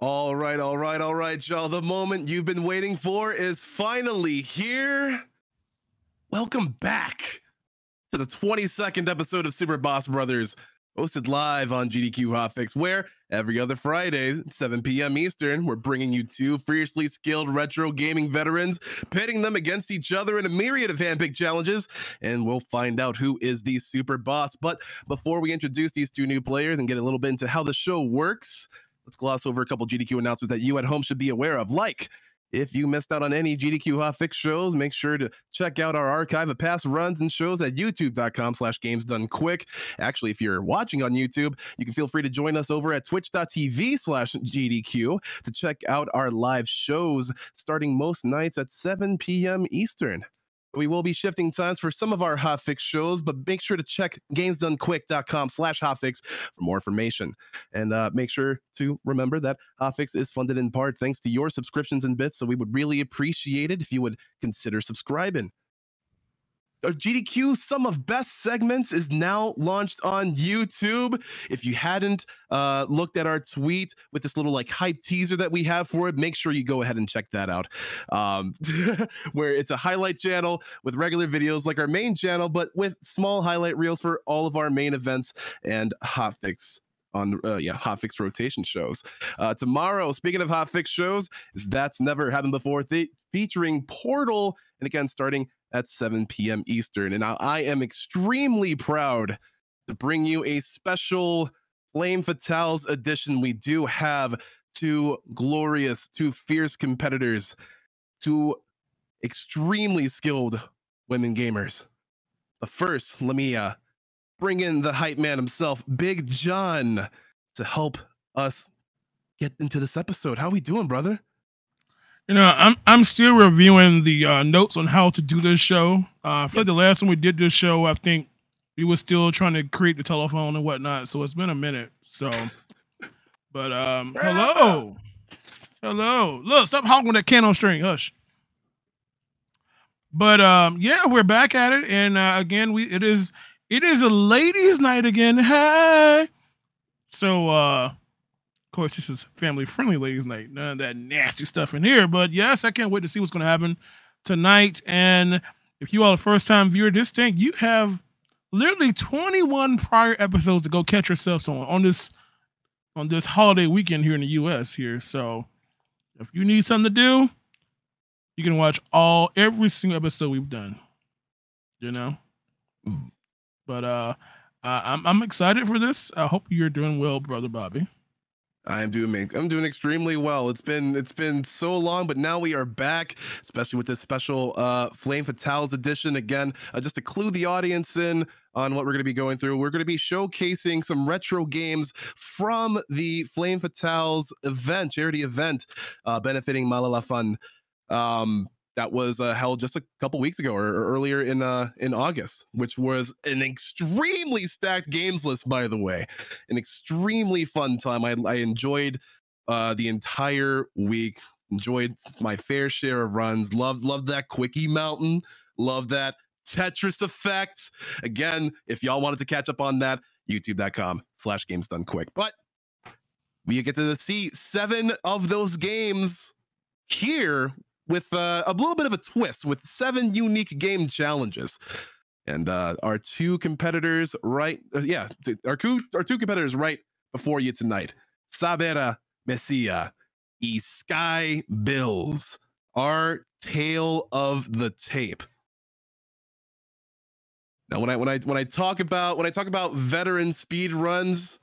All right, all right, all right, y'all. The moment you've been waiting for is finally here. Welcome back to the 22nd episode of Super Boss Brothers, hosted live on GDQ Hotfix, where every other Friday, 7 p.m. Eastern, we're bringing you two fiercely skilled retro gaming veterans, pitting them against each other in a myriad of handpicked challenges, and we'll find out who is the super boss. But before we introduce these two new players and get a little bit into how the show works, let's gloss over a couple GDQ announcements that you at home should be aware of. Like, if you missed out on any GDQ Hot Fix shows, make sure to check out our archive of past runs and shows at youtube.com slash games done quick. Actually, if you're watching on YouTube, you can feel free to join us over at twitch.tv slash GDQ to check out our live shows starting most nights at 7 p.m. Eastern. We will be shifting times for some of our hotfix shows, but make sure to check gamesdonequick.com slash hotfix for more information. And uh, make sure to remember that hotfix is funded in part thanks to your subscriptions and bits. So we would really appreciate it if you would consider subscribing. Our GDQ Sum of Best segments is now launched on YouTube. If you hadn't uh, looked at our tweet with this little like hype teaser that we have for it, make sure you go ahead and check that out. Um, where it's a highlight channel with regular videos like our main channel, but with small highlight reels for all of our main events and hotfix on uh, yeah hotfix rotation shows. Uh, tomorrow, speaking of hotfix shows, is that's never happened before, th- featuring Portal, and again starting at 7 p.m. Eastern. And I, I am extremely proud to bring you a special Flame Fatales edition. We do have two glorious, two fierce competitors, two extremely skilled women gamers. But first, let me uh, bring in the hype man himself, Big John, to help us get into this episode. How we doing, brother? You know, I'm I'm still reviewing the uh, notes on how to do this show. Uh, I feel like the last time we did this show, I think we were still trying to create the telephone and whatnot. So it's been a minute. So, but um, hello, hello. Look, stop hogging that can on string. Hush. But um, yeah, we're back at it, and uh, again, we it is it is a ladies' night again. Hey, so uh, course, this is family friendly ladies' night. None of that nasty stuff in here. But yes, I can't wait to see what's going to happen tonight. And if you are a first time viewer, this thing, you have literally 21 prior episodes to go catch yourselves on on this on this holiday weekend here in the US here. So if you need something to do, you can watch all every single episode we've done. You know? But uh I'm I'm excited for this. I hope you're doing well, brother Bobby. I'm doing I'm doing extremely well. It's been it's been so long, but now we are back, especially with this special uh Flame Fatales edition. Again, uh, just to clue the audience in on what we're going to be going through, we're going to be showcasing some retro games from the Flame Fatales event, charity event, uh, benefiting Malala Fund. Um, that was uh, held just a couple weeks ago or, or, earlier in uh, in August, which was an extremely stacked games list, by the way, an extremely fun time. I, I enjoyed uh, the entire week. Enjoyed my fair share of runs. Loved loved that quickie mountain. Loved that Tetris effect. Again, if y'all wanted to catch up on that, youtube.com slash games done quick. But we get to see seven of those games here with uh, a little bit of a twist with seven unique game challenges. And uh, our two competitors, right? Uh, yeah, our two, our two competitors right before you tonight. Sabera Messia, E Sky Bills, our tale of the tape. Now, when I when I when I talk about when I talk about veteran speed runs,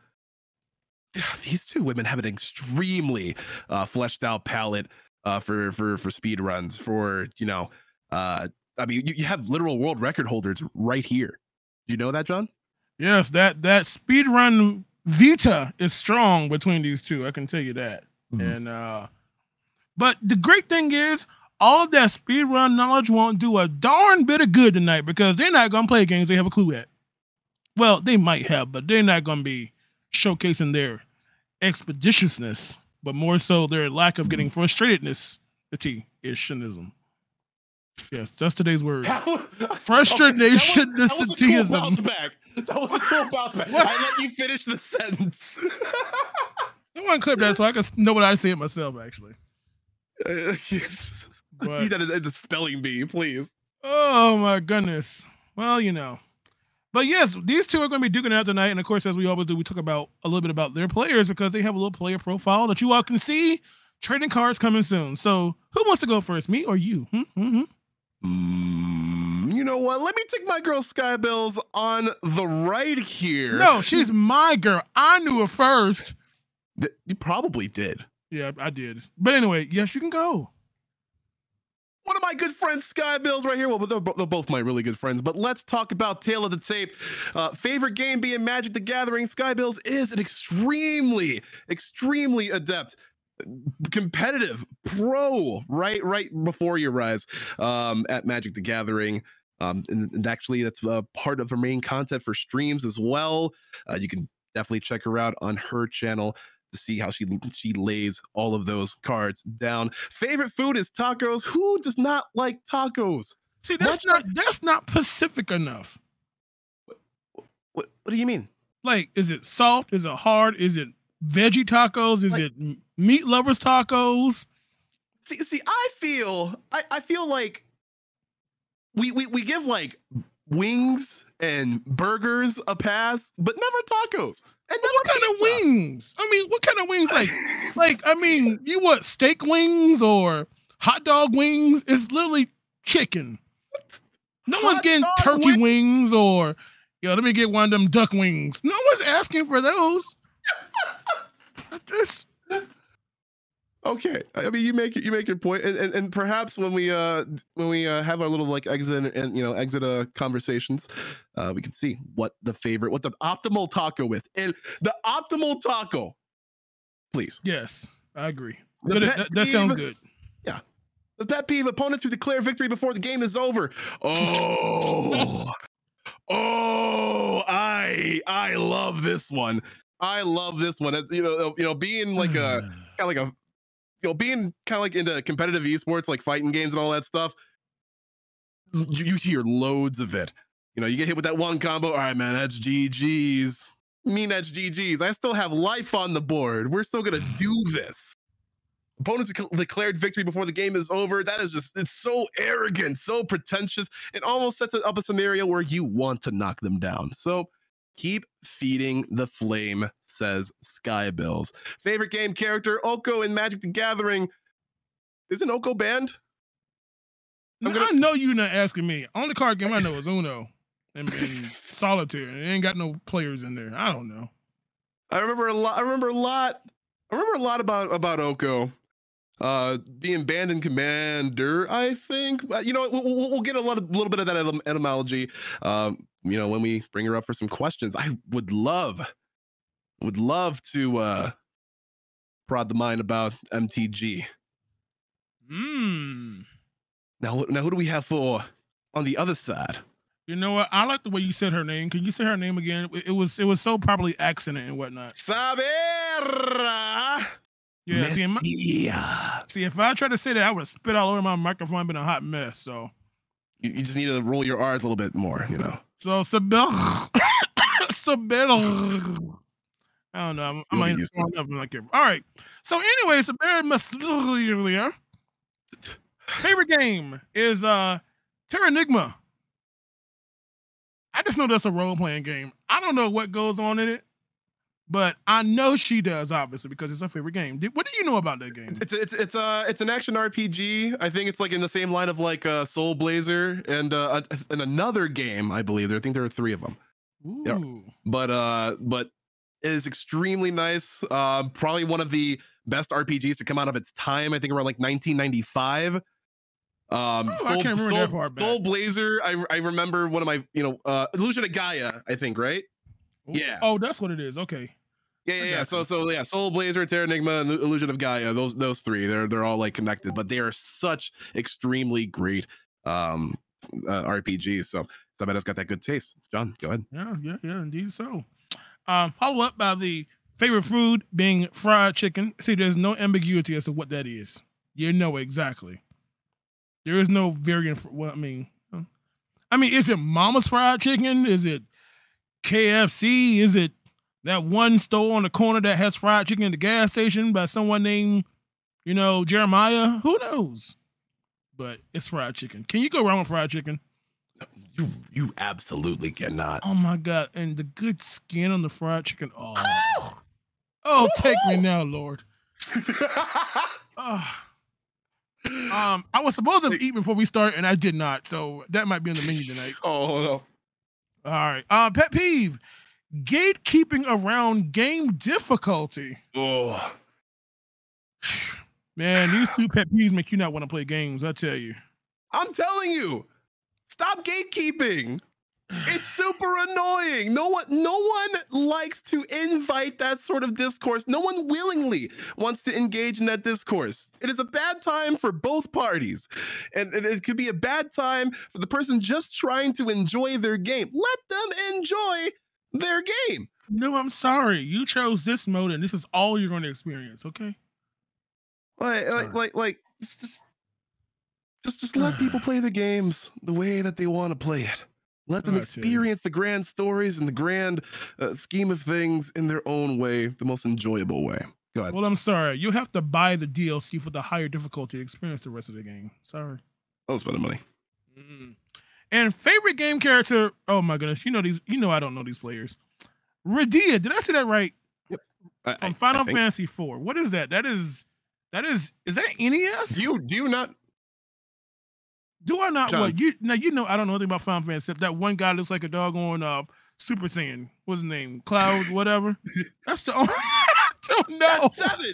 these two women have an extremely uh, fleshed out palette uh, for for for speed runs for you know uh, I mean you, you have literal world record holders right here. Do you know that, John? Yes, that that speed run Vita is strong between these two. I can tell you that. Mm-hmm. And uh, but the great thing is all of that speed run knowledge won't do a darn bit of good tonight because they're not gonna play games they have a clue at. Well, they might have, but they're not gonna be showcasing their expeditiousness but more so their lack of getting mm-hmm. frustratedness, the T ishism. Yes, that's today's word. Frustration, that was, that was a cool bounce back. That was a cool bounce back. I let you finish the sentence. that Someone clip that so I can know what I say it myself. Actually, Uh, But- Need that in the spelling bee, please. oh my goodness. Well, you know. But yes, these two are going to be duking it out tonight, and of course, as we always do, we talk about a little bit about their players because they have a little player profile that you all can see. Trading cards coming soon. So, who wants to go first, me or you? Hmm? Hmm? Hmm? Mm, you know what? Let me take my girl Skybilz on the right here. No, she's my girl. I knew her first. You probably did. Yeah, I did. But anyway, yes, you can go. One of my good friends, Skybilz, right here. Well, they're, both my really good friends. But let's talk about Tale of the Tape. Uh, favorite game being Magic the Gathering. Sky Bills is an extremely, extremely adept, competitive pro. Right, right before your rise um, at Magic the Gathering. Um, and, and actually, that's uh, part of her main content for streams as well. Uh, you can definitely check her out on her channel to see how she she lays all of those cards down. Favorite food is tacos. Who does not like tacos? See, that's Much not that's not Pacific enough. What What do you mean? Like, is it soft? Is it hard? Is it veggie tacos? Is Like- it meat lovers tacos? See, see, I feel I, I feel like we, we we give like wings and burgers a pass, but never tacos. And What kind of wings? I mean, what kind of wings? Like, like I mean, you want steak wings or hot dog wings? It's literally chicken. No one's getting turkey wing- wings or yo, let me get one of them duck wings. No one's asking for those. Just Okay, I mean you make you make your point, and, and, and perhaps when we uh when we uh, have our little like exit and, you know exit uh conversations, uh we can see what the favorite, what the optimal taco is, and the optimal taco. Please, yes, I agree. Good, that, that sounds good. Yeah, the pet peeve: opponents who declare victory before the game is over. Oh, oh, I I love this one. I love this one. You know, you know, being like a kind of like a you know being kind of like into competitive esports like fighting games and all that stuff you, you hear loads of it. You know you get hit with that one combo all right man that's gg's mean that's gg's i still have life on the board. We're still gonna do this. Opponents declared victory before the game is over. That is just it's so arrogant so pretentious. It almost sets up a scenario where you want to knock them down. So keep feeding the flame says Skybilz Favorite game character, Oko in Magic the Gathering. Isn't Oko banned? Now, gonna- I know you're not asking me. Only card game I know is Uno and, and Solitaire. It ain't got no players in there. I don't know. I remember a lot. I remember a lot. I remember a lot about about Oko. Uh, being banned in Commander, I think. Uh, You know, we'll, we'll we'll get a lot of, little bit of that etym- etymology. Um, you know, when we bring her up for some questions, I would love, would love to uh, prod the mind about MTG. Hmm. Now, now, who do we have for on the other side? You know what? I like the way you said her name. Can you say her name again? It, was it was so properly accented and whatnot. Sabera. Yeah. See, my- see, if I tried to say that, I would have spit all over my microphone. and Been a hot mess. So, You, you just need to roll your R's a little bit more, you know. So Sabel, Sabel. I don't know. I'm, I'm You'll not get even used to strong enough. I'm not careful. All right. So, anyway, Sabel Maslia. Favorite game is uh Terranigma. I just know that's a role playing game. I don't know what goes on in it, but I know she does obviously because it's her favorite game. Did- What do you know about that game? It's it's it's uh it's an action RPG. I think it's like in the same line of like uh, Soul Blazer and uh and another game. I believe there. I think there are three of them. yeah. Ooh. But uh but it is extremely nice. Uh, probably one of the best RPGs to come out of its time. I think around like 1995. Um, I can't remember that far. Soul Blazer. I I remember one of my you know uh Illusion of Gaia. I think right. Yeah. Oh, that's what it is. Okay. Yeah, yeah, yeah. So, so yeah, Soul Blazer, Terranigma, and Illusion of Gaia. Those, those three. They're, they're all like connected, but they are such extremely great um uh, RPGs. So, Sabeta's got that good taste. John, go ahead. Yeah, yeah, yeah, indeed so. Um, follow up by the favorite food being fried chicken. See, there's no ambiguity as to what that is. You know exactly. There is no variant. For, well, I mean, I mean, is it Mama's fried chicken? Is it KFC? Is it that one store on the corner that has fried chicken at the gas station by someone named, you know, Jeremiah. Who knows? But it's fried chicken. Can you go wrong with fried chicken? You you absolutely cannot. Oh my god! And the good skin on the fried chicken. Oh, oh, take me now, Lord. Oh. Um, I was supposed to eat before we start, and I did not. So that might be on the menu tonight. oh no. All right. Uh, pet peeve: gatekeeping around game difficulty. Oh. Man, these two pet peeves make you not want to play games. I tell you. I'm telling you, stop gatekeeping. It's super annoying. No one no one likes to invite that sort of discourse. No one willingly wants to engage in that discourse. It is a bad time for both parties. And, and it could be a bad time for the person just trying to enjoy their game. Let them enjoy their game. No, I'm sorry. You chose this mode, and this is all you're going to experience. Okay. Like Sorry. like like like just just just, just let people play the games the way that they want to play it. Let them I experience the grand stories and the grand uh, scheme of things in their own way, the most enjoyable way. Go ahead. Well, I'm sorry. You have to buy the DLC for the higher difficulty to experience the rest of the game. Sorry. I'll spend the money. Mm. And favorite game character. Oh my goodness, you know these. You know I don't know these players. Radia, did I say that right? I- I- From I Final think- Fantasy IV. What is that? That is. That is. Is that NES? Do you do you not? Do I not? John. What you now? You know I don't know anything about Final Fantasy except that one guy looks like a dog on uh Super Saiyan. What's his name? Cloud, whatever. That's the only. I don't know. Seven.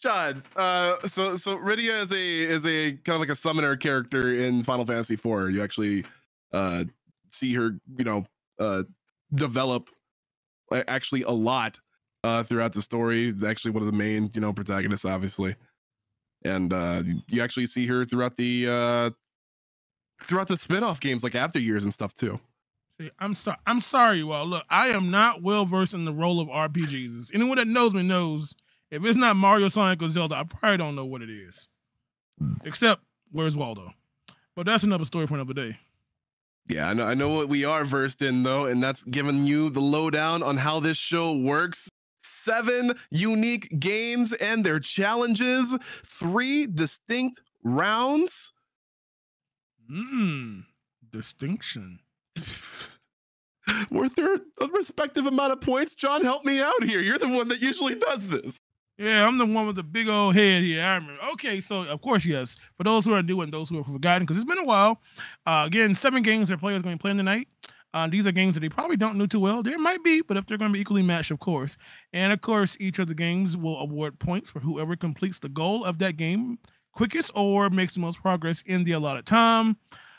John, uh, so so Rydia is a is a kind of like a summoner character in Final Fantasy IV. You actually uh see her, you know, uh develop uh, actually a lot uh throughout the story. Actually, one of the main, you know, protagonists, obviously, and uh you- actually see her throughout the uh throughout the spin-off games, like after years and stuff too. See, I'm sorry. I'm sorry, you all. Look, I am not well versed in the role of RPGs. Anyone that knows me knows if it's not Mario, Sonic, or Zelda, I probably don't know what it is. Except where's Waldo? But that's another story for another day. Yeah, I know, I know what we are versed in though, and that's giving you the lowdown on how this show works. Seven unique games and their challenges, three distinct rounds. Mmm, distinction. Worth their respective amount of points. John, help me out here. You're the one that usually does this. Yeah, I'm the one with the big old head here. I remember. Okay, so of course, yes. For those who are new and those who have forgotten, because it's been a while. Uh, again, seven games that players going to play in tonight. Uh, these are games that they probably don't know too well. There might be, but if they're going to be equally matched, of course. And of course, each of the games will award points for whoever completes the goal of that game quickest or makes the most progress in the allotted time.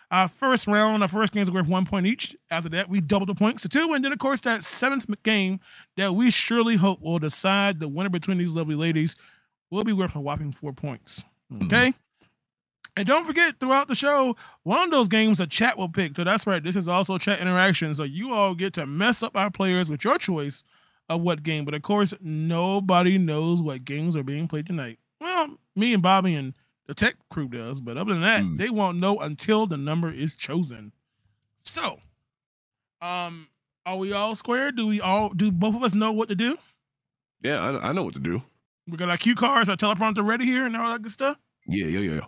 Our first round, our first games are worth one point each. After that, we double the points to two. And then, of course, that seventh game that we surely hope will decide the winner between these lovely ladies will be worth a whopping four points. Okay. And don't forget throughout the show, one of those games a chat will pick. So that's right. This is also chat interaction. So you all get to mess up our players with your choice of what game. But of course, nobody knows what games are being played tonight. Well, me and Bobby and the tech crew does, but other than that, Hmm. they won't know until the number is chosen. So, um, are we all square? Do we all do both of us know what to do? Yeah, I, I know what to do. We got our cue cards, our teleprompter ready here, and all that good stuff. Yeah, yeah, yeah.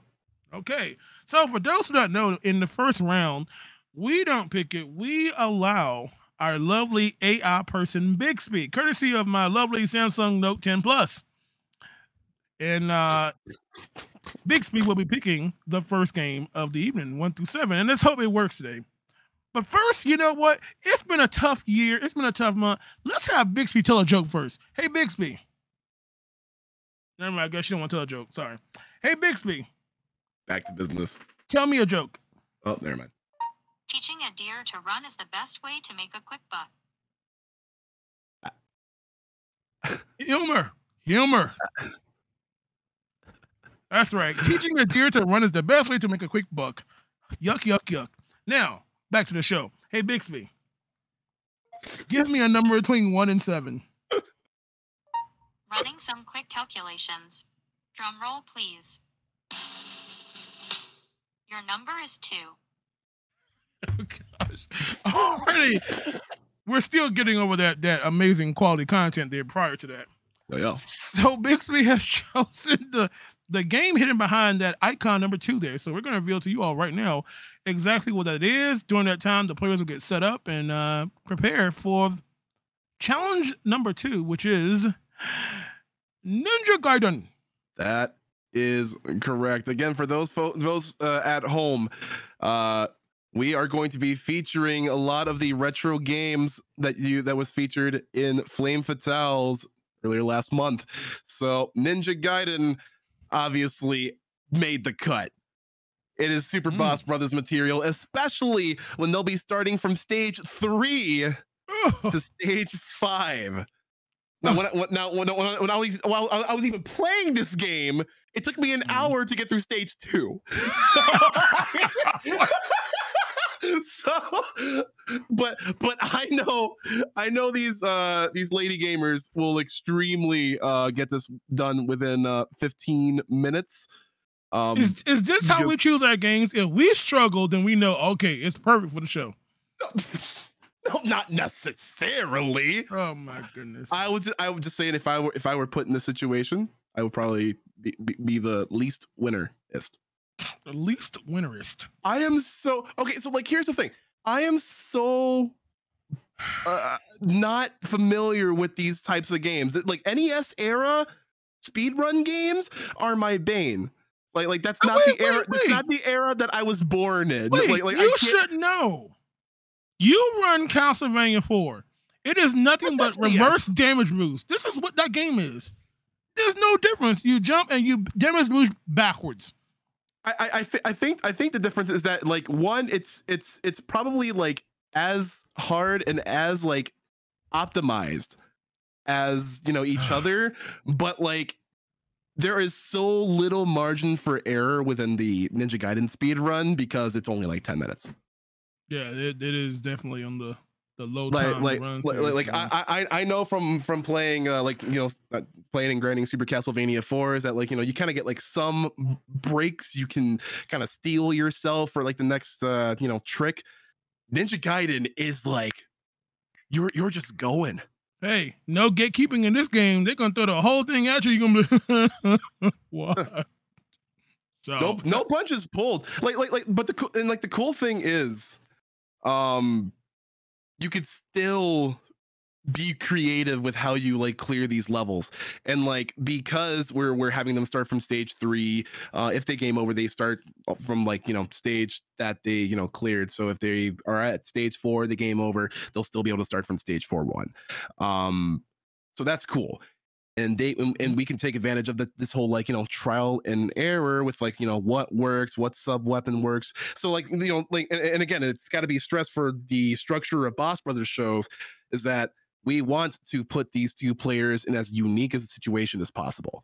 Okay. So for those who don't know, in the first round, we don't pick it. We allow our lovely AI person Bixby, courtesy of my lovely Samsung Note 10 Plus. And uh Bixby will be picking the first game of the evening, one through seven. And let's hope it works today. But first, you know what? It's been a tough year. It's been a tough month. Let's have Bixby tell a joke first. Hey, Bixby. Never mind. I guess you don't want to tell a joke. Sorry. Hey, Bixby. Back to business. Tell me a joke. Oh, never mind. Teaching a deer to run is the best way to make a quick buck. Humor. Humor. That's right. Teaching a deer to run is the best way to make a quick buck. Yuck, yuck, yuck. Now, back to the show. Hey, Bixby. Give me a number between one and seven. Running some quick calculations. Drum roll, please. Your number is two. Oh, gosh. Already. we're still getting over that that amazing quality content there prior to that. Oh, yeah. So Bixby has chosen the the game hidden behind that icon number two there. So we're going to reveal to you all right now exactly what that is. During that time, the players will get set up and uh, prepare for challenge number two, which is Ninja Gaiden. That is correct. Again, for those fo- those uh, at home, uh, we are going to be featuring a lot of the retro games that you that was featured in Flame Fatales earlier last month. So Ninja Gaiden obviously made the cut. It is Super Mm. Boss Brothers material, especially when they'll be starting from stage three to stage five. Now, when I, when, now, when, when, I, when I was while I, I was even playing this game, it took me an Mhm. hour to get through stage two. so, but but I know I know these uh these lady gamers will extremely uh get this done within uh 15 minutes. Um, is, is this how we choose our games? If we struggle, then we know okay, it's perfect for the show. no, not necessarily. Oh my goodness. I was I was just saying if I were if I were put in this situation, I would probably be, be, the least winnerist. the least winnerist. I am so okay. So like, here's the thing. I am so uh, not familiar with these types of games. Like NES era speedrun games are my bane. Like like that's Oh, not wait, the era. wait, That's not the era that I was born in. Wait, like like you should know. You run Castlevania 4. It is nothing but reverse damage moves. This is what that game is. There's no difference. You jump and you damage moves backwards. I I I, th- I think I think the difference is that like one, it's it's it's probably like as hard and as like optimized as you know each other, but like there is so little margin for error within the Ninja Gaiden speed run because it's only like 10 minutes. Yeah, it, it is definitely on the the low Like time like runs. like, there, like I, I I know from from playing uh, like you know uh, playing and grinding Super Castlevania 4 is that like you know you kind of get like some breaks you can kind of steal yourself for like the next uh you know trick. Ninja Gaiden is like you're you're just going. hey, no gatekeeping in this game. They're gonna throw the whole thing at you. You're gonna be what? So no no punches pulled like like like but the cool and like the cool thing is um you could still be creative with how you like clear these levels and like because we're we're having them start from stage three uh if they game over they start from like you know stage that they you know cleared so if they are at stage four the game over they'll still be able to start from stage four one um so that's cool and they and, and we can take advantage of the, this whole like you know trial and error with like you know what works what sub weapon works. So like you know like and, and again it's got to be stressed for the structure of boss brothers shows is that we want to put these two players in as unique as a situation as possible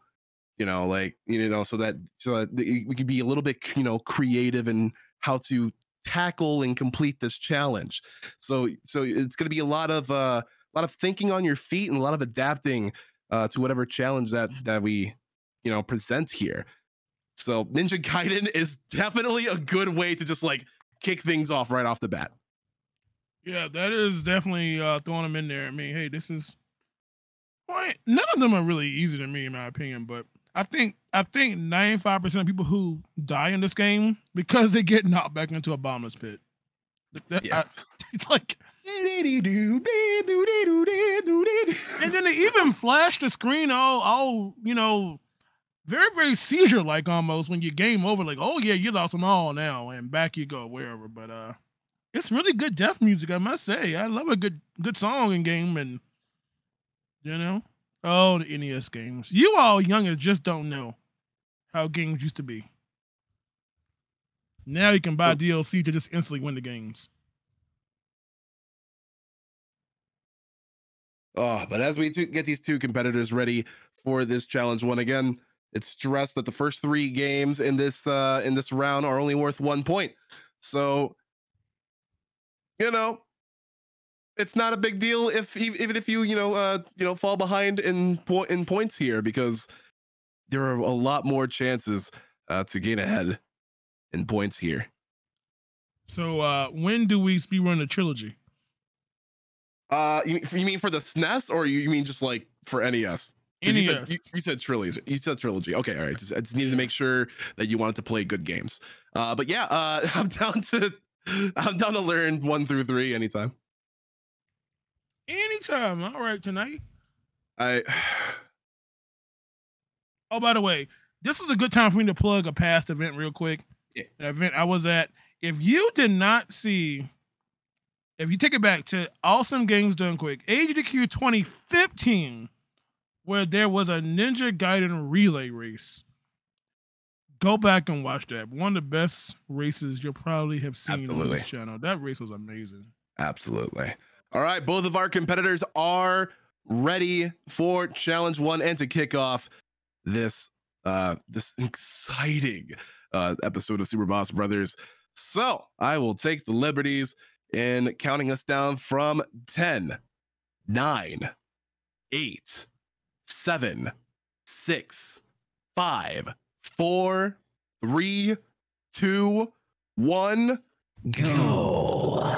you know like you know so that so that we could be a little bit you know creative in how to tackle and complete this challenge. So so it's going to be a lot of uh a lot of thinking on your feet and a lot of adapting uh, to whatever challenge that that we you know present here. So Ninja Gaiden is definitely a good way to just like kick things off right off the bat. Yeah, that is definitely uh, throwing them in there. I mean, hey, this is. Well, none of them are really easy to me, in my opinion. But I think I think ninety five percent of people who die in this game because they get knocked back into a bottomless pit. That- Yeah. I- like, and then they even flash the screen all all you know, very very seizure like almost when you game over. Like, oh yeah, you lost them all now, and back you go wherever. But uh, it's really good death music, I must say. I love a good good song and game, and you know, oh the NES games. You all youngers just don't know how games used to be. Now you can buy DLC to just instantly win the games. Oh, but as we get these two competitors ready for this challenge one again, it's stressed that the first three games in this uh in this round are only worth one point. So, you know, it's not a big deal if even if you you know uh you know fall behind in in points here because there are a lot more chances uh to gain ahead in points here. So uh when do we speedrun the trilogy? Uh, you, you mean for the SNES or you, mean just like for NES? 'Cause You said, NES. you, you said trilogy. You said trilogy. Okay, all right. Just, I just needed to make sure that you wanted to play good games. Uh, but yeah, uh, I'm down to I'm down to learn one through three anytime. Anytime. All right, tonight. I Oh, by the way, this is a good time for me to plug a past event real quick. Yeah. An event I was at. If you did not see, if you take it back to Awesome Games Done Quick, AGDQ 2015, where there was a Ninja Gaiden relay race. Go back and watch that. One of the best races you'll probably have seen on this channel. That race was amazing. Absolutely. All right, both of our competitors are ready for challenge one and to kick off this uh this exciting uh episode of Super Boss Brothers. So I will take the liberties in counting us down from 10, 9, 8, 7, 6, 5, 4, 3, 2, 1, go.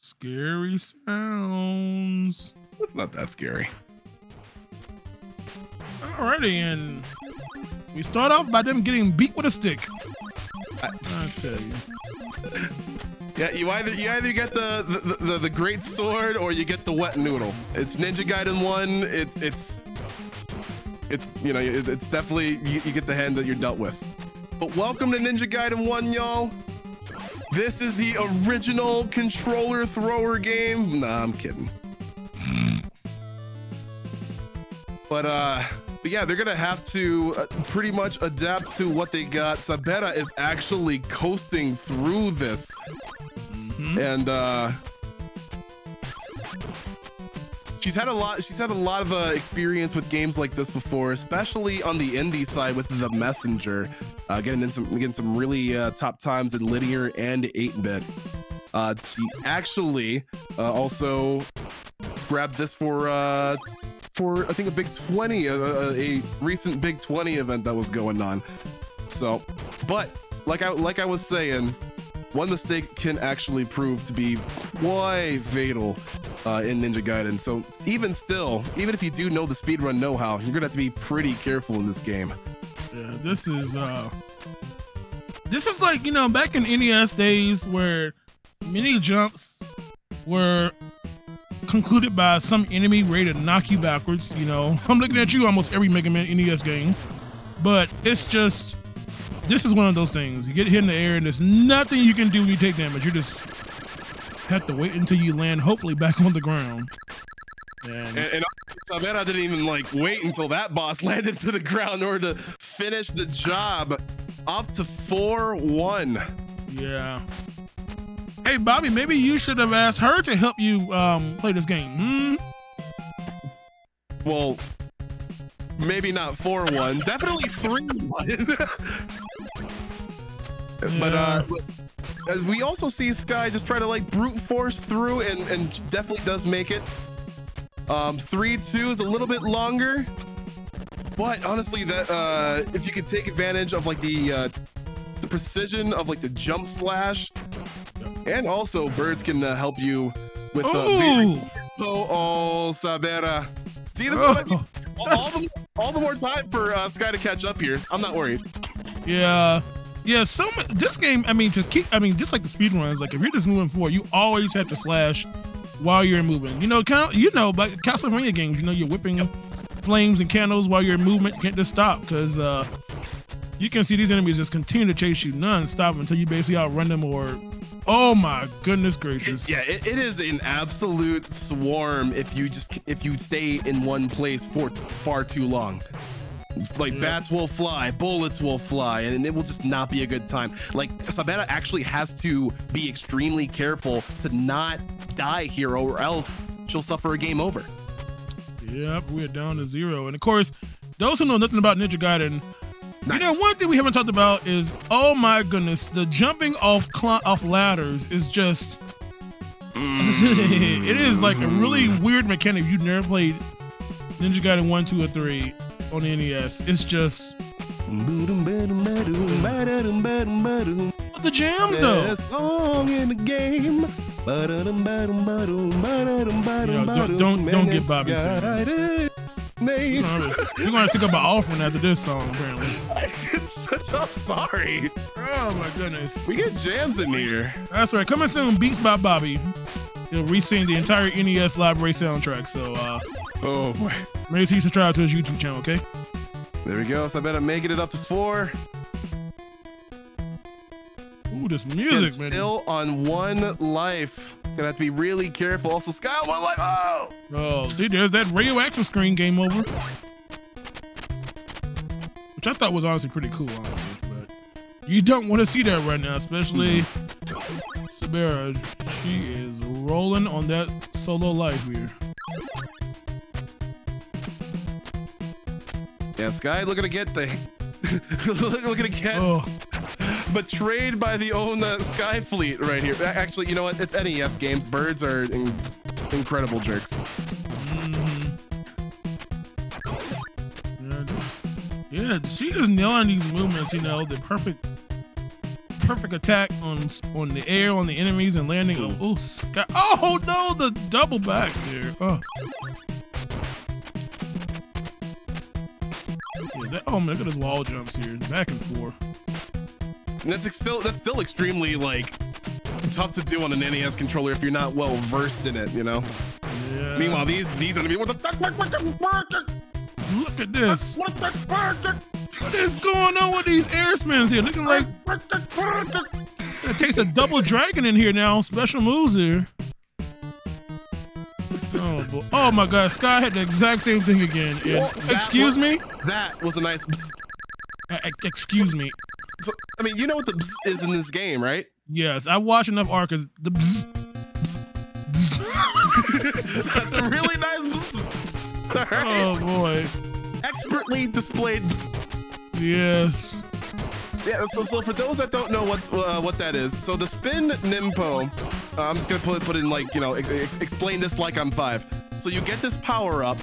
Scary sounds. It's not that scary. Alrighty, and we start off by them getting beat with a stick. I- I tell you. Yeah, you either you either get the the, the the great sword or you get the wet noodle. It's Ninja Gaiden one. It's it's it's you know it, it's definitely you, you get the hand that you're dealt with. But welcome to Ninja Gaiden one, y'all. This is the original controller thrower game. Nah, I'm kidding. But uh, yeah, they're gonna have to uh, pretty much adapt to what they got. Sabera is actually coasting through this Mhm. and uh she's had a lot she's had a lot of uh, experience with games like this before especially on the indie side with the messenger uh getting in some getting some really uh, top times in linear and 8-bit uh she actually uh, also grabbed this for uh for i think a big 20 a, recent big 20 event that was going on so but like i like i was saying one mistake can actually prove to be quite fatal uh, in Ninja Gaiden. So even still, even if you do know the speedrun know-how, you're gonna have to be pretty careful in this game. Yeah, this is uh this is like, you know, back in NES days where mini jumps were concluded by some enemy ready to knock you backwards, you know. I'm looking at you almost every Mega Man NES game. But it's just this is one of those things. You get hit in the air and there's nothing you can do when you take damage. You just have to wait until you land, hopefully back on the ground. And, And, and Sabera didn't even like wait until that boss landed to the ground in order to finish the job. Up to 4-1. Yeah. Hey, Bobby, maybe you should have asked her to help you um, play this game. Hmm? Well, maybe not 4-1, definitely 3-1. But uh as we also see Sky just try to like brute force through and, and definitely does make it. Um 3-2 is a little bit longer. But honestly that uh if you could take advantage of like the uh the precision of like the jump slash and also birds can uh, help you with uh, oh, oh Sabera. See this is what I mean? Oh, all, all the, all the more time for uh, Sky to catch up here. I'm not worried. yeah. Yeah, so this game, I mean, to keep, I mean, just like the speed runs, like if you're just moving forward, you always have to slash while you're moving. You know, kind of, you know, like Castlevania games, you know, you're whipping flames and candles while you're in movement. You can't just stop because uh, you can see these enemies just continue to chase you non-stop until you basically outrun them or, oh my goodness gracious. Yeah, it, it is an absolute swarm if you just if you stay in one place for far too long. Like Yeah. bats will fly, bullets will fly, and it will just not be a good time. Like Sabera actually has to be extremely careful to not die here, or else she'll suffer a game over. Yep, we're down to zero. And of course, those who know nothing about Ninja Gaiden, you know, one thing we haven't talked about is, oh my goodness, the jumping off cl- off ladders is just. it is like a really mm. weird mechanic. You've never played Ninja Gaiden 1, 2, or 3 on the NES, it's just. But the jams, though. Song in the game. Ba-da-dum, ba-dum, ba-dum, ba-da-dum, ba-dum, don't- don't- don't get Bobby singing. Guided me. You're gonna, you're gonna take up an offering after this song, apparently. It's such. I'm sorry. Oh my goodness. We get jams in here. That's right. Coming soon, Beats by Bobby. He'll re-sing the entire NES Library soundtrack. So uh, Oh boy. make sure you subscribe to his YouTube channel, okay? There we go. So I bet I'm making it up to four. Ooh, this And music, man. still on one life. Gonna have to be really careful. Also, Sky on one life. Oh! Oh, see, there's that radioactive screen game over. Which I thought was honestly pretty cool, honestly. But you don't want to see that right now, especially Sabera. She is rolling on that solo life here. Yeah, Sky looking to get the. Look- looking to get Oh, betrayed by the own uh, Sky Fleet right here. Actually, you know what? It's NES games. Birds are in- incredible jerks. Yeah, just, yeah, she is nailing these movements. You know, the perfect, perfect attack on on the air on the enemies and landing. Oh, oh, Sky. Oh no, the double back there. Oh. Yeah, that, oh man, look at his wall jumps here, back and forth. And that's still that's still extremely like tough to do on an NES controller if you're not well versed in it. You know. Yeah. Meanwhile, these these enemies. What the fuck? What the fuck? look at this. What the? What is going on with these airspins here? Looking like it takes a double dragon in here now. Special moves here. Oh, boy. oh my God! Sky had the exact same thing again. Well, excuse was- me. That was a nice. bzz. Uh, excuse me. So, I mean, you know what the bzz is in this game, right? Yes, I watch enough Arcas. The bzz, That's a really nice. bzz. All right. oh boy. Expertly displayed. bzz. Yes. Yeah. So, so for those that don't know what uh, what that is, so the spin Ninpo. Uh, I'm just gonna put put in like you know ex- explain this like I'm five. So you get this power up,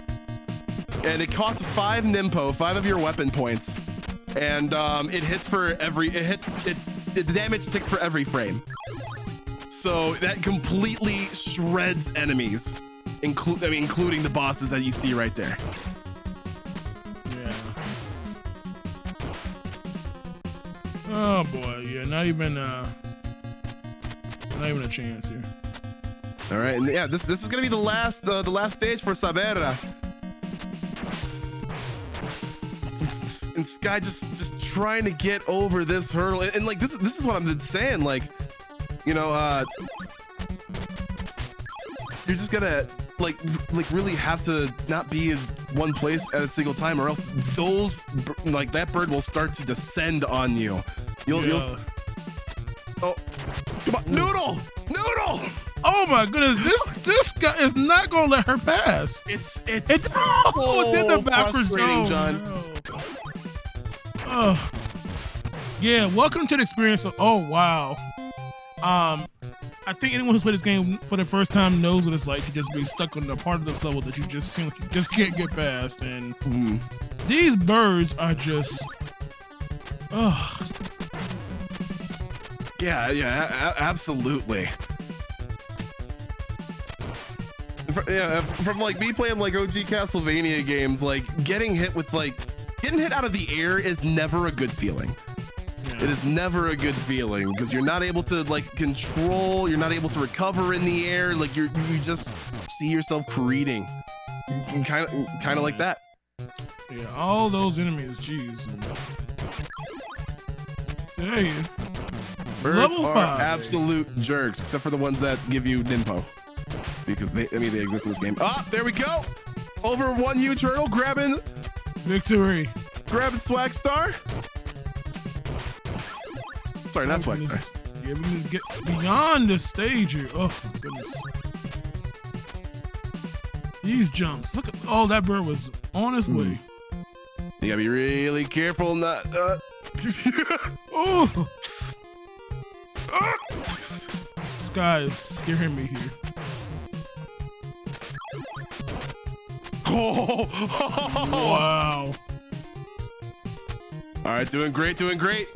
and it costs five Ninpo, five of your weapon points, and um, it hits for every it hits it, it the damage takes for every frame. So that completely shreds enemies, I mean including the bosses that you see right there. Yeah. Oh boy. Yeah. Not even. Uh. Not even a chance here. All right, and yeah, this this is gonna be the last uh, the last stage for Sabera. And Sky just just trying to get over this hurdle, and, and like this is this is what I'm saying, like, you know, uh, you're just gonna like like really have to not be in one place at a single time, or else those like that bird will start to descend on you. You'll, you'll oh, come on, noodle, noodle. Oh my goodness, this this guy is not gonna let her pass. It's it's It's oh, it did the so backwards frustrating, oh, John. no. Oh. Yeah, welcome to the experience of oh wow. Um I think anyone who's played this game for the first time knows what it's like to just be stuck on the part of this level that you just seem like you just can't get past. And Mhm. these birds are just oh Yeah, yeah, absolutely. Yeah, from like me playing like OG Castlevania games, like getting hit with like getting hit out of the air is never a good feeling. It is never a good feeling because you're not able to like control, you're not able to recover in the air, like you're you just see yourself careening. Kind of kind of like that. yeah, all those enemies, jeez. Hey, Birds Level are five. absolute jerks, except for the ones that give you Ninpo. Because they, I mean, they exist in this game. Ah, there we go. Over one huge hurdle, grabbing, victory. grabbing Swag Star. Sorry, not Swag Star. Yeah, we can just get beyond this stage here. Oh goodness. These jumps. Look at oh that bird was on his way. You gotta be really careful not. Uh... Oh Ah! Sky is scaring me here. Oh. Wow. All right, doing great, doing great.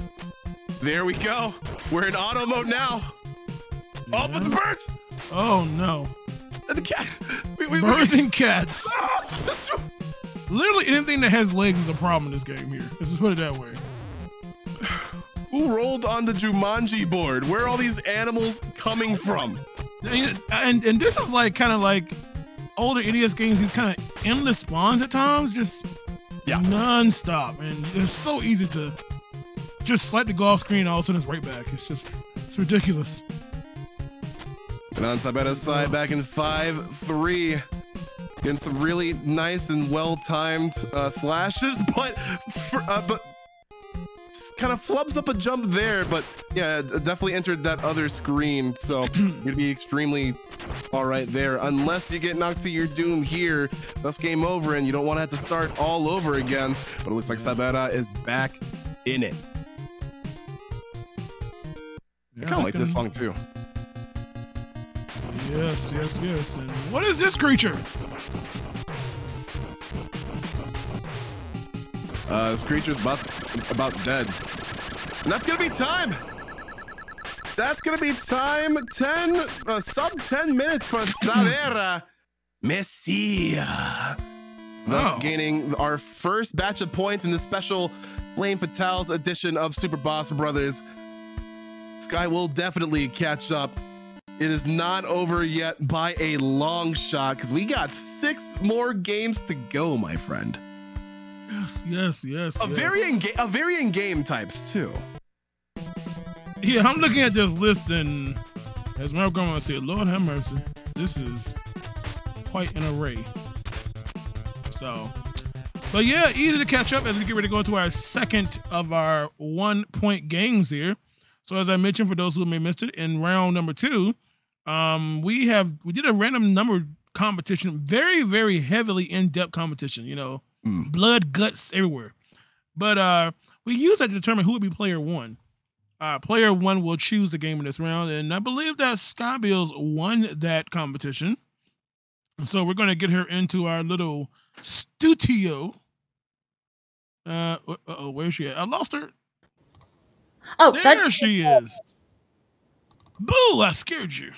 There we go. We're in auto mode now. Oh, but the birds! Oh no. The cat. We, we, we, Birds and cats. Ah, Literally anything that has legs is a problem in this game here. Let's just put it that way. who rolled on the Jumanji board? Where are all these animals coming from? And and, and this is like kind of like older NES games. These kind of endless spawns at times, just Yeah. non-stop, and it's so easy to just slightly go off screen. And all of a sudden, it's right back. It's just it's ridiculous. And on Sabera's side, back in 5 3. Getting some really nice and well timed uh, slashes, but for, uh, but kind of flubs up a jump there. But yeah, definitely entered that other screen. So you're gonna be extremely all right there, unless you get knocked to your doom here. That's game over, and you don't want to have to start all over again. But it looks like Sabera is back in it. I kind of like this song too. Yes, yes, yes. And what is this creature? Uh, this creature's about about dead. And that's gonna be time. That's gonna be time. Ten uh, sub ten minutes for Savera Messia. Thus Oh. gaining our first batch of points in the special Flame Fatales edition of Super Boss Brothers. Sky will definitely catch up. It is not over yet by a long shot because we got six more games to go, my friend. Yes, yes, yes. A yes. varying ga- a varying game types too. Yeah, I'm looking at this list, and as my grandma said, Lord have mercy, this is quite an array. So, but yeah, easy to catch up as we get ready to go into our second of our one point games here. So, as I mentioned, for those who may have missed it, in round number two, um, we have we did a random number competition, very, very heavily in depth competition. You know, Mm. blood, guts everywhere. But uh, we use that to determine who would be player one. Uh, player one will choose the game in this round, and I believe that Skybilz won that competition. So we're going to get her into our little studio. Uh oh, where's she at? I lost her. Oh, There she is. Boo! I scared you.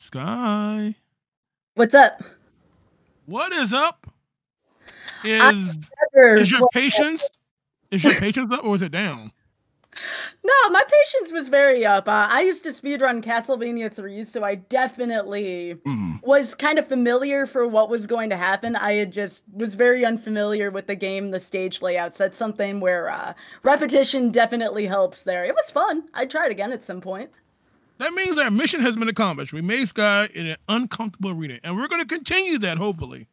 Sky, what's up? what is up? Is is your patience? Is your patience up or is it down? No, my patience was very up. Uh, I used to speedrun Castlevania 3, so I definitely Mm. was kind of familiar for what was going to happen. I had just was very unfamiliar with the game, the stage layouts. That's something where uh, repetition definitely helps there. It was fun. I'd try it again at some point. That means our mission has been accomplished. We made Sky in an uncomfortable reading, and we're going to continue that, hopefully.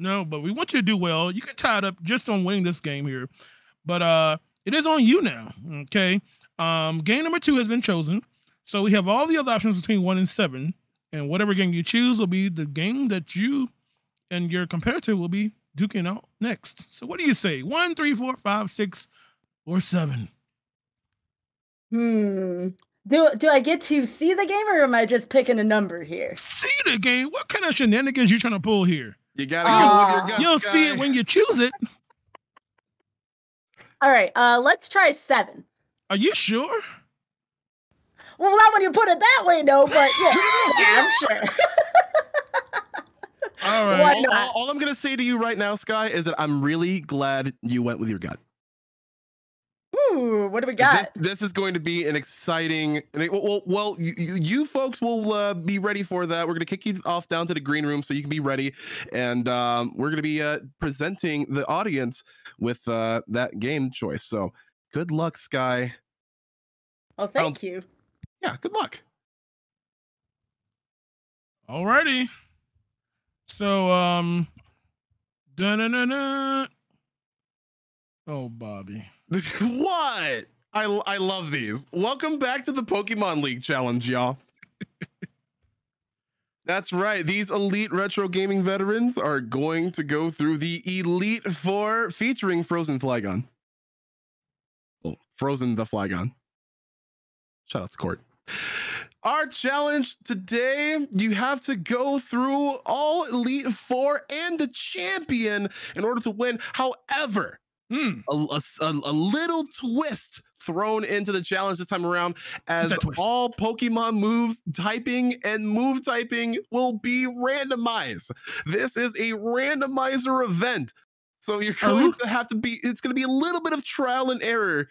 No, but we want you to do well. You can tie it up just on winning this game here, but uh, it is on you now. Okay. Um, game number two has been chosen, so we have all the other options between one and seven, and whatever game you choose will be the game that you and your competitor will be duking out next. So, what do you say? One, three, four, five, six, or seven? Hmm. Do do I get to see the game, or am I just picking a number here? See the game. What kind of shenanigans you trying to pull here? You gotta go with Aw. your gut. You'll see it when you choose it. All right. Uh, let's try seven. Are you sure? Well, not when you put it that way, no. But yeah, yeah, I'm sure. all right. All, all- all I'm gonna say to you right now, Sky, is that I'm really glad you went with your gut. Ooh, what do we got? This, this is going to be an exciting. and Well, well, you, you you folks will uh, be ready for that. We're going to kick you off down to the green room so you can be ready, and um, we're going to be uh, presenting the audience with uh, that game choice. So, good luck, Sky. Oh, thank you. Yeah, good luck. All righty. So, um, da-na-na-na. Oh, Bobby. what? I I love these. Welcome back to the Pokemon League challenge, y'all. That's right. These elite retro gaming veterans are going to go through the Elite Four featuring Frozen Flygon. Oh, Frozen the Flygon. Shout out to Court. Our challenge today, you have to go through all Elite Four and the champion in order to win. However, Hmm. a, a, a- little twist thrown into the challenge this time around as all Pokemon moves typing and move typing will be randomized. This is a randomizer event. So you're going Oh. to have to be it's going to be a little bit of trial and error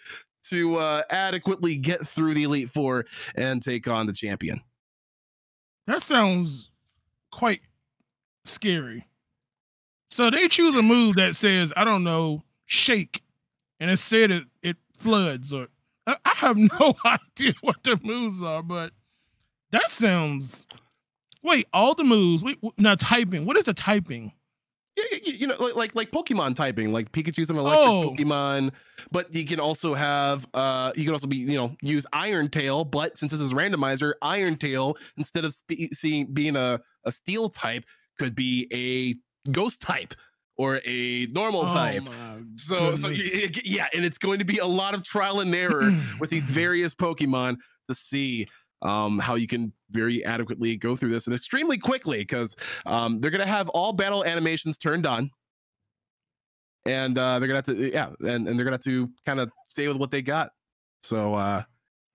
to uh, adequately get through the Elite 4 and take on the champion. That sounds quite scary. So they choose a move that says, I don't know, shake, and it said it it floods or I have no idea what the moves are, but that sounds. Wait, all the moves. Wait, now typing. What is the typing? Yeah, yeah, you know, like like like Pokemon typing, like Pikachu's an electric Oh. Pokemon, but you can also have uh you can also be you know use Iron Tail, but since this is randomizer, Iron Tail instead of spe- seeing being a a Steel type could be a Ghost type or a normal type. Oh my So so yeah, and it's going to be a lot of trial and error with these various Pokemon to see um, how you can very adequately go through this and extremely quickly because um, they're gonna have all battle animations turned on, and uh, they're gonna have to yeah, and, and they're gonna have to kind of stay with what they got. So uh,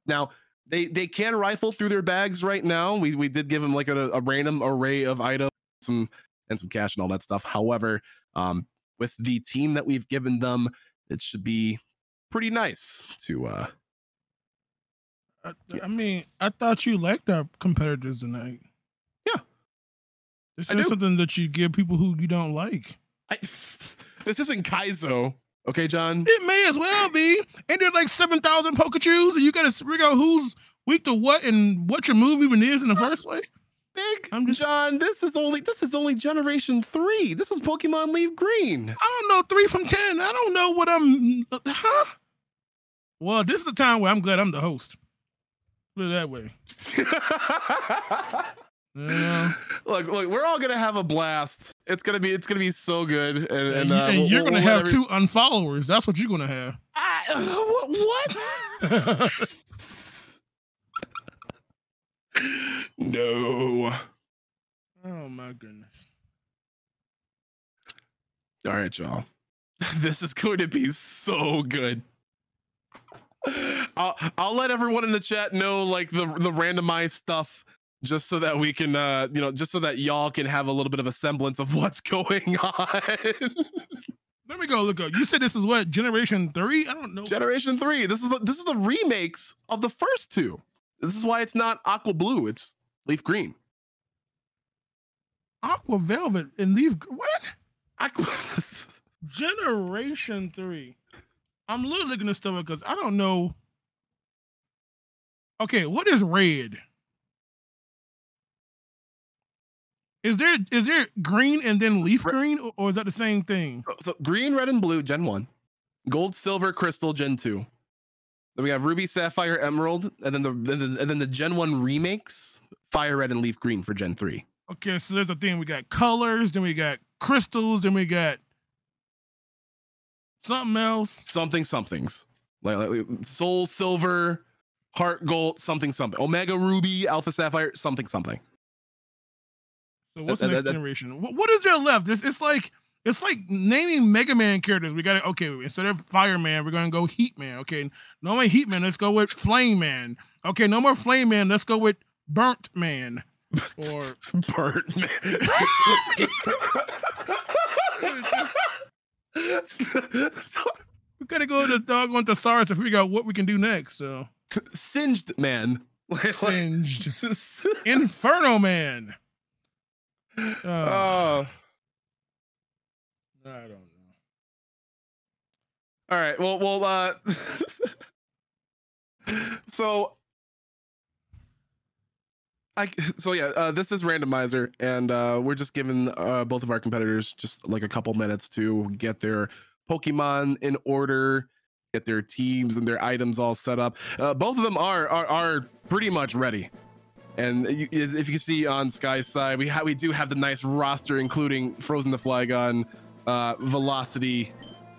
now they they can rifle through their bags right now. We we did give them like a, a random array of items, some and some cash and all that stuff. However, um, with the team that we've given them, it should be pretty nice to uh I, I mean, I thought you liked our competitors tonight. Yeah. This is something that you give people who you don't like. I, this isn't Kaizo, okay, John? It may as well be. And there's like 7,000 Pokechus, and you got to figure out who's weak to what and what your move even is in the first place. Big I'm just- John, this is only this is only generation three. This is Pokemon Leaf Green. I don't know, three from 10. I don't know what I'm. Huh? Well, this is the time where I'm glad I'm the host. Put it that way. Yeah. look, look, we're all gonna have a blast. It's gonna be it's gonna be so good. And, And, uh, and we'll- you're we'll going to let have every- two unfollowers. That's what you're going to have. I, what? no. oh, my goodness. All right, y'all. This is going to be so good. I'll I'll let everyone in the chat know like the the randomized stuff just so that we can uh you know just so that y'all can have a little bit of a semblance of what's going on. Let me go look up. You said this is what generation three? I don't know. Generation 3. This is the, this is the remakes of the first two. This is why it's not aqua blue, it's leaf green. Aqua Velvet and Leaf. What? Aqua Generation three. I'm literally looking at stuff because I don't know. Okay, what is red? Is there is there green and then leaf Re- green, or, or is that the same thing? So, so green, red, and blue, Gen 1. Gold, silver, crystal, Gen 2. Then we have ruby, sapphire, emerald, and then the and then, and then the Gen 1 remakes, fire red and leaf green for Gen 3. Okay, so there's a thing. We got colors, then we got crystals, then we got something else. Something somethings. Like, like soul silver, heart gold, something something. Omega ruby, alpha sapphire, something something. So what's that- the next that- generation? What, what is there left? This it's like it's like naming Mega Man characters. We got to okay instead of Fireman, we're gonna go Heat Man. Okay, no more Heat Man. Let's go with Flame Man. Okay, no more Flame Man. Let's go with Burnt Man. Or Burnt Man. we gotta go to dog on Thesaurus to figure out what we can do next. So Singed man. Singed Inferno Man. Uh, oh. I don't know. All right. Well, well, uh so I so yeah, uh, this is randomizer and uh we're just giving uh both of our competitors just like a couple minutes to get their Pokemon in order, get their teams and their items all set up. Uh, both of them are are, are pretty much ready. And if you can see on Sky's side, we ha- we do have the nice roster, including Frozen the Flygon, uh, Velocity.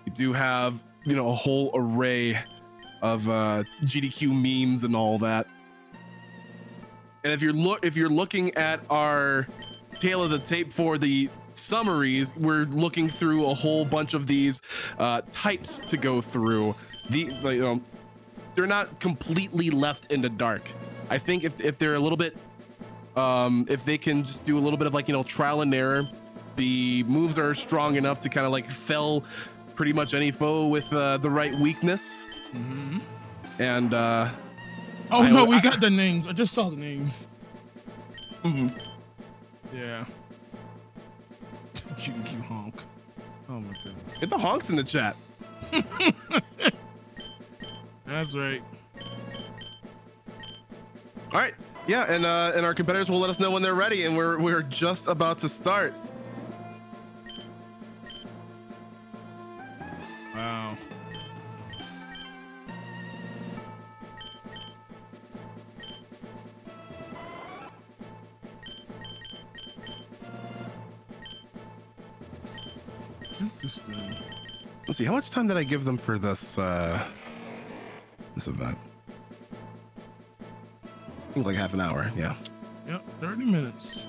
We do have you know a whole array of uh, GDQ memes and all that. And if you're look if you're looking at our tail of the tape for the summaries, we're looking through a whole bunch of these uh, types to go through. The you know, they're not completely left in the dark. I think if if they're a little bit, um, if they can just do a little bit of like you know trial and error, the moves are strong enough to kind of like fell pretty much any foe with uh, the right weakness. Mhm. And uh, Oh I- no, we I- got the names. I just saw the names. mhm. Yeah. GQ honk. Oh my goodness. get the honks in the chat. That's right. All right. Yeah, and uh, and our competitors will let us know when they're ready, and we're we're just about to start. Wow. Interesting. Let's see, how much time did I give them for this uh, this event? Like half an hour. Yeah. Yep, 30 minutes.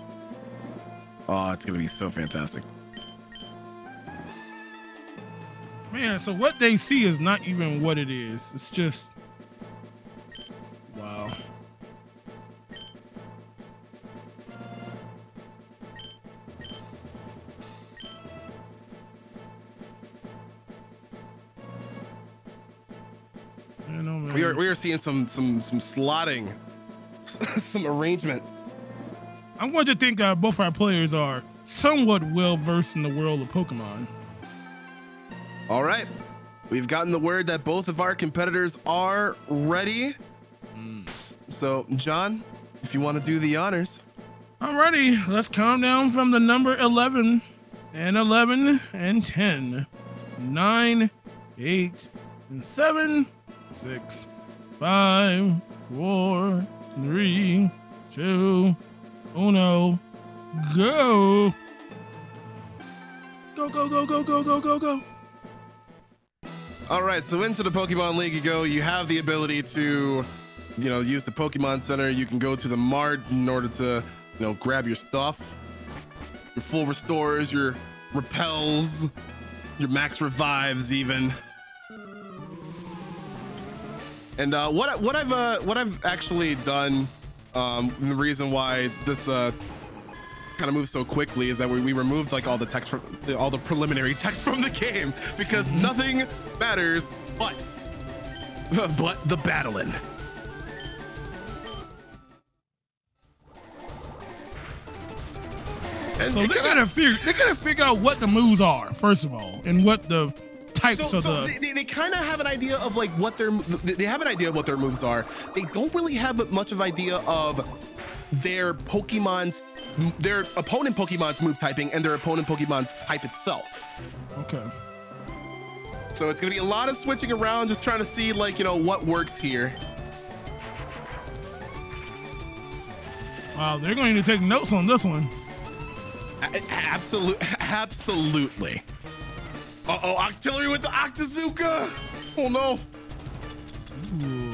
Oh, it's gonna be so fantastic. Man, so what they see is not even what it is. It's just wow. Oh. We are we are seeing some some some slotting, some arrangement. I'm going to think uh, both our players are somewhat well versed in the world of Pokemon. All right. We've gotten the word that both of our competitors are ready. So, John, if you want to do the honors. Alrighty, let's count down from the number 11 and 11 and 10. 9, 8, and 7, 6, 5, 4, 3, 2, 1, go. Go, go, go, go, go, go, go, go. All right, so into the Pokemon League you go. You have the ability to, you know, use the Pokemon Center. You can go to the Mart in order to, you know, grab your stuff. Your full restores, your repels, your max revives, even. And uh, what what I've uh, what I've actually done, um, the reason why this uh, kind of moves so quickly is that we, we removed like all the text from all the preliminary text from the game because mm-hmm. nothing matters but but the battling. And So they kinda- gotta figure they gotta figure out what the moves are, first of all, and what the types so, of so the they, they, they kind of have an idea of like what their they have an idea of what their moves are. They don't really have much of idea of their Pokemon's their opponent Pokemon's move typing and their opponent Pokemon's type itself. Okay. So it's gonna be a lot of switching around, just trying to see like you know what works here. Wow, they're going to take notes on this one. Absolutely, absolutely. Uh oh, Octillery with the Octazooka. Oh no. Ooh.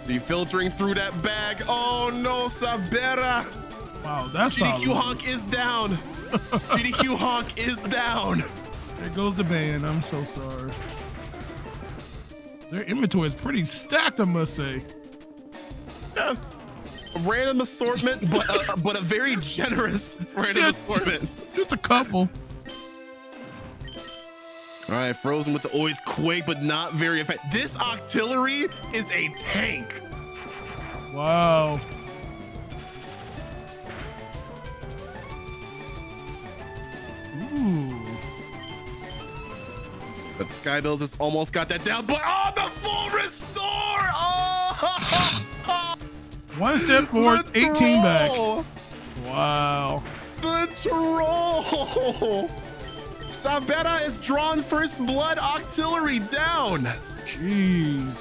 See, filtering through that bag. Oh no, Sabera. Wow, that's GDQ all. honk is down. GDQ honk is down. There goes the band. I'm so sorry. Their inventory is pretty stacked, I must say. Yeah. A random assortment, but a, but a very generous random Yeah. assortment. Just a couple. All right, frozen with the earthquake, but not very effective. This Octillery is a tank. Wow. Ooh. But Skybilz has almost got that down, but oh, the full restore! Oh, One step forward, 18 back. Wow. The troll! Sabera is drawn first blood Octillery down. Jeez.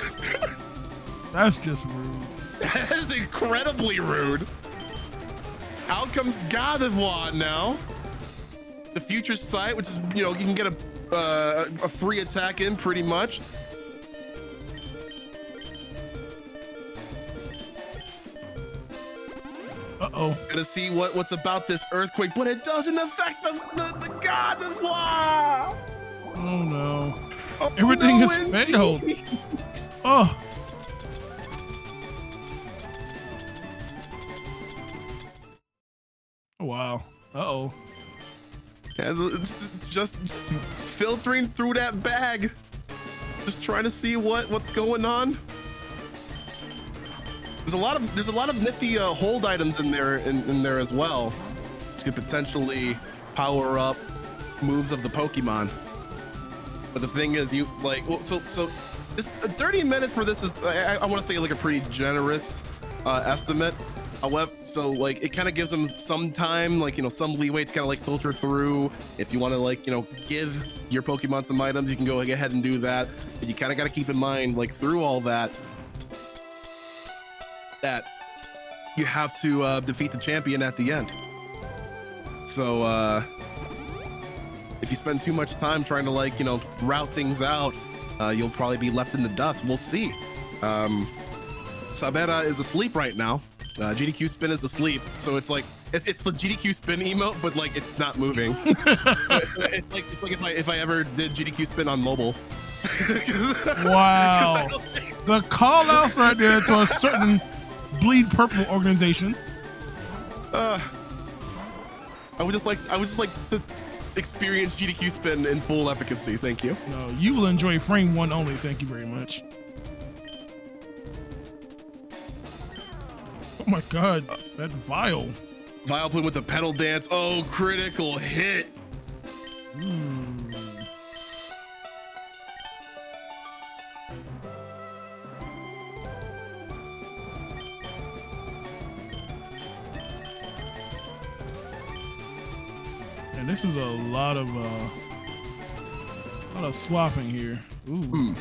That's just rude. That is incredibly rude. Out comes Gardevoir now. The future sight, which is, you know, you can get a uh, a free attack in pretty much. Uh oh. Gonna see what, what's about this earthquake, but it doesn't affect the, the, the god of war. Oh no. Oh, Everything no, has failed. Oh. Wow. Uh oh. Yeah, it's just filtering through that bag, just trying to see what what's going on. There's a lot of there's a lot of nifty uh, hold items in there in, in there as well, to could potentially power up moves of the Pokemon. But the thing is, you like well, so so this uh, 30 minutes for this is I, I want to say like a pretty generous uh, estimate. However, so like it kind of gives them some time, like you know, some leeway to kind of like filter through. If you want to like you know give your Pokemon some items, you can go ahead and do that. But you kind of got to keep in mind, like through all that, that you have to uh, defeat the champion at the end. So uh, if you spend too much time trying to like you know route things out, uh, you'll probably be left in the dust. We'll see. Um, Sabera is asleep right now. Uh, GDQ spin is asleep, so it's like it's, it's the GDQ spin emote, but like it's not moving. So it's, it's like it's like if I if I ever did GDQ spin on mobile. Wow. I don't think- The call outs right there to a certain bleed purple organization. uh, I would just like I would just like to experience GDQ spin in full efficacy. Thank you. No, you will enjoy frame one only. Thank you very much. Oh my god, that vile. Vile Vileplume with the petal dance. Oh, critical hit. Hmm. This is a lot of uh, a lot of swapping here. Ooh. Hmm.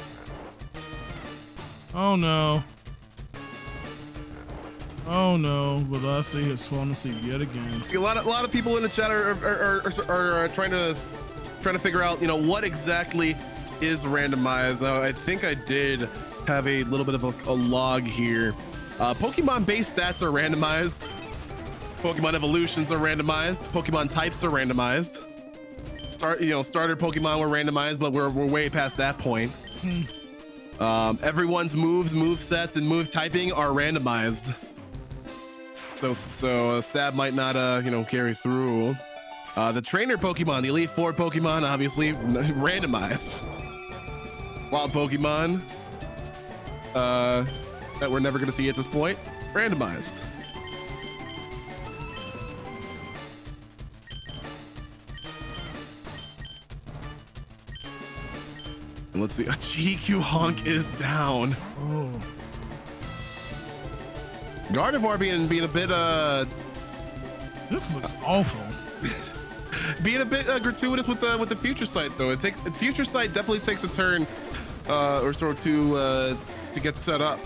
Oh no. Oh no, Velocity has fallen asleep yet again. See, a lot of a lot of people in the chat are are, are, are, are, are trying to trying to figure out, you know, what exactly is randomized. Uh, I think I did have a little bit of a, a log here. Uh, Pokemon base stats are randomized. Pokemon evolutions are randomized. Pokemon types are randomized. Start, you know, starter Pokemon were randomized, but we're we're way past that point. Um, everyone's moves, move sets, and move typing are randomized. So so stab might not uh you know carry through. Uh, the trainer Pokemon, the Elite Four Pokemon, obviously randomized. Wild Pokemon, uh, that we're never gonna see at this point, randomized. And let's see, a GQ Honk is down. Oh. Gardevoir being being a bit uh This looks awful. being a bit uh, gratuitous with the with the future sight though. It takes future sight definitely takes a turn uh, or sort of to uh, to get set up.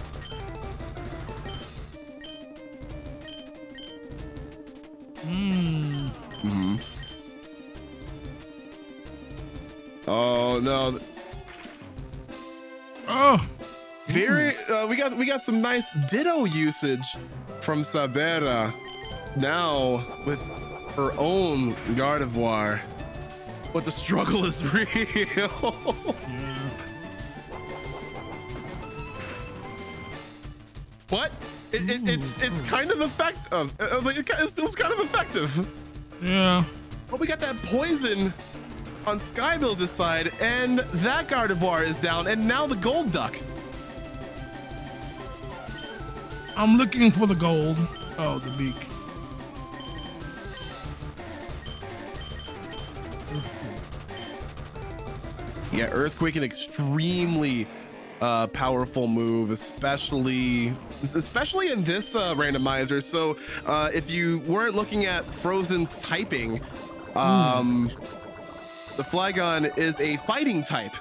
Hmm. Mm-hmm. Oh no! Oh. Very. Uh, we got we got some nice Ditto usage from Sabera. Now with her own Gardevoir. But the struggle is real. Yeah. What? It, it, it's it's kind of effective. Like, it, it was kind of effective. Yeah. But we got that poison on Skybilz' side, and that Gardevoir is down, and now the Golduck. I'm looking for the gold. Oh, the beak. Yeah, Earthquake an extremely uh, powerful move, especially especially in this uh, randomizer. So uh, if you weren't looking at Frozen's typing, um, the Flygon is a fighting type.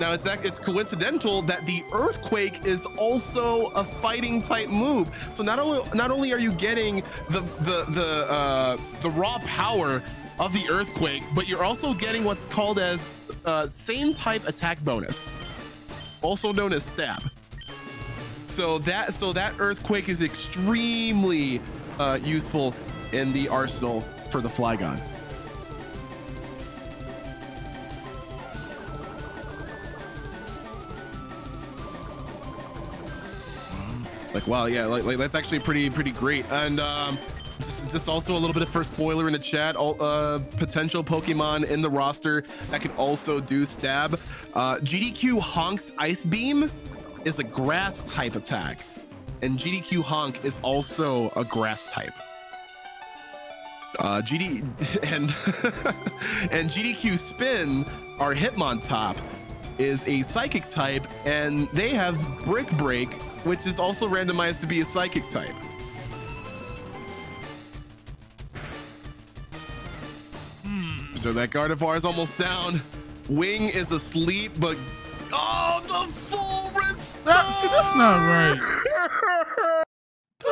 Now it's it's coincidental that the Earthquake is also a fighting type move. So not only not only are you getting the the the uh, the raw power of the Earthquake, but you're also getting what's called as uh, same type attack bonus, also known as stab. So that so that Earthquake is extremely uh, useful in the arsenal for the Flygon. Like wow, yeah, like, like that's actually pretty pretty great. And um, just, also a little bit of first spoiler in the chat. All uh, potential Pokemon in the roster that can also do stab. Uh, GDQ Honk's Ice Beam is a grass type attack, and GDQ Honk is also a grass type. Uh, GD and and GDQ Spin, our Hitmontop, is a psychic type, and they have Brick Break, which is also randomized to be a psychic type. Hmm. So that Gardevoir is almost down. Wing is asleep, but oh, the full restore! That's, that's not right.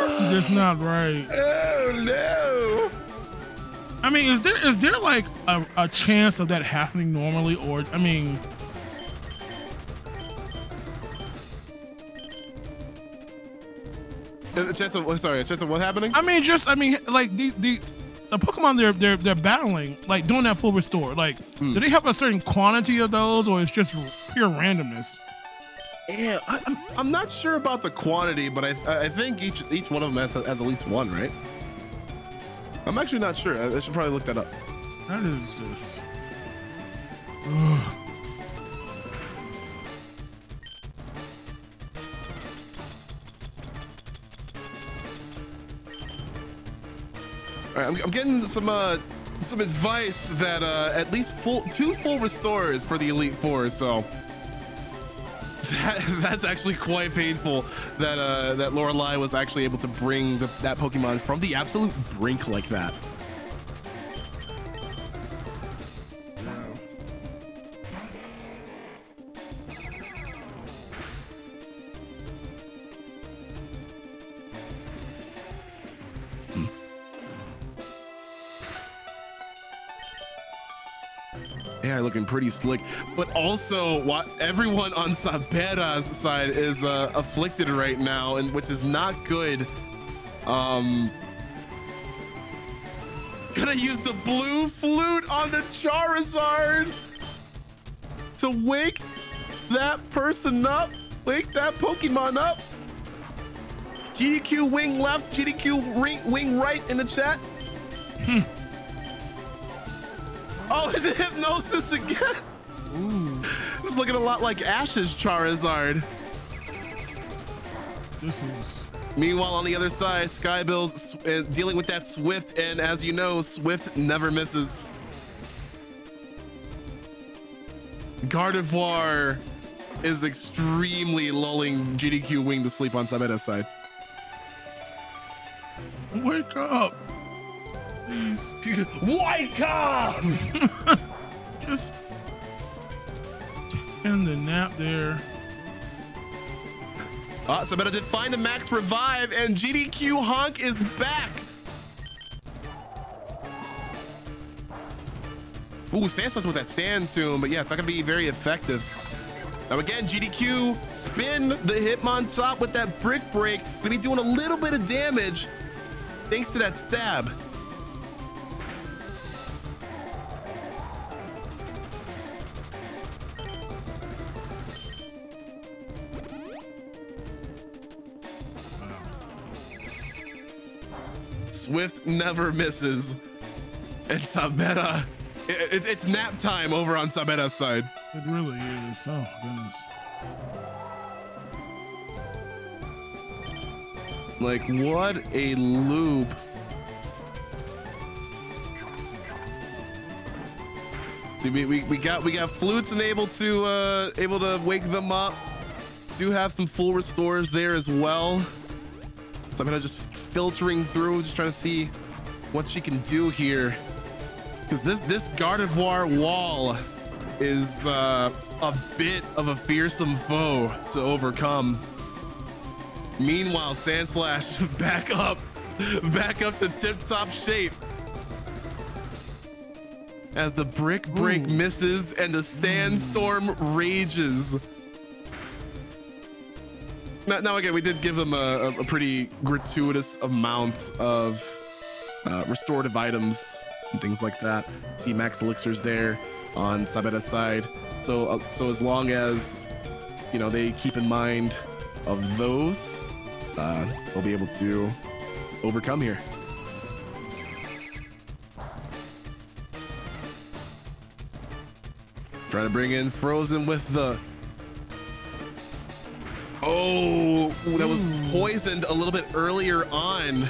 That's just not right. Oh no! I mean, is there is there like a, a chance of that happening normally, or I mean, Uh, Chance of, sorry, Chance of what's happening? I mean, just I mean, like the the the Pokemon they're they're they're battling, like doing that full restore. Like, Hmm. do they have a certain quantity of those, or it's just pure randomness? Yeah, I, I'm, I'm not sure about the quantity, but I I think each each one of them has, has at least one, right? I'm actually not sure. I, I should probably look that up. That is just. All I'm, I'm getting some uh some advice that uh at least full two full restores for the Elite Four. So that that's actually quite painful that uh that Lorelei was actually able to bring the, that Pokemon from the absolute brink like that. Yeah, looking pretty slick. But also, what everyone on Sabera's side is uh, afflicted right now, and which is not good. Um, gonna use the blue flute on the Charizard to wake that person up, wake that Pokemon up. GDQ wing left, GDQ wing right in the chat. Oh, it's a hypnosis again. Ooh, This is looking a lot like Ash's Charizard. this is. Meanwhile, on the other side, Skybilz' uh, dealing with that Swift, and as you know, Swift never misses. Gardevoir is extremely lulling GDQ Wing to sleep on Sabera's side. Wake up, please. Wake up! Just end the nap there. Uh, Sabera did find the max revive, and GDQ Honk is back. Ooh, Sandstorm's with that Sand Tomb, but yeah, it's not gonna be very effective. Now again, GDQ spin the Hitmontop with that Brick Break. Gonna be doing a little bit of damage thanks to that stab. Swift never misses. And Sabera, it, it- it's nap time over on Sabera's side. It really is. Oh goodness. Like, what a loop. See, we, we, we got we got flutes and able to uh able to wake them up. Do have some full restores there as well. So I'm gonna just filtering through, just trying to see what she can do here. Because this this Gardevoir wall is uh, a bit of a fearsome foe to overcome. Meanwhile, Sandslash back up, back up to tip-top shape. As the brick break Ooh. misses and the sandstorm rages. Now, now again, we did give them a, a, pretty gratuitous amount of uh, restorative items and things like that. See max elixirs there on Sabera's side. So, uh, so as long as you know they keep in mind of those, uh, they'll be able to overcome here. Trying to bring in Frozen with the. Oh, that was poisoned a little bit earlier on.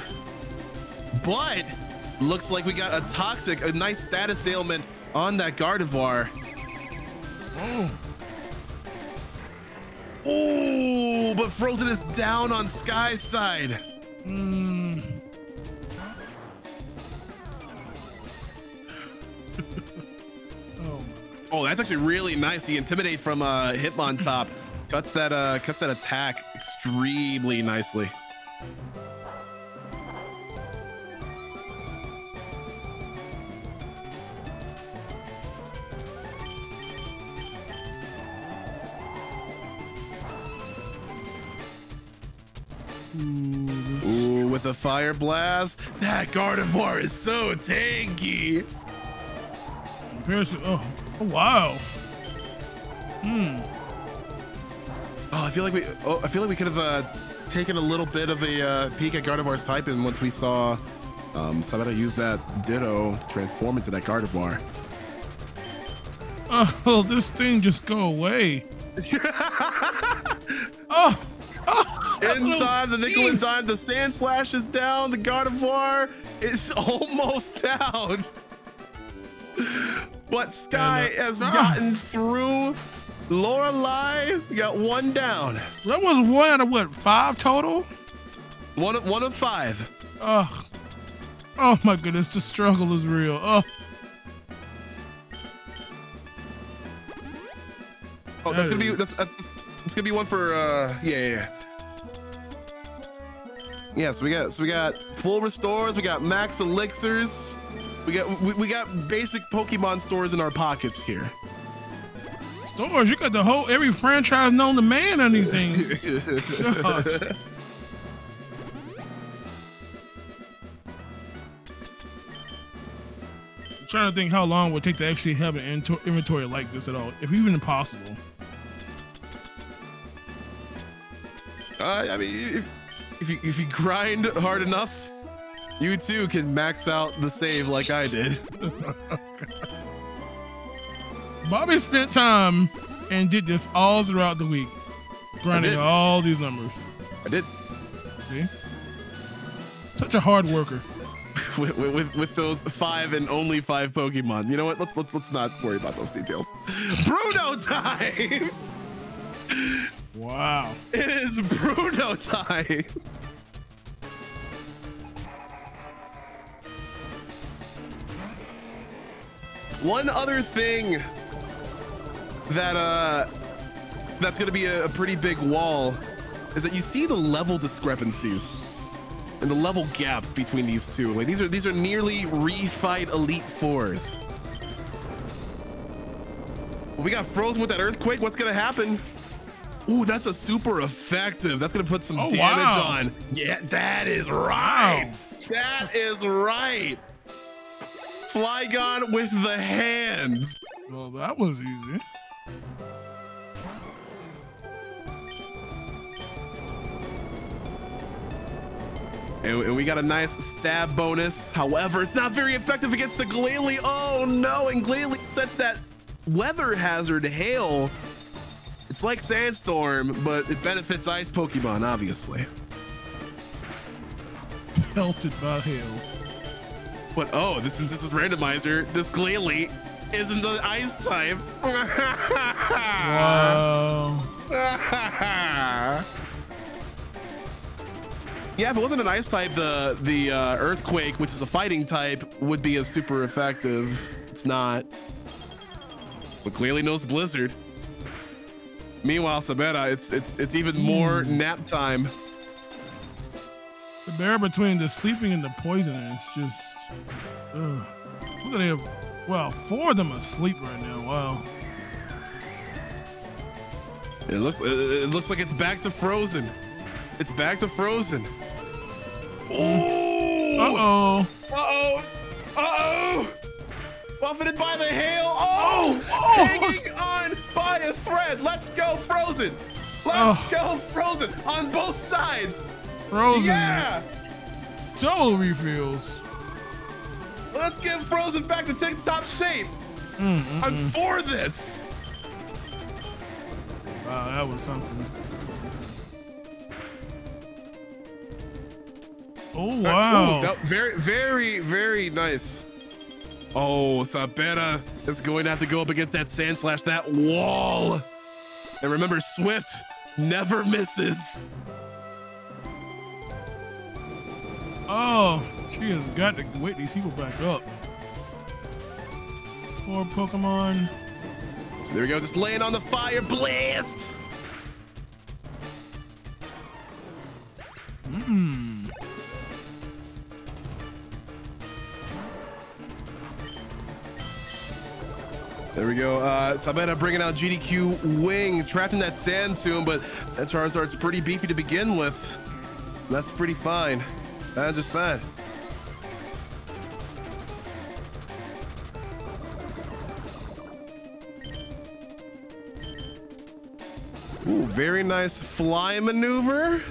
But looks like we got a toxic, a nice status ailment on that Gardevoir. Oh, Oh, but Frozen is down on Sky's side. hmm. oh, Oh, that's actually really nice. The intimidate from uh, Hitmontop cuts that uh, cuts that attack extremely nicely. Ooh, with a fire blast, that Gardevoir is so tanky. oh, oh wow. Hmm. Oh, I feel like we. Oh, I feel like we could have uh, taken a little bit of a uh, peek at Gardevoir's typing once we saw um, Sabera use that Ditto to transform into that Gardevoir. Oh, this thing just go away. Oh, oh Inside the nickel inside, the Sandslash is down. The Gardevoir is almost down. But Sky uh, has gotten through. Lorelei we got one down. That was one out of what five total? One of one of five. Oh, oh my goodness, the struggle is real. Oh, Oh, that's gonna be that's, that's it's gonna be one for uh yeah yeah. yeah. Yeah, so we got so we got full restores, we got max elixirs, we got we, we got basic Pokemon stores in our pockets here. Stores! You got the whole every franchise known to man on these things. I'm trying to think how long it would take to actually have an inventory like this at all, if even possible. Uh, I mean, if, if you if you grind hard enough, you too can max out the save like I did. Bobby spent time and did this all throughout the week, grinding all these numbers. I did See, such a hard worker. with, with with those five and only five Pokemon. You know what? Let's let's, let's not worry about those details. Bruno time. Wow. It is Bruno time. One other thing that uh that's gonna be a, a pretty big wall is that you see the level discrepancies and the level gaps between these two. Like these are these are nearly refight Elite Fours. We got frozen with that earthquake. What's gonna happen? Ooh, that's a super effective. That's gonna put some Oh, damage wow. on. Yeah, that is right. That is right. Flygon with the hands. Well, that was easy. And, we got a nice stab bonus. However, it's not very effective against the Glalie. Oh no, and Glalie sets that weather hazard hail. It's like Sandstorm, but it benefits ice Pokemon, obviously. Pelted by hail. But oh, this since this is randomizer, this Glalie isn't the ice type. Wow. yeah, if it wasn't an ice type, the the uh, earthquake, which is a fighting type, would be as super effective. It's not. But clearly knows Blizzard. Meanwhile, Sabera, it's it's it's even more nap time. The barrier between the sleeping and the poisoning is just. Ugh. Look at them. Wow, four of them are asleep right now. Wow. It looks it, looks like it's back to Frozen. It's back to Frozen. Uh Oh! oh. Uh-oh! Uh-oh! Buffeted by the hail. Oh! Oh! Hanging on by a thread. Let's go, Frozen. Let's Oh. go, Frozen. On both sides. Frozen. Yeah! Double refills. Let's get Frozen back to take top shape. Mm, mm, I'm for this. Wow, that was something. Oh wow. Ooh, that- very, very, very nice. Oh, Sabera is going to have to go up against that Sandslash, that wall. And remember, Swift never misses. Oh, she has got to wake these people back up. Poor Pokemon. There we go, just laying on the fire blast. Mm. There we go. Uh, Sabera bringing out GDQ Wing, trapped in that sand tomb, but that Charizard's pretty beefy to begin with. That's pretty fine. That's just fine. Ooh, very nice fly maneuver.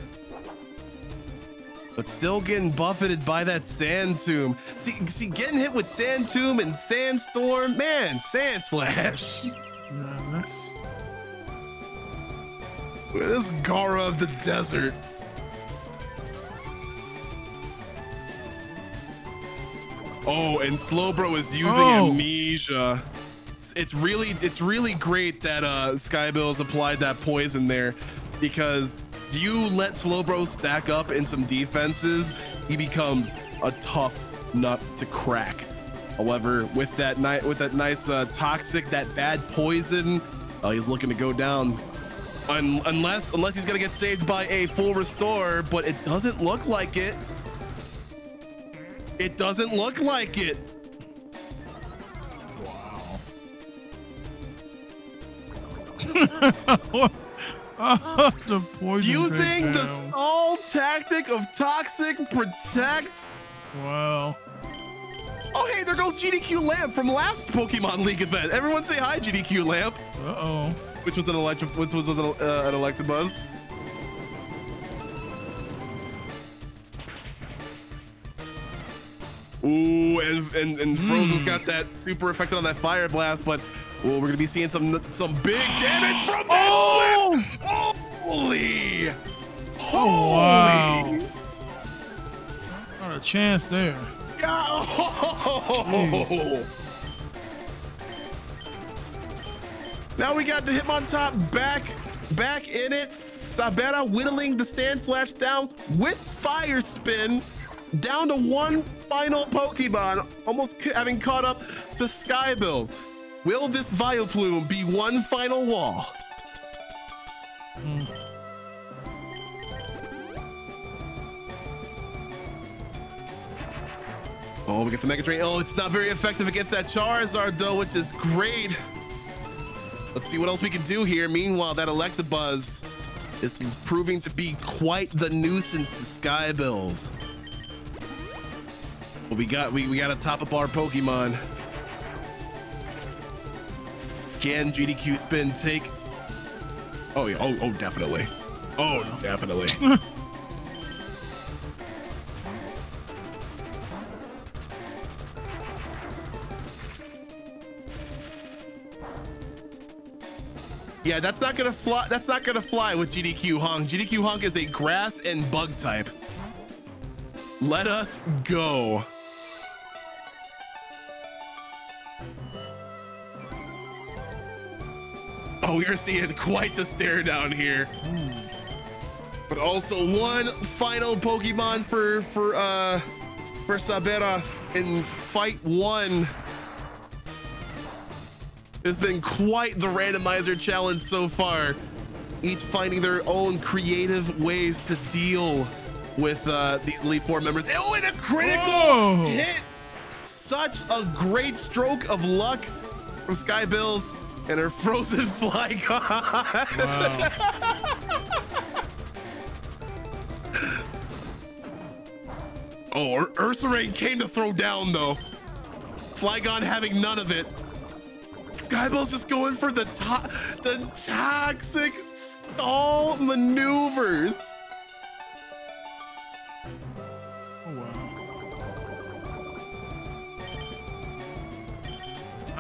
But still getting buffeted by that sand tomb. See, see, getting hit with sand tomb and sandstorm, man, Sandslash. That's This Gara of the desert. Oh, and Slowbro is using Oh. amnesia. It's really, it's really great that uh, Skybilz applied that poison there, because you let Slowbro stack up in some defenses, he becomes a tough nut to crack. However, with that night, with that nice uh, toxic, that bad poison, uh, he's looking to go down Un- unless unless he's gonna get saved by a full restore, but it doesn't look like it. It doesn't look like it. oh, the poison. Using the stall tactic of toxic protect. Wow. Oh hey, there goes GDQ Lamp from last Pokemon League event. Everyone say hi, GDQ Lamp, Uh oh. which was an electric, which was, was an, uh, an Electabuzz. Ooh, and and, and Frozen's Hmm. got that super effect on that fire blast, but well, we're gonna be seeing some some big damage from that Oh! slip. Holy! Oh, wow. Not a chance there. Oh! Now we got the Hitmontop back, back in it. Sabera whittling the Sandslash down with Fire Spin, down to one final Pokemon, almost having caught up to Skybilz. Will this Vileplume be one final wall? Mm. Oh, we get the Mega Drain. Oh, it's not very effective against that Charizard, though, which is great. Let's see what else we can do here. Meanwhile, that Electabuzz is proving to be quite the nuisance to Skybilz. We got we, we got to top up our Pokemon. Can GDQ spin take? Oh yeah. Oh oh definitely. Oh definitely. Yeah, that's not gonna fly. That's not gonna fly with GDQ Honk. GDQ Honk is a grass and bug type. Let us go. Oh, we are seeing quite the stare down here. But also one final Pokemon for for uh for Sabera in fight one. It's been quite the randomizer challenge so far. Each finding their own creative ways to deal with uh, these Elite Four members. Oh, and a critical Whoa. hit! Such a great stroke of luck from Skybilz and her frozen fly god. Wow. oh, Ur Ursaring came to throw down though. Flygon having none of it. Skyball's just going for the to the toxic stall maneuvers.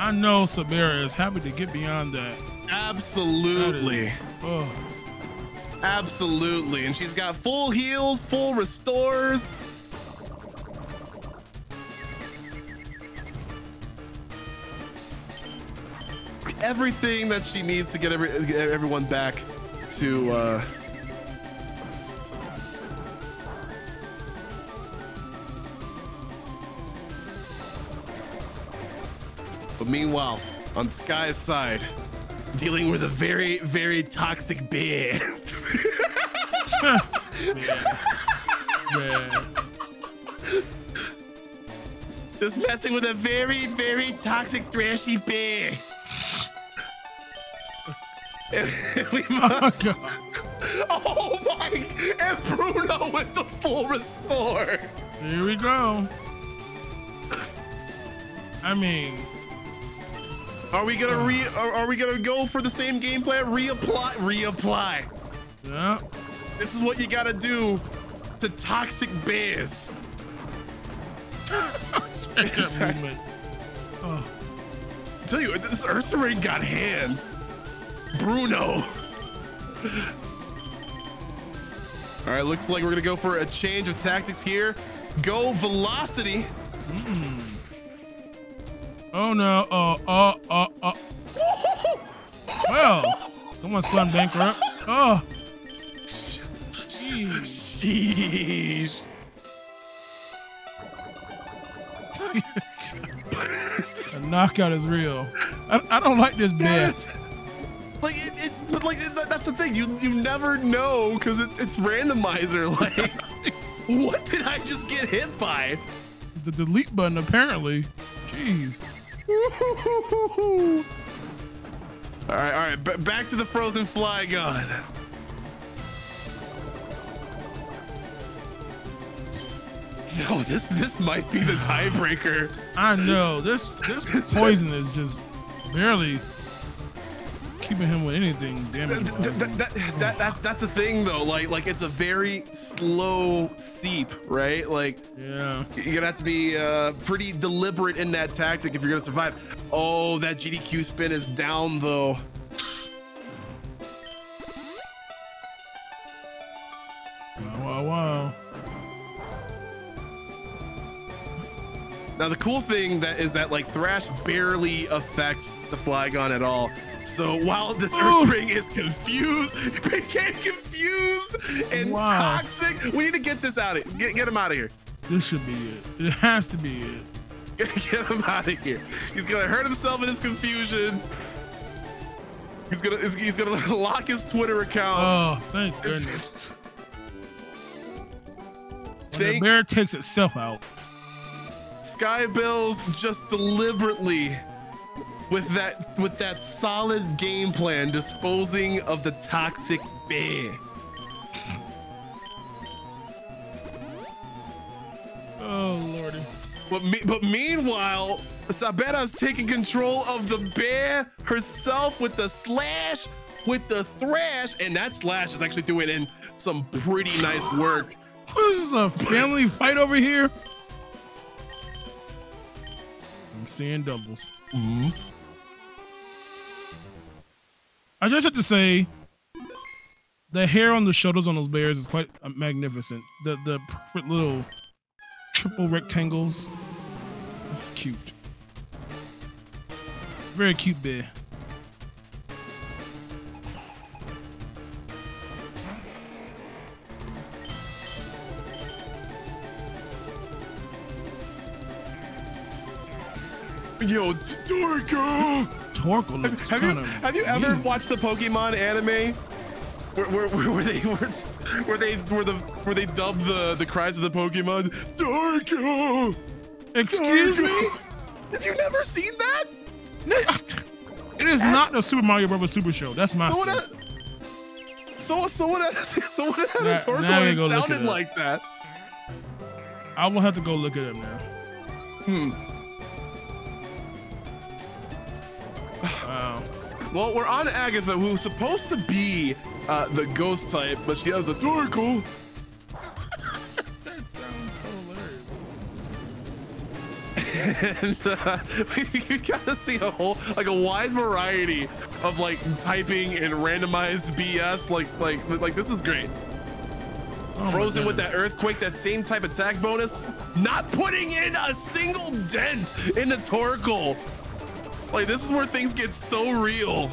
I know Sabera is happy to get beyond that. That Absolutely. is- oh, Absolutely. And she's got full heals, full restores. Everything that she needs to get, every, everyone back to uh But meanwhile, on Sky's side, dealing with a very, very toxic bear. man. Just messing with a very, very toxic, thrashy bear. we Oh my must. god. Oh my! And Bruno with the full restore. Here we go. I mean, Are we gonna re? Are, are we gonna go for the same game plan? Reapply, reapply. yeah. This is what you gotta do to toxic bears. That movement. Oh, I tell you, this Ursaring got hands. Bruno. All right, looks like we're gonna go for a change of tactics here. Go velocity. Mm-hmm. Oh no. Oh, oh, oh, oh. Well, someone's gone bankrupt. Oh. Jeez. Sheesh. The knockout is real. I, I don't like this. Yes. Like it, it, but like it, that's the thing. You you never know because it, it's randomizer. Like, what did I just get hit by? The delete button, apparently. Jeez. All right, all right. B- back to the frozen Flygon. No, this this might be the tiebreaker. I know this this poison is just barely keeping him with anything damage. That, that, that, that, that, that's a thing though. Like like it's a very slow seep, right? Like Yeah. you're gonna have to be uh, pretty deliberate in that tactic if you're gonna survive. Oh, that GDQ spin is down though. Wow, wow, wow. Now the cool thing that is that like Thrash barely affects the Flygon at all. So while this Ooh. Ursaring is confused, became confused and Wow. toxic. We need to get this out of get, get him out of here. This should be it. It has to be it. Get, him out of here. He's gonna hurt himself in his confusion. He's gonna he's, gonna lock his Twitter account. Oh, thank goodness. When the bear takes itself out. Sky Skybilz' just deliberately with that with that solid game plan disposing of the toxic bear. Oh lordy. But me, but meanwhile, Sabera's taking control of the bear herself with the slash, with the thrash, and that slash is actually doing in some pretty nice work. This is a family fight over here. I'm seeing doubles. Mm-hmm. I just have to say, the hair on the shoulders on those bears is quite uh, magnificent. The the perfect little triple rectangles. It's cute. Very cute bear. Yo, Dorko! Torkoal looks Have kind you of. have you ever watched the Pokemon anime? Where, where, where, where they where, where they where the where they dubbed the the cries of the Pokemon? Dorko! Excuse me? Have you never seen that? It is not the Super Mario Bros. Super Show. That's my Someone had, so, someone had, someone had Now- a Torkoal now and sounded like that. I will have to go look at it now. Hmm. Well, we're on Agatha, who's supposed to be uh, the ghost type, but she has a Torkoal. That sounds hilarious. and uh, we got to see a whole like a wide variety of like typing and randomized BS. Like like like this is great. Oh Frozen with that earthquake, that same type attack bonus, not putting in a single dent in the Torkoal. Like this is where things get so real.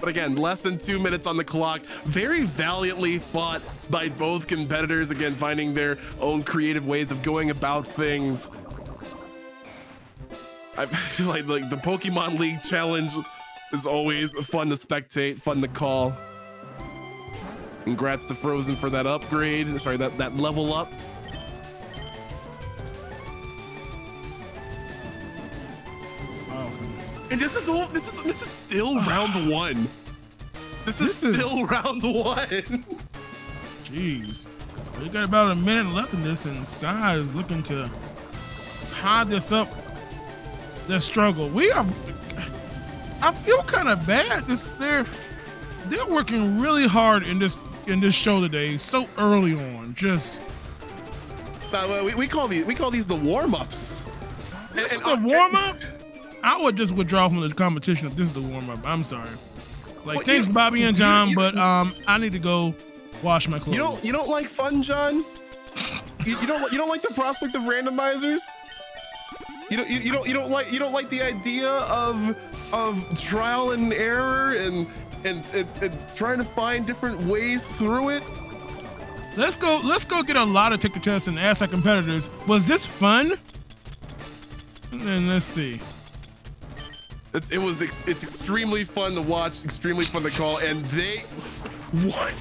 But again, less than two minutes on the clock. Very valiantly fought by both competitors. Again, finding their own creative ways of going about things. I feel like, like the Pokemon League challenge is always fun to spectate, fun to call. Congrats to Frozen for that upgrade. Sorry, that, that level up. And this is all this is this is still round one. This is This is- still round one. Jeez. We got about a minute left in this, and Sky is looking to tie this up. The struggle. We are. I feel kind of bad. This they're they're working really hard in this in this show today, so early on. Just Uh, we, we call these we call these the warm ups. this is the warm up. I would just withdraw from the competition if this is the warm up. I'm sorry. Like Well, thanks, you- Bobby and John, you- but um, I need to go wash my clothes. You don't you don't like fun, John? You, don't you don't like the prospect of randomizers? You don't you, don't you don't like you don't like the idea of of trial and error and and, and, and trying to find different ways through it. Let's go. Let's go get a lot of ticker tests and ask our competitors. Was this fun? And then let's see. It, it was ex- it's extremely fun to watch, extremely fun to call, and they what?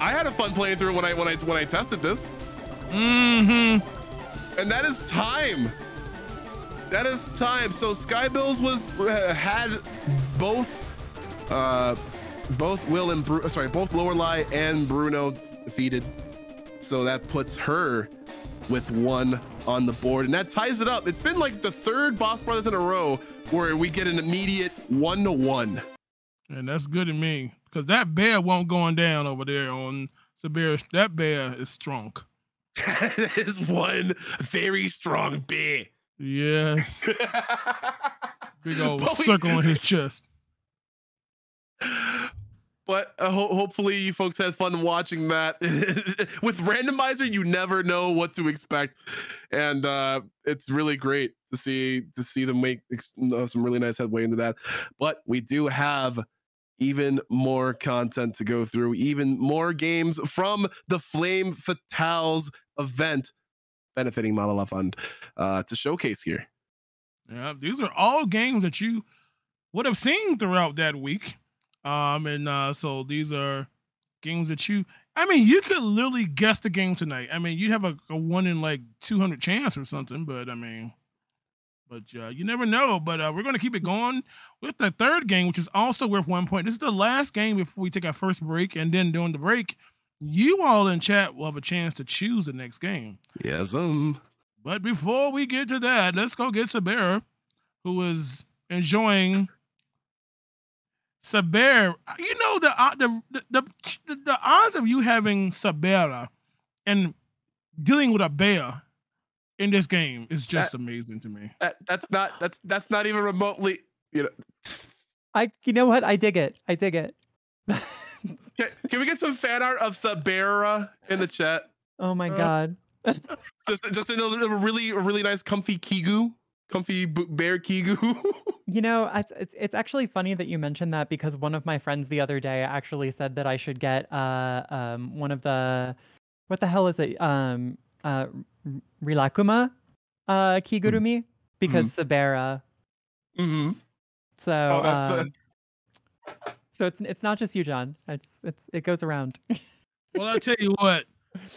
I had a fun playing through when I when I when I tested this, Mm-hmm. and that is time. That is time. So Skybilz was uh, had both uh both Will and Bru- sorry both Lorelei and Bruno defeated. So that puts her with one on the board, and that ties it up. It's been like the third Boss Brothers in a row where we get an immediate one to one. And that's good to me because that bear won't going down over there on Sabir. That bear is strong. That is one very strong bear. Yes. Big old But we- circle on his chest. But uh, ho- hopefully you folks had fun watching that. With randomizer, you never know what to expect, and uh, it's really great to see to see them make ex- uh, some really nice headway into that. But we do have even more content to go through, even more games from the Flame Fatales event, benefiting Malala Fund, uh, to showcase here. Yeah, these are all games that you would have seen throughout that week. Um, and uh, so these are games that you. I mean, you could literally guess the game tonight. I mean, you'd have a, a one in like two hundred chance or something. But I mean, but uh, you never know. But uh, we're gonna keep it going with the third game, which is also worth one point. This is the last game before we take our first break, and then during the break, you all in chat will have a chance to choose the next game. Yes, um. But before we get to that, let's go get Sabera, who is enjoying Sabera. You know the uh, the, the the the odds of you having Sabera and dealing with a bear in this game is just amazing to me. That, that's not that's that's not even remotely you know I, you know what? I dig it. I dig it. can, can we get some fan art of Sabera in the chat oh my Uh, god. just just in a, a really a really nice comfy kigu comfy bear kigu You know, it's, it's it's actually funny that you mentioned that because one of my friends the other day actually said that I should get uh um one of the what the hell is it um uh Rilakuma uh Kigurumi because Sabera. mm-hmm. So oh, um, so it's it's not just you, John. It's it's it goes around. Well, I'll tell you what.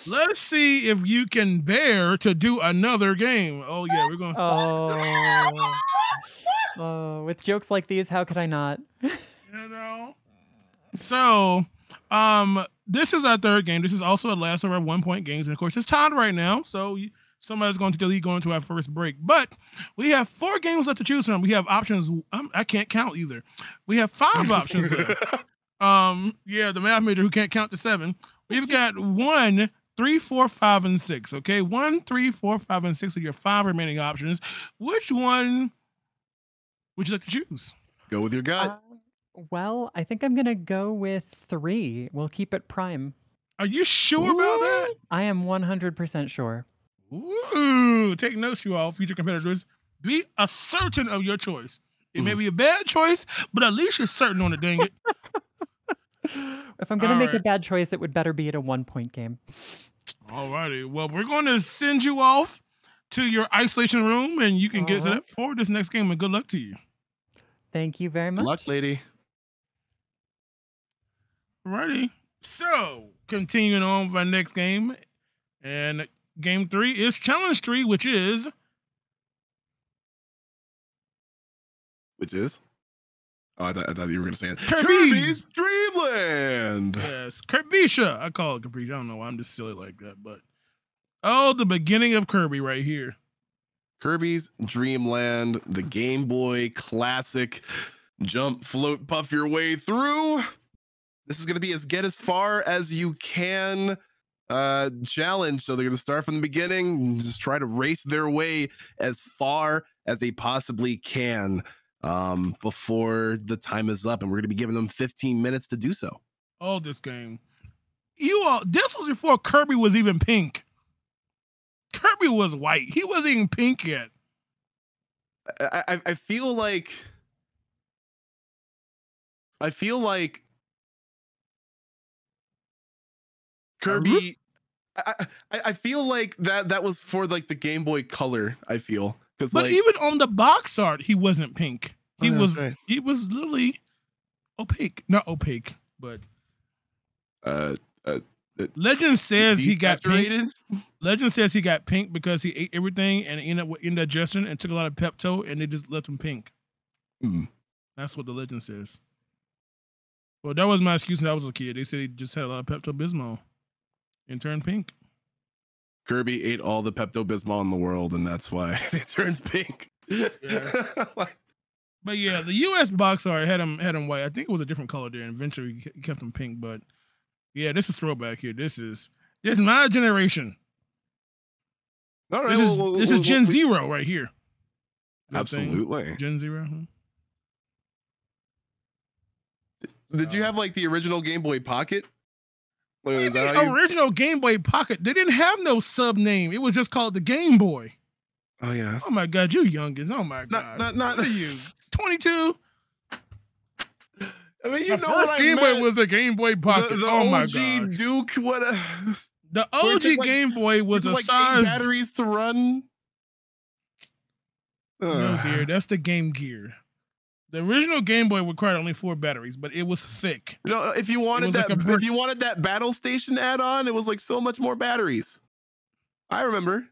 Let's see if you can bear to do another game. Oh yeah, we're gonna start. oh. oh, with jokes like these, how could I not? you know. So, um, this is our third game. This is also the last of our one point games. And of course, it's tied right now. So you, somebody's going to delete going to our first break. But we have four games left to choose from. We have options. I'm, I can't count either. We have five options there. Um, yeah, the math major who can't count to seven. We've got one, three, four, five, and six. Okay, one, three, four, five, and six are your five remaining options. Which one would you like to choose? Go with your gut. Uh, well, I think I'm gonna go with three. We'll keep it prime. Are you sure about that? I am 100% sure. Ooh, take notes, you all, future competitors. Be a certain of your choice. It may be a bad choice, but at least you're certain on it, dang it. If I'm gonna make a bad choice, it would better be at a one point game. Alrighty. Well, we're going to send you off to your isolation room and you can get set Alright. up for this next game and good luck to you. Thank you very Good much. luck, lady. Alrighty. So, continuing on with our next game. And game three is challenge three, which is Which is? Oh, I thought, I thought you were going to say it. Kirby's. Dreamland. Yes, Kirbisha. I call it Capricia. I don't know why I'm just silly like that, but oh, the beginning of Kirby right here. Kirby's Dreamland, the Game Boy classic. Jump, float, puff your way through. This is going to be as get as far as you can uh challenge. So they're going to start from the beginning and just try to race their way as far as they possibly can um before the time is up and we're going to be giving them 15 minutes to do so. Oh, this game. You all, this was before Kirby was even pink. Kirby was white. He wasn't even pink yet. I, I I feel like I feel like Kirby. I, I I feel like that that was for like the Game Boy Color. I feel because But like even on the box art, he wasn't pink. He yeah, was he was literally opaque. Not opaque, but uh Legend says he got pink. Legend says he got pink because he ate everything and ended up with indigestion and took a lot of Pepto and they just left him pink. Hmm. That's what the legend says. Well, that was my excuse when I was a kid. They said he just had a lot of Pepto Bismol and turned pink. Kirby ate all the Pepto Bismol in the world, and that's why it turns pink. Like, But yeah, the U.S. box art had him had him white. I think it was a different color there, and eventually he kept him pink. But yeah, this is throwback here. This is this is my generation. all right, This is well, well, this well, is Gen Zero right here. That thing. Absolutely. Gen Zero. huh? Did you have like the original Game Boy Pocket? Like, The how you- original Game Boy Pocket. They didn't have no sub name. It was just called the Game Boy. Oh yeah. Oh my God, you youngest. Oh my Not God. not not. Are you? Twenty two. I mean, you The know first Game Boy was the Game Boy Pocket. The, the oh my OG God. Duke. What a. The OG like- Game Boy was a like size. batteries to run. No, dear, that's the Game Gear. The original Game Boy required only four batteries, but it was thick. You know, uh, if you wanted was like that, if you wanted that battle station add-on, it was like so much more batteries. I remember.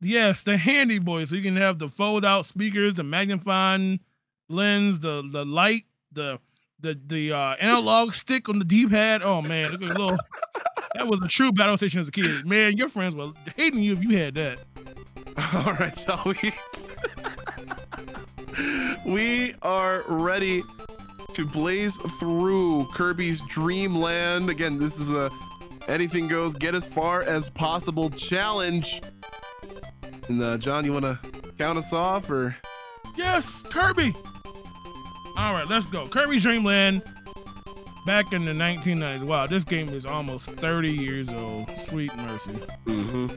Yes, the handy boy, so you can have the fold-out speakers, the magnifying lens, the the light, the the the uh, analog stick on the D-pad. Oh man, look at little. That was a true battle station as a kid. Man, your friends were hating you if you had that. All right, shall we? we are ready to blaze through Kirby's Dreamland. Again, this is a anything goes, get as far as possible challenge. And uh, John, you want to count us off, or Yes, Kirby. All right, let's go. Kirby's Dreamland. Back in the 1990s. Wow, this game is almost 30 years old. Sweet mercy. mm-hmm.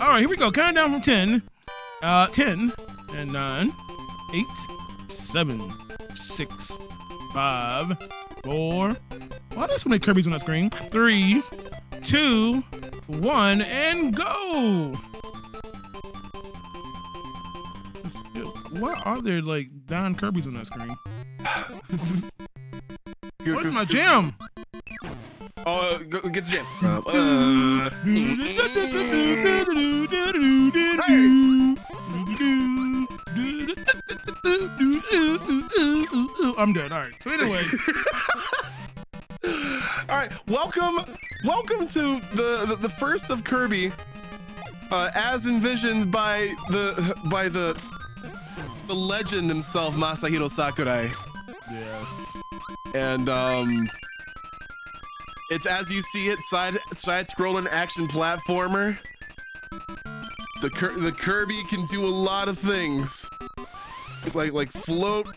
All right, here we go. Counting down from 10. Uh, 10 and 9, 8, 7, 6, 5, 4. Why there's so many Kirby's on that screen? 3, 2, 1, and go. Why are there like Don Kirby's on that screen? Where's my jam? Oh, go, get the jam. Uh, uh, I'm dead. All right. So anyway, All right, welcome welcome to the the, the first of Kirby, uh, as envisioned by the by the the legend himself, Masahiro Sakurai. Yes. and um it's as you see it side side scrolling action platformer the the kirby can do a lot of things like like float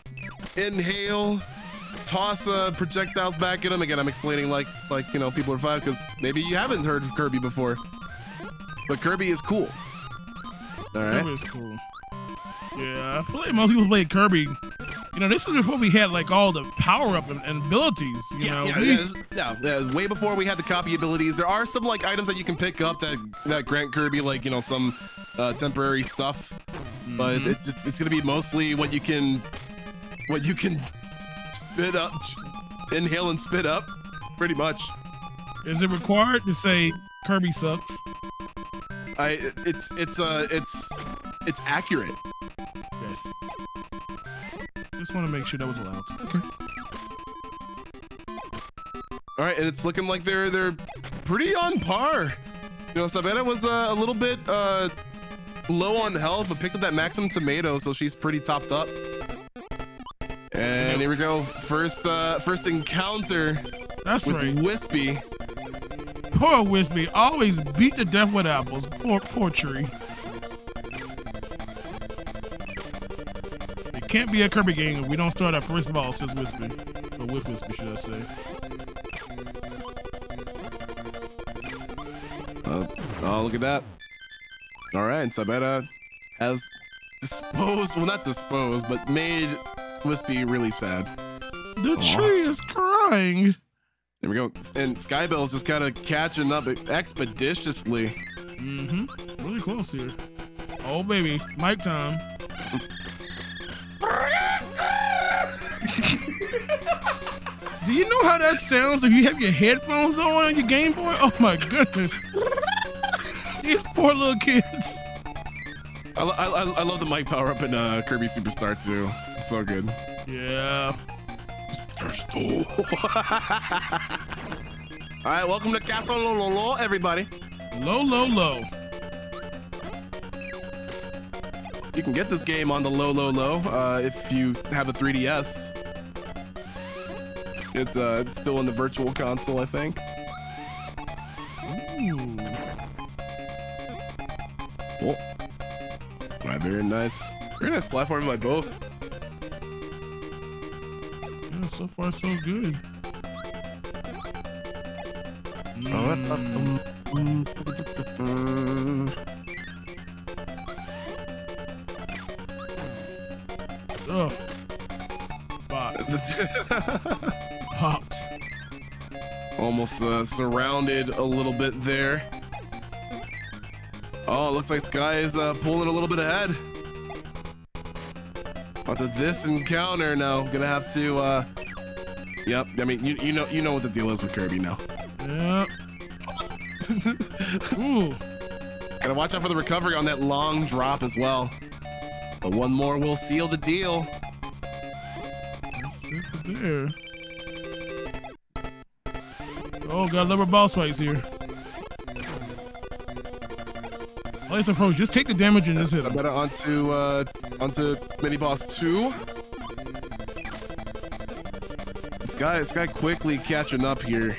inhale toss uh, projectiles back at him again i'm explaining like like you know people are fine because maybe you haven't heard of kirby before but kirby is cool all right Kirby is cool. Yeah, I feel like most people play Kirby. You know, this is before we had like all the power up and, and abilities. You know, yeah, we- yeah, yeah, yeah, way before we had the copy abilities. There are some like items that you can pick up that that grant Kirby like you know some uh, temporary stuff, but Mhm. it's just it's gonna be mostly what you can what you can spit up, inhale and spit up, pretty much. is it required to say Kirby sucks? I it's it's uh it's it's accurate. Yes. Just want to make sure that was allowed. Okay. All right, and it's looking like they're they're pretty on par. You know, Sabera was uh, a little bit uh, low on health, but picked up that maximum tomato, so she's pretty topped up. And here we go, first uh, first encounter That's with right. Wispy. Poor Wispy, always beat to death with apples. Poor, poor tree. It can't be a Kirby game if we don't start our first ball, says Wispy. Or with Wispy, should I say. Uh, oh, look at that. All right, Sabera has disposed, well, not disposed, but made Wispy really sad. The tree is crying. There we go. And Skybell's just kind of catching up expeditiously. Mm-hmm. Really close here. Oh, baby. Mic time. Do you know how that sounds if you have your headphones on on your Game Boy? Oh my goodness. These poor little kids. I, I, I- love the mic power up in uh, Kirby Superstar too. It's so good. Yeah. All right, welcome to Castle Lololo, everybody. Low, low, low. You can get this game on the low, low, low uh, if you have a 3DS. It's uh, it's still in the virtual console, I think. Ooh. Oh. All right, very nice. Very nice platform by both. Yeah, so far so good. Oh. Popped. Almost uh, surrounded a little bit there. Oh, looks like Sky is uh, pulling a little bit ahead. Onto this encounter now. Gonna have to. Uh, yep. I mean, you you know you know what the deal is with Kirby now. Yep. Ooh. Gotta watch out for the recovery on that long drop as well. But one more will seal the deal. There. Oh, got rubber boss fights here. Let's approach. Just take the damage and just hit I him. better onto uh, onto mini boss two. This guy, this guy quickly catching up here.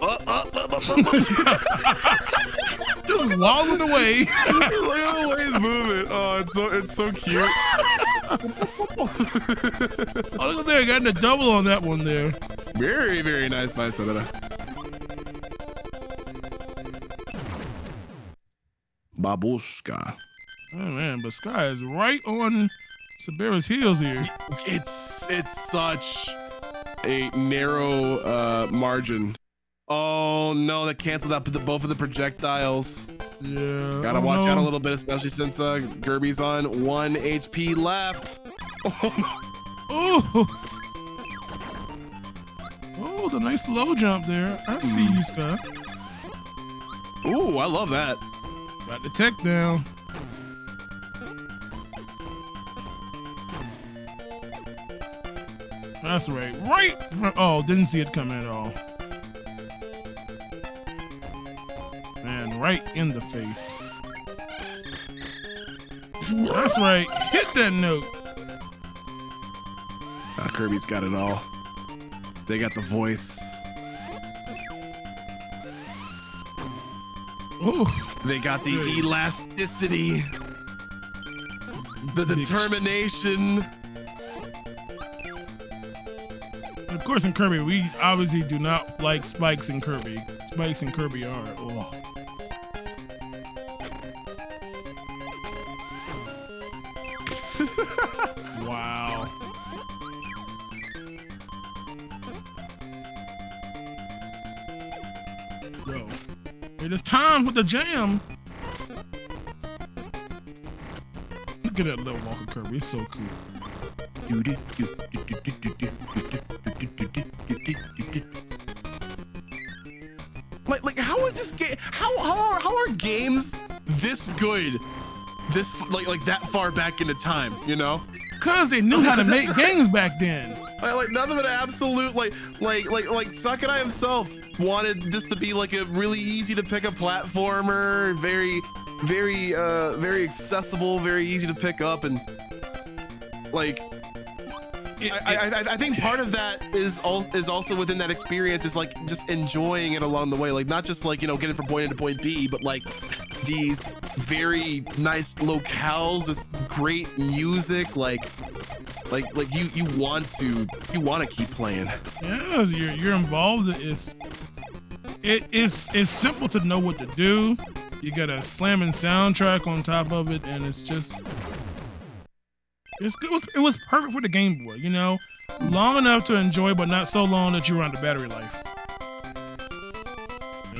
Uh, uh, uh. Just wallowed away. Look at the way he's moving. Oh, it's so it's so cute. Oh, look at there. Got a double on that one there. Very, very nice by Sabera. Babushka. Oh man, but Sky is right on Sabera's heels here. It's it's such a narrow uh margin. Oh no, that canceled out the, both of the projectiles. Yeah. Gotta oh, watch no. out a little bit, especially since uh Kirby's on one HP left. Oh. Oh, the nice low jump there. I see you, Sky. Ooh, I love that. Got the tech down. That's right. Right! Oh, didn't see it coming at all. Man, right in the face. That's right. Hit that note. Uh, Kirby's got it all. They got the voice. Ooh. They got the elasticity. The determination. Course, in Kirby, we obviously do not like spikes in Kirby. Spikes in Kirby are. Oh. wow. Yo, it is time with the jam. Look at that little Walker Kirby. It's so cool. Good? This like, like that far back into time, you know? Cause they knew how to make games back then. Like, like nothing but absolute like like like like Sakurai himself wanted this to be like a really easy to pick up platformer, very very uh very accessible, very easy to pick up and like It- I, I, I- I think part of that is al- is also within that experience is like just enjoying it along the way, like not just like you know getting from point A to point B, but like these very nice locales, this great music, like like like you you want to you want to keep playing. Yeah, you're you're involved. It's it is it's simple to know what to do. You got a slamming soundtrack on top of it, and it's just it's, it was it was perfect for the Game Boy. You know, long enough to enjoy, but not so long that you run of battery life.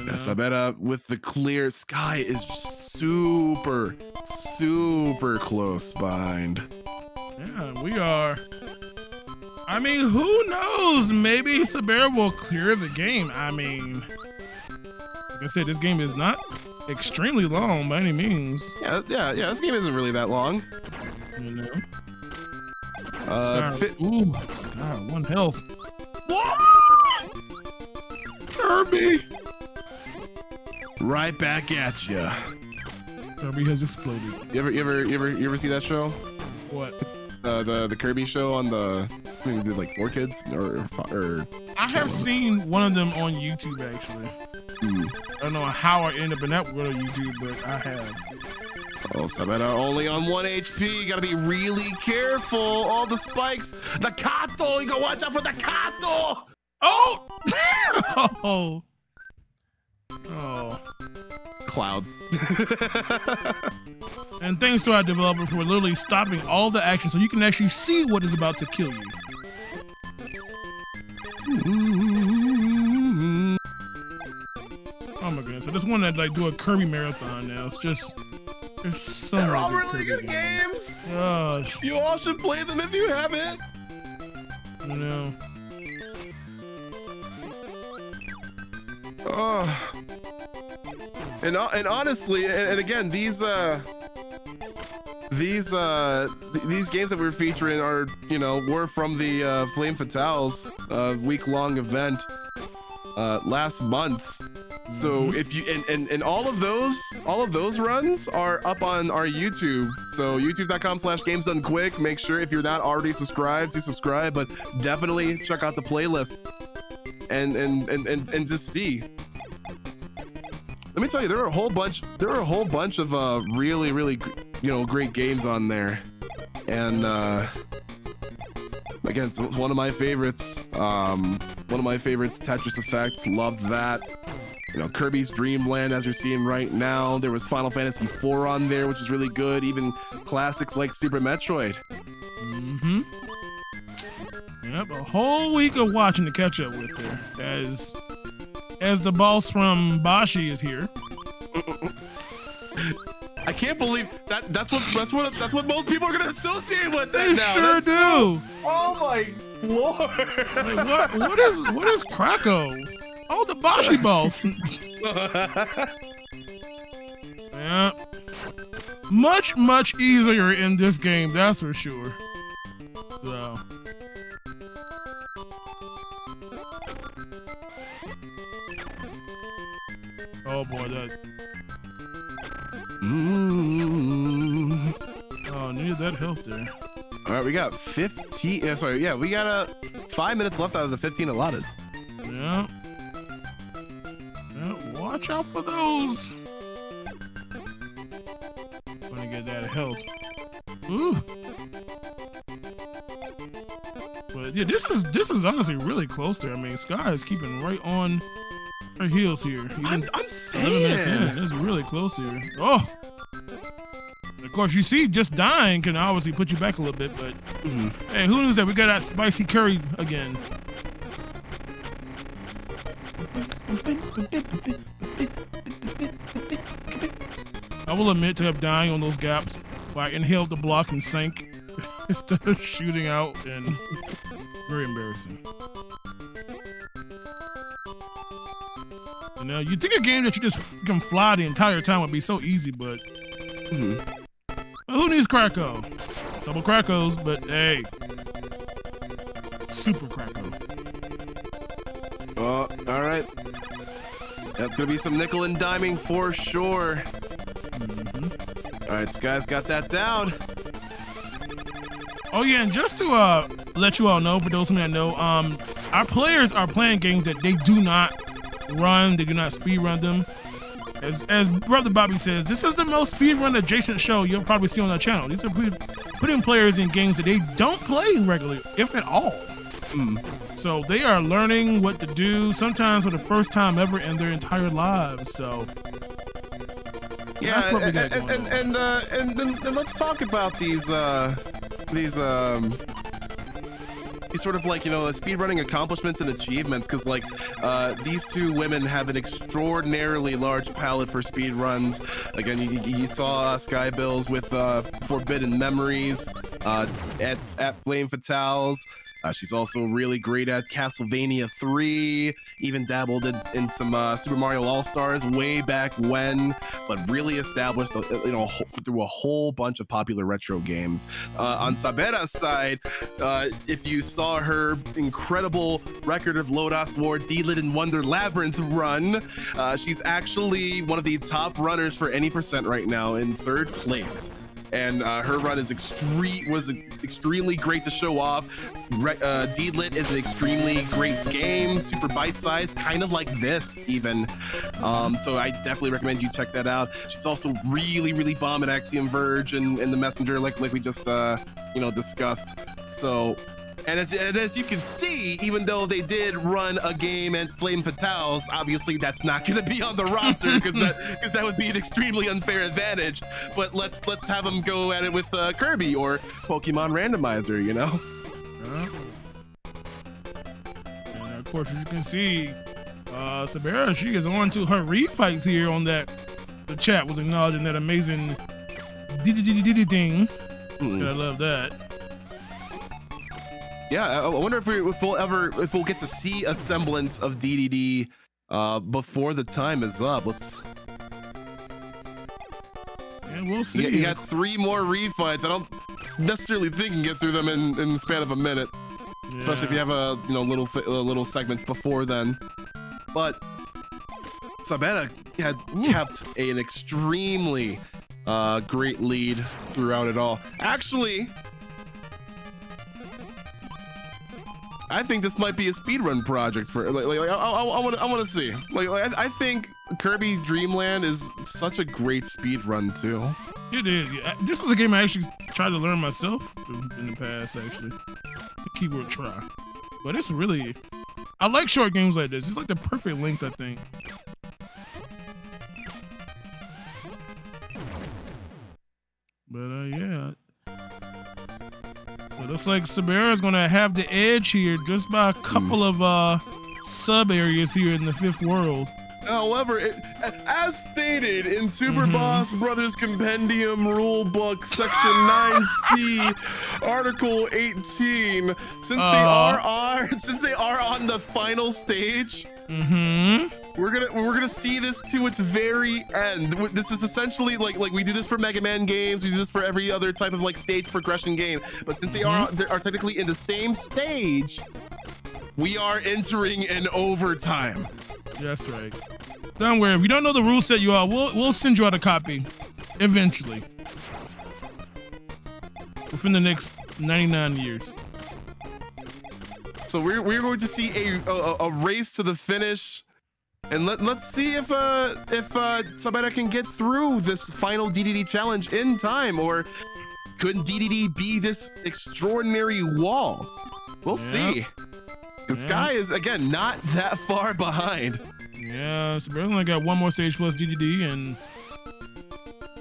Know? I uh, with the clear sky is super super close behind. Yeah, we are. I mean, who knows? Maybe Sabera will clear the game. I mean, like I said, this game is not extremely long by any means. Yeah, yeah, yeah. This game isn't really that long. You know. Uh, fi- ooh, Sky, one health. Kirby. Right back at you. Kirby has exploded. You ever, you ever, you ever, you ever see that show? What? Uh, the the Kirby show on the I think they did like four kids or or I have seen one of them on YouTube actually. hmm. I don't know how I end up in that world of YouTube, but I have. oh Sabera only on one HP. You gotta be really careful. All the spikes, the Kato. You gotta watch out for the Kato. Oh! oh! Oh. Cloud. And thanks to our developer for literally stopping all the action so you can actually see what is about to kill you. Oh my goodness. I just want to like do a Kirby marathon now. It's just there's so They're many all good really Kirby good games. Gosh, You all should play them if you haven't. you know. Oh. And uh, and honestly, and, and again, these uh these uh th- these games that we're featuring are you know were from the uh, Flame Fatales uh, week long event uh, last month. So if you and, and and all of those all of those runs are up on our YouTube. So youtube.com slash games done quick. Make sure if you're not already subscribed to subscribe, but definitely check out the playlist and and and and, and just see. Let me tell you, there are a whole bunch. There are a whole bunch of uh, really, really, you know, great games on there, and uh, again, it's one of my favorites. Um, one of my favorites, Tetris Effect. Loved that. You know, Kirby's Dream Land, as you're seeing right now. There was Final Fantasy IV on there, which is really good. Even classics like Super Metroid. Mm-hmm. Yep, a whole week of watching to catch up with there. As as the boss from Bashi is here. I can't believe that. That's what. That's what. That's what most people are gonna associate with. They now. sure That's- do. Oh my lord! What what is what is Kracko? Oh, the Bashi boss. yeah. Much, much easier in this game, that's for sure. So. Oh boy, that Mm. Oh, needed that health there. All right, we got 15. Yeah, sorry, yeah, we got uh, five minutes left out of the 15 allotted. Yeah. Yeah, watch out for those. Gonna get that health. Ooh. But yeah, this is this is honestly really close there. I mean, Sky is keeping right on her heels here. I'm, I'm 11 minutes saying. in, it's really close here. Oh. Of course, you see, just dying can obviously put you back a little bit, but Mhm. hey, who knows that we got that spicy curry again? I will admit to have dying on those gaps where I inhaled the block and sank instead of shooting out, and very embarrassing. You know, you think a game that you just can fly the entire time would be so easy, but Mhm. well, who needs Kracko? Double Krackos, but hey, super Kracko. Oh, all right. That's gonna be some nickel and diming for sure. Mhm. All right, Sky's got that down. Oh yeah, and just to uh let you all know, for those of you that know, um, our players are playing games that they do not run, they do not speed run them. As as brother Bobby says, this is the most speed run adjacent show you'll probably see on our channel. These are put- putting players in games that they don't play regularly, if at all. Mm. So they are learning what to do, sometimes for the first time ever in their entire lives. So Yeah, That's what we and got and and, and, uh, and then, then let's talk about these uh, these um. These sort of like you know speedrunning accomplishments and achievements because like uh, these two women have an extraordinarily large palette for speed runs. Again, you, you you saw Skybilz with uh, Forbidden Memories uh, at at Flame Fatales. Uh, she's also really great at Castlevania 3, even dabbled in, in some uh, Super Mario All Stars way back when, but really established uh, you know through a whole bunch of popular retro games. Uh, on Sabera's side, uh, if you saw her incredible record of Lodoss War, Deedlit, and Wonder Labyrinth run, uh, she's actually one of the top runners for any percent right now in third place and uh, her run is extreme was extremely great to show off. Re- uh, Deedlit is an extremely great game, super bite sized, kind of like this even. Um, so I definitely recommend you check that out. She's also really, really bomb at Axiom Verge and, and the Messenger, like like we just uh, you know discussed. So. And as, and as you can see, even though they did run a game at Flame Fatales, obviously that's not going to be on the roster because that because that would be an extremely unfair advantage. But let's let's have them go at it with uh, Kirby or Pokemon Randomizer, you know? Yeah. And of course, as you can see, uh, Sabera, she is on to her refights here on that. The chat was acknowledging that amazing. Hmm. And I love that. Yeah, I, I wonder if, we, if we'll ever if we'll get to see a semblance of DDD uh, before the time is up. Let's. And we'll see. got, you got three more refights. I don't necessarily think you can get through them in, in the span of a minute. especially if you have a you know little little segments before then. But Sabera had kept an extremely uh, great lead throughout it all. Actually, I think this might be a speedrun project for like, like, like, I, want I want to see like, like I, I think Kirby's Dream Land is such a great speedrun too. It is. Yeah. This is a game I actually tried to learn myself in the past, actually. Keyword try. But it's really. I like short games like this. It's like the perfect length, I think. But uh, yeah. It looks like Sabera is gonna have the edge here just by a couple of uh sub areas here in the fifth world. However, it, as stated in Super Mhm. Boss Brothers Compendium Rulebook Section 9C, Article 18, since they Uh. are on, since they are on the final stage, Mm-hmm. We're gonna we're gonna see this to its very end. This is essentially like like we do this for Mega Man games, we do this for every other type of like stage progression game. But since they mm-hmm. are they are technically in the same stage, we are entering an overtime. That's right. Don't worry. If you don't know the rule set, you are. we'll we'll send you out a copy eventually. Within the next 99 years. So we're we're going to see a a, a race to the finish, and let let's see if uh if uh Sabera can get through this final DDD challenge in time, or could DDD be this extraordinary wall? We'll Yep. see. The Yeah. sky is again not that far behind. Yeah, so only got one more stage plus DDD and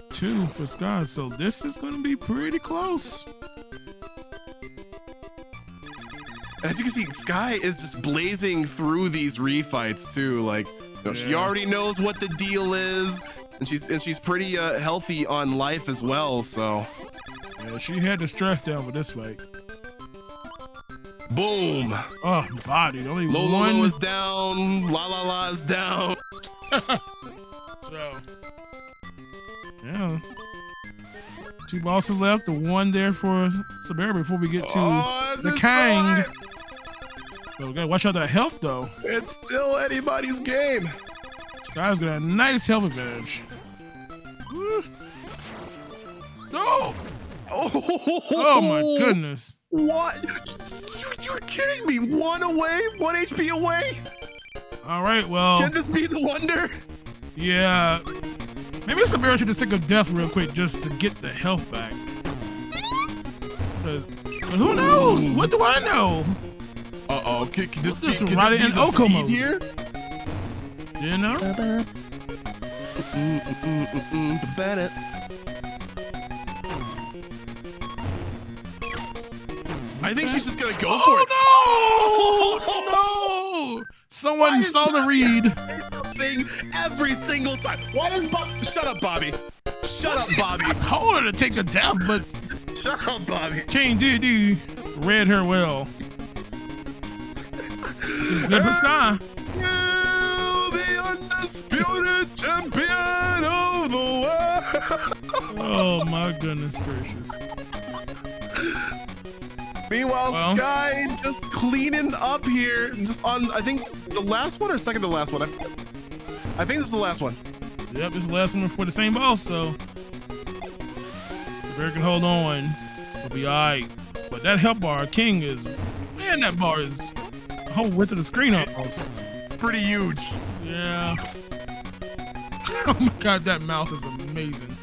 two for Sky. So this is going to be pretty close. As you can see, Sky is just blazing through these refights too. Like you know, she already knows what the deal is, and she's and she's pretty uh, healthy on life as well. So Yeah, she had the stress down for this fight. boom. Oh, body. Only Lolo one. is down. La La La is down. So, yeah. Two bosses left. The one there for Sabera before we get to. Oh, the Kang. So we gotta watch out that health though. It's still anybody's game. Sky's got a nice health advantage. No. Oh, Oh my goodness. What? You're kidding me. One away, one HP away. All right, well, Can this be the wonder? yeah. Maybe Sabera should just take a death real quick just to get the health back. 'Cause- but who knows? What do I know? Uh oh. Can, can this, This be, it in the Oko mode. here? You know? Mm, Bennett. I think she's just gonna go for it. Oh no! No! Someone saw the read. Thing every single time. Why does Bob? Shut up, Bobby. Shut up, Bobby. I told her to take the death, but Shut up, Bobby. DD read her well. It's good for Sky. You, the undisputed champion of the world. Oh my goodness gracious. Meanwhile, Well. Sky just cleaning up here. Just on, I think the last one or second to last one. I, I think this is the last one. Yep, this is the last one for the same boss, so if Bear can hold on, we'll be alright. But that health bar, King is man, that bar is whole width of the screen almost. Oh, pretty huge. Yeah. Oh my god, that mouth is amazing.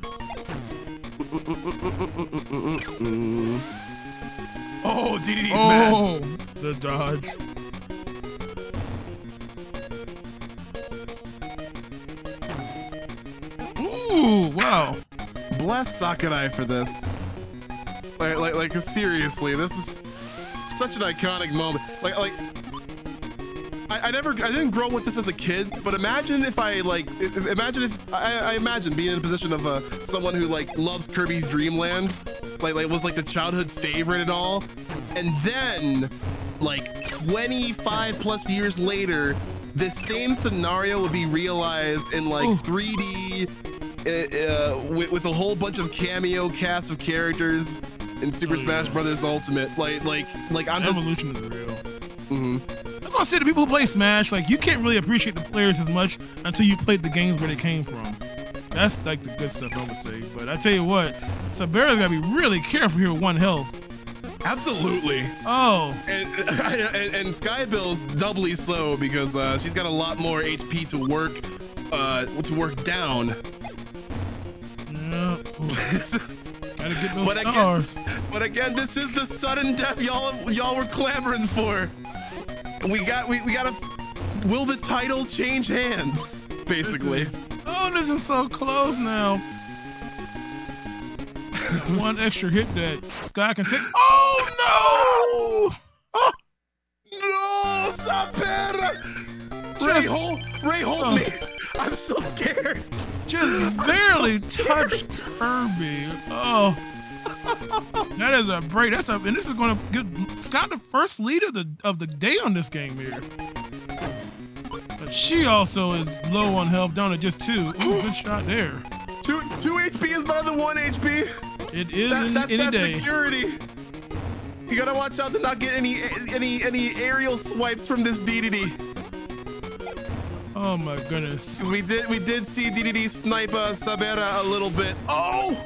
Oh, DDD's oh, mad. Oh, the dodge. Ooh, wow. Bless Sakurai for this. Like, like, like, seriously, this is such an iconic moment. Like, like, I, I never, I didn't grow up with this as a kid, but imagine if I, like, imagine if, I, I imagine being in a position of uh, someone who, like, loves Kirby's Dream Land, like, like, was, like, the childhood favorite and all, and then, like, 25 plus years later, this same scenario would be realized in, like, Ooh. 3D, uh, uh, with, with a whole bunch of cameo cast of characters in Super Oh, yeah. Smash Brothers Ultimate. Like, like, like I'm just. Evolution is real. mhm. That's why I say to people who play Smash, like you can't really appreciate the players as much until you played the games where they came from. That's like the good stuff I would say. But I tell you what, Sabera's gotta be really careful here with one health. Absolutely. Oh, And, and, and Skybilz' doubly slow because uh, she's got a lot more HP to work, uh, to work down. yeah. Gotta get those But again- stars. But again, this is the sudden death y'all y'all were clamoring for. We got we, we gotta. Will the title change hands? Basically. Oh, this is so close now. One extra hit that Sky can take. Oh no! Oh No, Sabera! Ray, hold, Ray, hold Oh. me. I'm so scared. Just barely touched Kirby. Oh. That is a break. That's a, and this is gonna give Scott the first lead of the of the day on this game here. But she also is low on health, down to just two. Ooh, good shot there. Two two HP is better than one HP. It is That, in that, any that's day. security. You gotta watch out to not get any any any aerial swipes from this DDD. Oh my goodness. we did we did see DDD snipe uh, Sabera a little bit. Oh,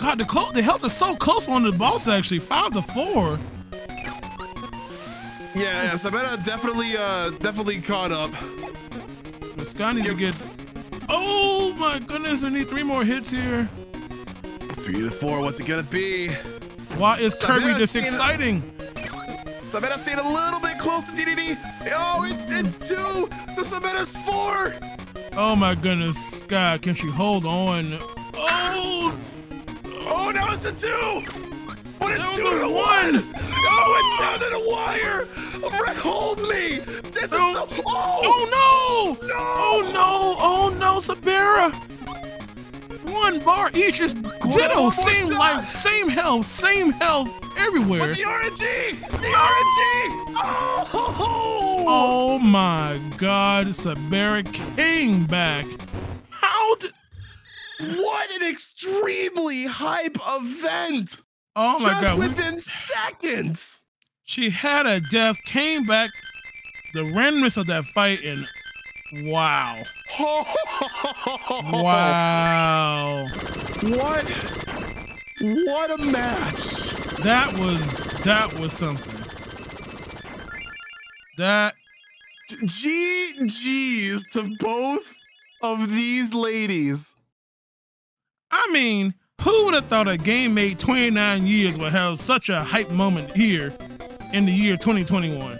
God, the clo- the health is so close on the boss actually. Five to four. yeah, yeah Sabera definitely uh definitely caught up. But Scott needs to get. Oh my goodness! I need three more hits here. Three to four. What's it gonna be? Why is Kirby this exciting? Sabera stayed a little bit close to DDD. Oh, it's it's two. The Sabera's four. Oh my goodness, Scott, can she hold on? Oh, Oh, now it's a two. What is two to one. Oh, it's down to the wire. Brett, hold me. This is Oh. so. Oh, oh no! no. Oh no! Oh no, Sabera! One bar each is ditto, same life, same health, same health everywhere. With the RNG. The RNG. Oh. Oh my god, Sabera came back. How did What an extremely hype event. Oh my Just god, we- within seconds. she had a death, came back, the randomness of that fight, and wow. Wow. What? What a match. That was that was something. That GG's to both of these ladies. I mean, who would have thought a game made 29 years would have such a hype moment here in the year 2021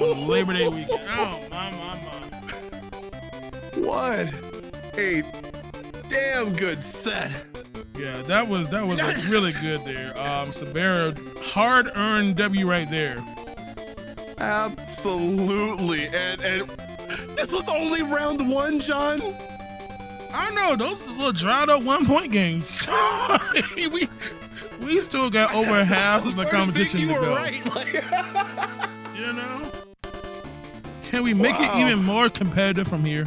on Labor Day weekend? Oh my my my. What a damn good set. Yeah, that was that was really good there. Um Sabera hard earned W right there. Absolutely. And and this was only round one, John. I know those little dried up one point games. we we still got over half of the competition to you were go. right. Like, You know? Can we make Wow. it even more competitive from here?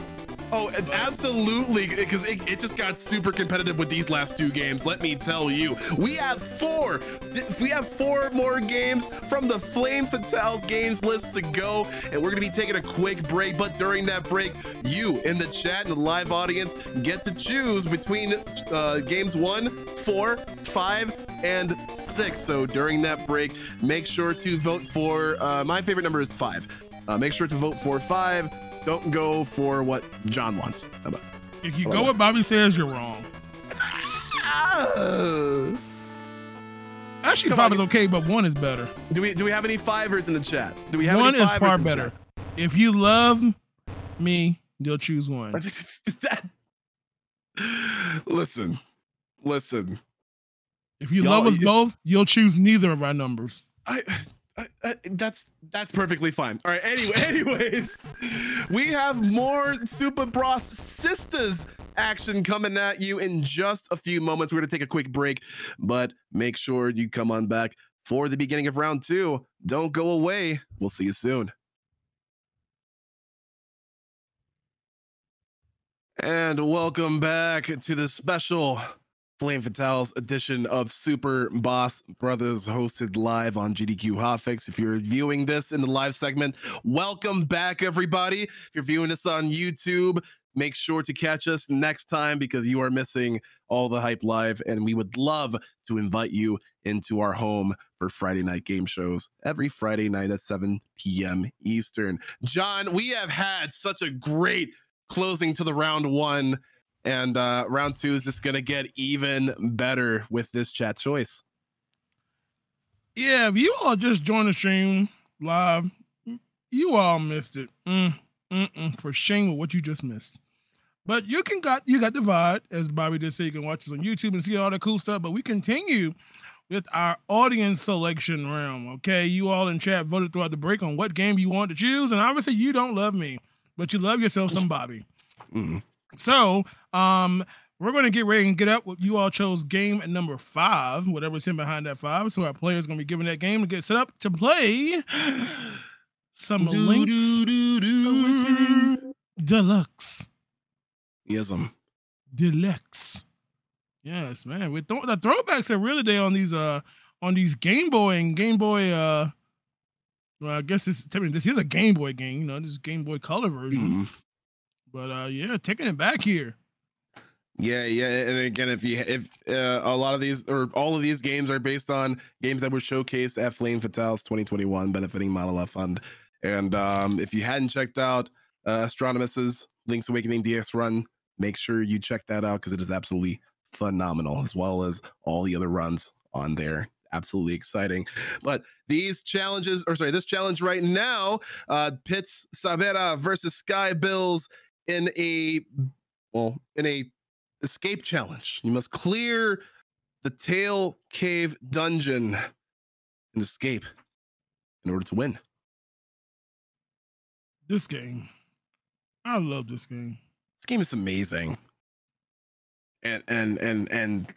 Oh, absolutely, because it, it just got super competitive with these last two games. Let me tell you, we have four. We have four more games from the Flame Fatales games list to go, and we're gonna be taking a quick break. But during that break, you in the chat and the live audience get to choose between uh, games one, four, five, and six. So during that break, make sure to vote for. Uh, my favorite number is five. Uh, make sure to vote for five. Don't go for what John wants. If you go what Bobby says, you're wrong. Actually, Come five on. is okay, but one is better. Do we do we have any fivers in the chat? Do we have One is far better. If you love me, you'll choose one. that, listen, listen. If you love us you- both, you'll choose neither of our numbers. I, I, I that's that's perfectly fine. All right. Anyway, anyways, we have more Super Bros Sisters action coming at you in just a few moments. We're gonna take a quick break, but make sure you come on back for the beginning of round two. Don't go away. We'll see you soon. And welcome back to the special Flame Fatales edition of Super Boss Brothers, hosted live on GDQ Hotfix. If you're viewing this in the live segment, welcome back, everybody. If you're viewing this on YouTube, make sure to catch us next time because you are missing all the hype live. And we would love to invite you into our home for Friday night game shows every Friday night at 7 p.m. Eastern. John, we have had such a great closing to the round one and uh round two is just gonna get even better with this chat choice Yeah, if you all just joined the stream live, you all missed it. Mm, for shame with what you just missed. But you can got you got the vibe, as Bobby did say. You can watch us on YouTube and see all the cool stuff. But we continue with our audience selection round. Okay, you all in chat voted throughout the break on what game you want to choose, and obviously you don't love me, but you love yourself some Bobby. Mhm. So, um, we're going to get ready and get up. You all chose game number five, whatever's in behind that five. So our players going to be given that game to get set up to play some Link's Awakening deluxe, Yism. deluxe. Yes, man. With th- the throwbacks are really there on these uh on these Game Boy and Game Boy uh Well, I guess this technically this is a Game Boy game, you know, this is Game Boy Color version. Mhm. But uh yeah, taking it back here. Yeah, yeah, and again, if you if uh, a lot of these or all of these games are based on games that were showcased at Flame Fatales 2021, benefiting Malala Fund. And um, if you hadn't checked out uh, Astronomus's Link's Awakening DX run, make sure you check that out because it is absolutely phenomenal, as well as all the other runs on there. Absolutely exciting. But these challenges, or sorry, this challenge right now uh, pits Sabera versus Skybilz in a well in a escape challenge. You must clear the Tail Cave dungeon and escape in order to win. This game. I love this game. This game is amazing. And and and and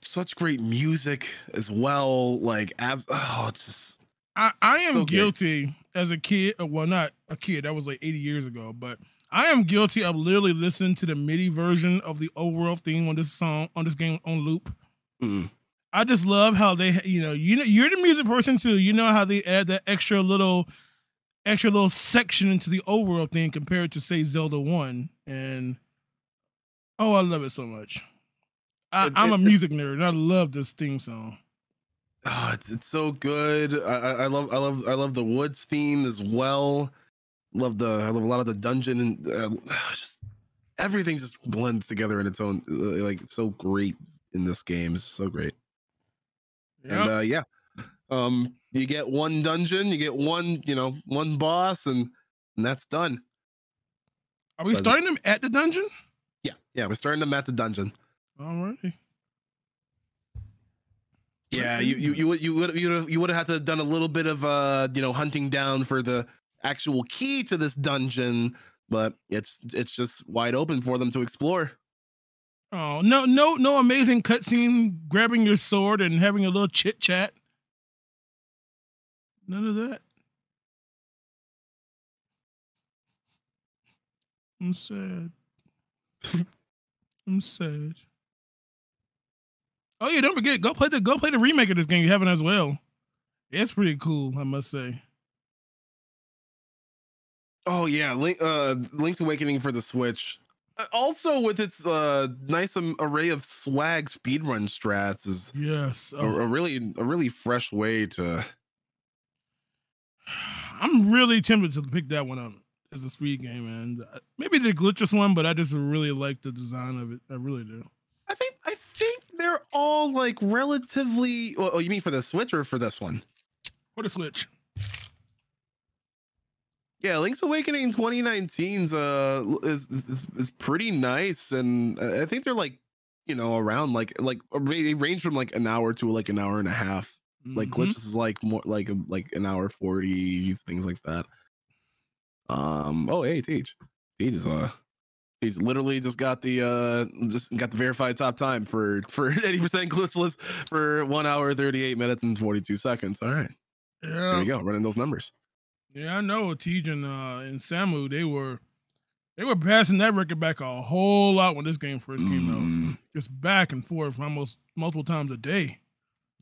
such great music as well. Like ab- oh, it's just I, I am So good. guilty as a kid. uh, Well, not a kid. That was like 80 years ago. But I am guilty of literally listening to the MIDI version of the overall theme on this song on this game on loop. mm, I just love how they, you know, you know, you're the music person too. You know how they add that extra little, extra little section into the overall thing compared to say Zelda One. And oh, I love it so much. I, I'm a music nerd. and I love this theme song. oh, it's it's so good. I I love I love I love the woods theme as well. Love the I love a lot of the dungeon and uh, just everything just blends together in its own uh, like so great in this game. It's so great. And uh, yeah, um, you get one dungeon, you get one, you know, one boss, and, and that's done. Are we but- starting them at the dungeon? Yeah, yeah, we're starting them at the dungeon. Alrighty. Yeah, you you you would you would you would have had to have done a little bit of uh you know hunting down for the actual key to this dungeon, but it's it's just wide open for them to explore. Oh no, no, no amazing cutscene grabbing your sword and having a little chit chat. None of that. I'm sad. I'm sad. Oh yeah, don't forget, go play the go play the remake of this game you haven't as well. It's pretty cool, I must say. Oh yeah, Link, uh, Link's Awakening for the Switch. Uh, Also, with its uh nice um, array of swag speedrun strats, is Yes. a, Oh, a really a really fresh way to. I'm really tempted to pick that one up as a speed game, man. Uh, Maybe the glitchless one, but I just really like the design of it. I really do. I think I think they're all like relatively. Oh, oh, you mean for the Switch or for this one? For the Switch. Yeah, Link's Awakening 2019's uh is, is is pretty nice, and I think they're like, you know, around like like they range from like an hour to like an hour and a half. Like Mhm. glitches is like more like like an hour forty things like that. Um. Oh, hey, Teach. Teach is uh. He's literally just got the uh just got the verified top time for for 80% glitchless for one hour 38 minutes and 42 seconds. All right. Yeah. There you go, running those numbers. Yeah, I know Tej and uh and Samu, they were they were passing that record back a whole lot when this game first came out. Mm. Just back and forth almost multiple times a day.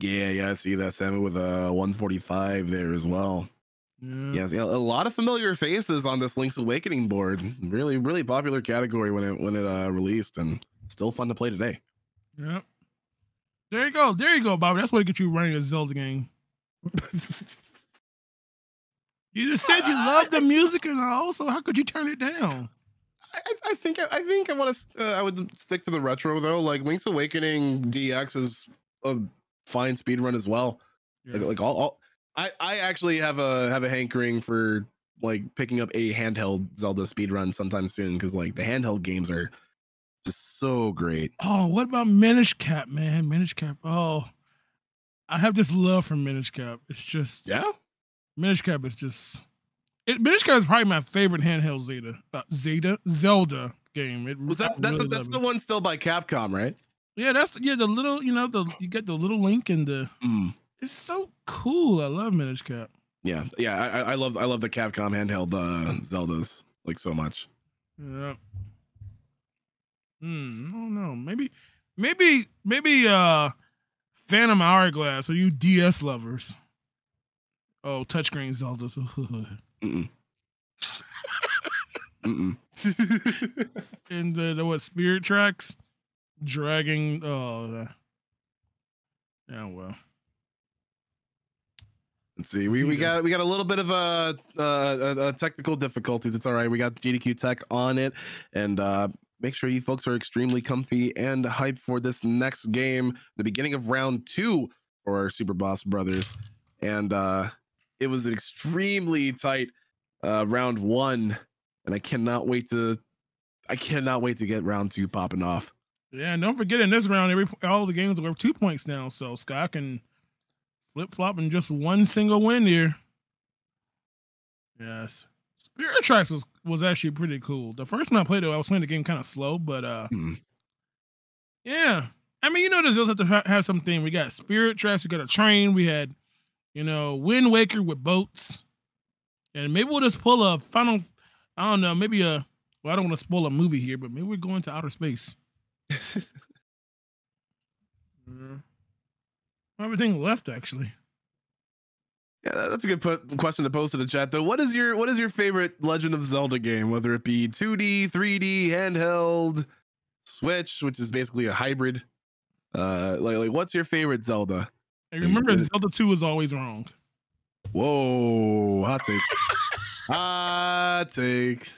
Yeah, yeah, I see that Samu with a 145 there as well. Yeah. Yes, yeah, a lot of familiar faces on this Link's Awakening board. Really, really popular category when it when it uh, released, and still fun to play today. Yep. There you go. There you go, Bobby. That's what get you running a Zelda game. You just said you love the music and also how could you turn it down? I, I- I think I think I want to. Uh, I would stick to the retro though. Like Link's Awakening DX is a fine speed run as well. Yeah. Like, like all, all, I I actually have a have a hankering for like picking up a handheld Zelda speed run sometime soon because like the handheld games are just so great. Oh, what about Minish Cap, man? Minish Cap. Oh, I have this love for Minish Cap. It's just Yeah. Minish Cap is just it, Minish Cap is probably my favorite handheld Zeta uh, Zeta Zelda game. It Was that, that really that's the it. one still by Capcom, right? Yeah, that's yeah the little you know the you get the little link and the Mm. it's so cool. I love Minish Cap. Yeah, yeah. I, I- I love I love the Capcom handheld uh, Zeldas like so much. Yeah. Hmm. I don't know. Maybe, maybe, maybe. Uh, Phantom Hourglass. Are you DS lovers? Oh, touchscreen Zeldas. Mm-mm. Mm-mm. and the, the what Spirit Tracks, dragging. Oh, yeah. Well, Let's see. We, we See got we got a little bit of a uh, uh, uh, technical difficulties. It's all right. We got GDQ Tech on it, and uh, make sure you folks are extremely comfy and hyped for this next game, the beginning of round two for our Super Boss Brothers, and uh, it was an extremely tight uh, round one, and I cannot wait to I cannot wait to get round two popping off. yeah. And don't forget, in this round, every all the games were two points now, so Scott can flip flop in just one single win here. Yes. Spirit Tracks was was actually pretty cool. The first time I played it, I was playing the game kind of slow, but uh Mm. yeah. I mean, you know, there's have to ha- have something. We got Spirit Tracks, we got a train, we had, you know, Wind Waker with boats. And maybe we'll just pull a final, I don't know, maybe a, well, I don't want to spoil a movie here, but maybe we're going to outer space. Yeah. Everything left, actually. Yeah, that's a good put, question to post in the chat though. What is your what is your favorite Legend of Zelda game? Whether it be 2D, 3D, handheld, Switch, which is basically a hybrid. Uh, like like what's your favorite Zelda? And remember. Zelda 2 is always wrong. Whoa, hot take. hot take.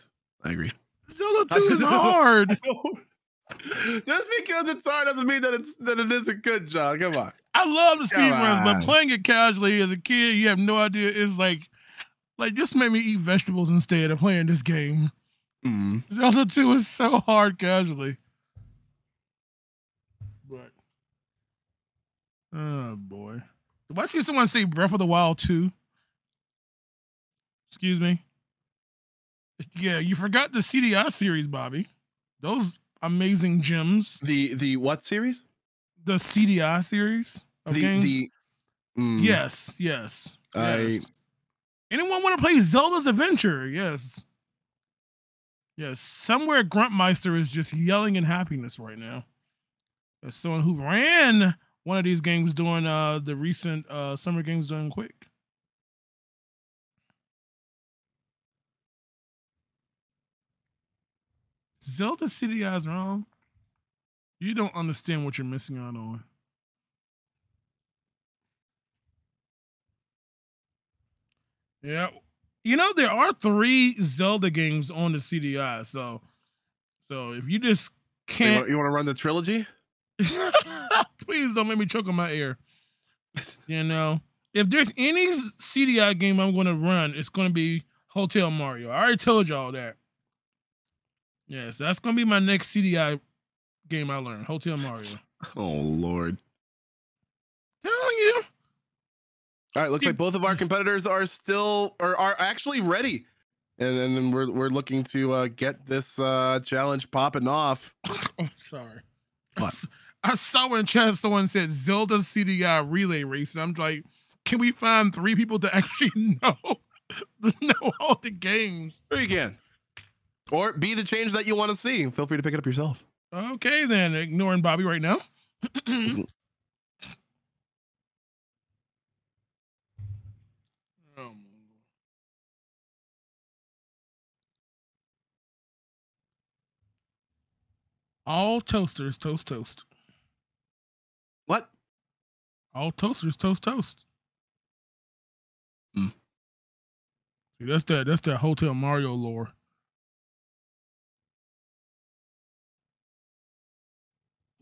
I agree. Zelda 2 is hard. Just because it's hard doesn't mean that it's that it isn't good, John. Come on. I love the Come speedruns, but playing it casually as a kid, you have no idea. It's like, like just make me eat vegetables instead of playing this game. Mm. Zelda 2 is so hard casually. Oh boy. Did I see someone say Breath of the Wild 2? Excuse me. Yeah, you forgot the CDI series, Bobby. Those amazing gems. The the what series? The CDI series of The games. the mm, Yes, yes. I- yes. Anyone want to play Zelda's Adventure? Yes. Yes. Somewhere Gruntmeister is just yelling in happiness right now. As someone who ran one of these games during uh the recent uh summer games done quick. Zelda City Eyes wrong. You don't understand what you're missing out on. Yeah. You know, there are three Zelda games on the CDI. So so if you just can't you want to run the trilogy? please don't make me choke on my ear. You know, if there's any CDI game I'm gonna run, it's gonna be Hotel Mario. I already told y'all that. Yes, that's gonna be my next CDI game I learn. Hotel Mario. Oh Lord. Telling you. All right, looks Dude. like both of our competitors are still or are actually ready. And then then we're we're looking to uh, get this uh, challenge popping off. Oh, sorry. What? I saw in chat someone said Zelda CDI relay race. and I'm like, can we find three people to actually know know all the games? There you can. Or be the change that you want to see. Feel free to pick it up yourself. Okay, then ignoring Bobby right now. Um, all toasters toast toast. All toasters toast toast. Hmm. See, that's that. That's that Hotel Mario lore.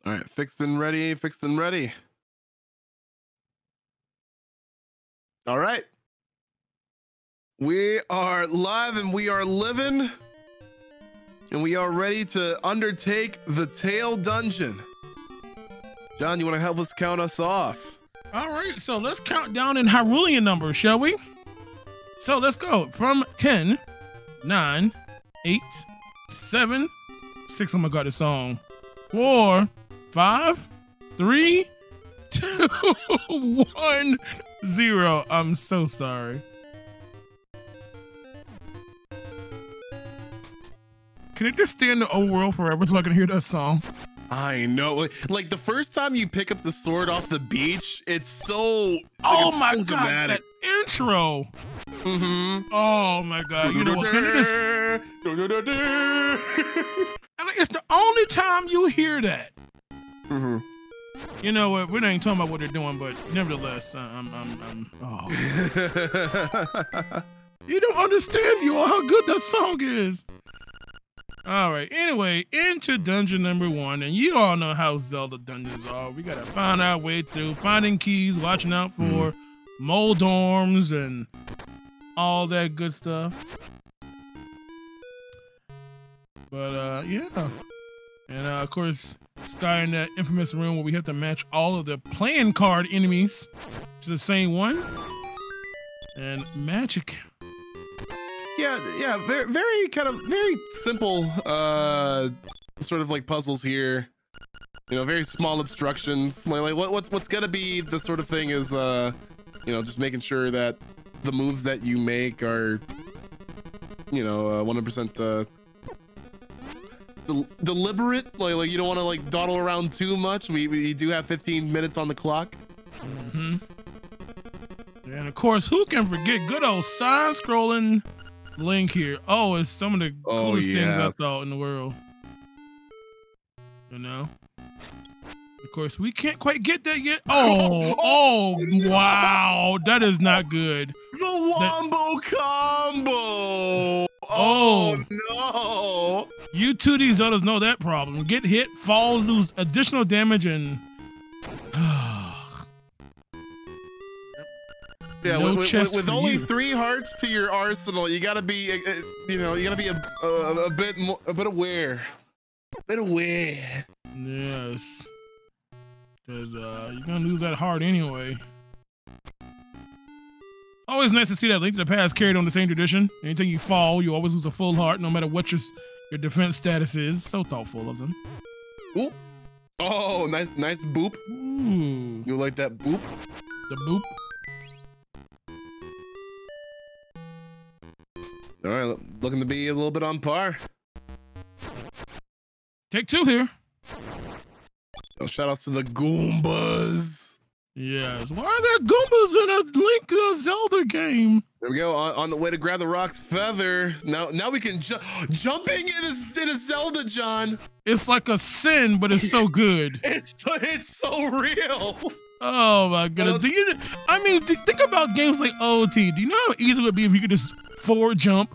All right, fixed and ready, fixed and ready. All right. We are live and we are living. And we are ready to undertake the tail dungeon. John, you want to help us count us off? All right, so let's count down in Hyrulean numbers, shall we? So let's go from 10, 9, 8, 7, 6. Oh my god, this song. 4, 5, 3, 2, 1, 0. I'm so sorry. Can it just stay in the old world forever so I can hear that song? I know. Like- Like the first time you pick up the sword off the beach, it's so. Oh it's my so god, that dramatic. intro. Mhm. Oh my god, you know what? And it's the only time you hear that. Mhm. You know what? We ain't talking about what they're doing, but nevertheless, I'm, I'm, I'm. Oh, you don't understand, you all how good that song is. All right. Anyway, into dungeon number one, and you all know how Zelda dungeons are. We gotta find our way through, finding keys, watching out for Moldorms, and all that good stuff. But uh, yeah, and uh, of course, Sky in that infamous room where we have to match all of the playing card enemies to the same one, and magic. Yeah, yeah. Very, very kind of very simple. Uh, sort of like puzzles here. You know, very small obstructions. Like, like what, what's what's gonna be the sort of thing is, uh, you know, just making sure that the moves that you make are, you know, one hundred percent uh, del- deliberate. Like, like you don't want to like dawdle around too much. We we do have fifteen minutes on the clock. hmm And of course, who can forget good old side scrolling Link here? Oh, it's some of the Oh, coolest things I saw in the world. You know? Of course, we can't quite get that yet. Oh, oh, wow. That is not good. The wombo combo. Oh. no. You two these others know that problem. Get hit, fall, lose additional damage, and Yeah, No with, with- with only you. three hearts to your arsenal, you gotta be, uh, uh, you know, you gotta be a, a, a bit more, a bit aware, a bit aware. yes, because uh, you're gonna lose that heart anyway. Always nice to see that Link to the Past carried on the same tradition. Anytime you fall, you always lose a full heart, no matter what your your defense status is. So thoughtful of them. Oop. Oh, nice, nice boop. Ooh, You like that boop? the boop. All right, looking to be a little bit on par. Take two here. Oh, shout outs to the Goombas. Yes. Why are there Goombas in a Link uh, Zelda game? There we go. On, on the way to grab the Roc's feather. Now, now we can jump. Jumping in a, in a Zelda, John. It's like a sin, but it's so good. It's it's so real. Oh my goodness! Do you? I mean, think about games like OT. Do you know how easy it would be if you could just forward jump?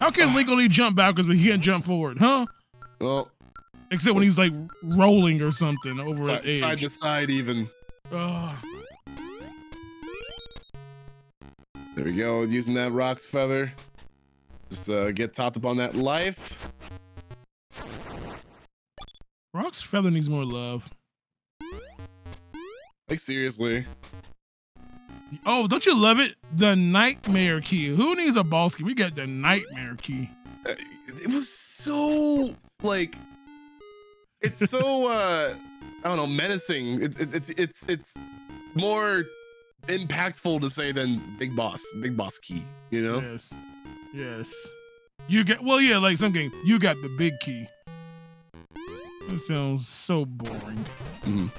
How can legally jump backwards but he can't jump forward, huh? Well, Except when he's like rolling or something over side, an side to side, even. Ugh. There we go. Using that Roc's feather. Just uh, get topped up on that life. Roc's feather needs more love. Like seriously. Oh, don't you love it? The nightmare key. Who needs a boss key? We got the nightmare key. Uh, It was so like. It's so uh, I don't know, menacing. It, it, it's it's it's more impactful to say than Big Boss, Big Boss Key. You know. Yes. Yes. You get well, yeah, like some game. You got the big key. That sounds so boring. Mhm.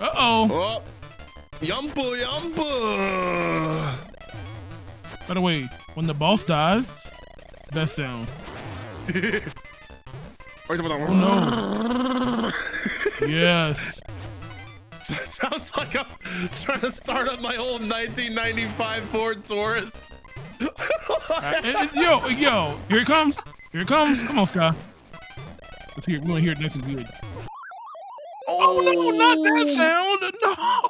Uh oh. Oh, yumpa yumpa. By the way, when the boss dies, that sound. Oh no. Yes. Sounds like I'm trying to start up my old 1995 Ford Taurus. Uh, and- and yo, yo, here it comes. Here it comes. Come on, Sky. Let's hear. it. We want to hear it nice and good. Oh no, not that sound. No.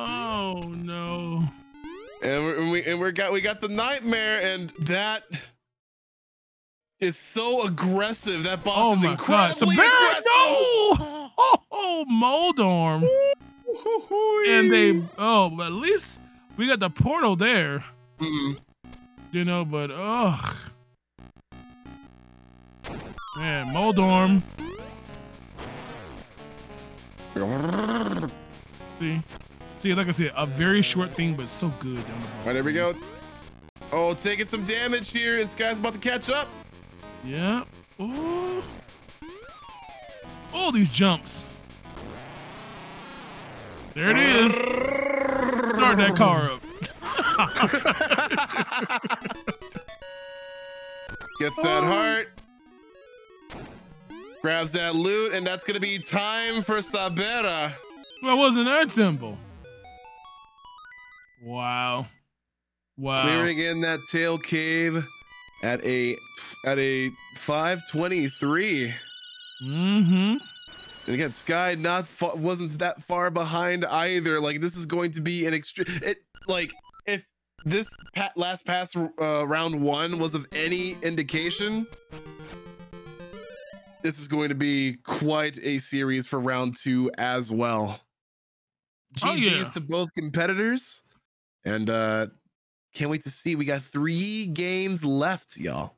Oh no. and we're, and we and we got we got the nightmare, and that is so aggressive. That boss Oh is my god. incredibly Sabera, aggressive. no. Oh, oh Moldorm. And they. Oh, but at least we got the portal there. Mm-mm. You know, but ugh. Man, Moldorm. See, see, like I said, a very short thing, but so good. The All right, there we go. Oh, taking some damage here, and Sky's about to catch up. Yeah. Ooh. All these jumps. There it is. Start that car up. Gets that oh. heart. Grabs that loot, and that's gonna be time for Sabera. Well, wasn't that simple? Wow. Wow. Clearing in that tail cave at a at a 523. Mm-hmm. And again, Sky not fa- wasn't that far behind either. Like this is going to be an extreme. It like if this pa- last pass uh, round one was of any indication, this is going to be quite a series for round two as well. Oh, GG's yeah. to both competitors, and uh can't wait to see. We got three games left, y'all.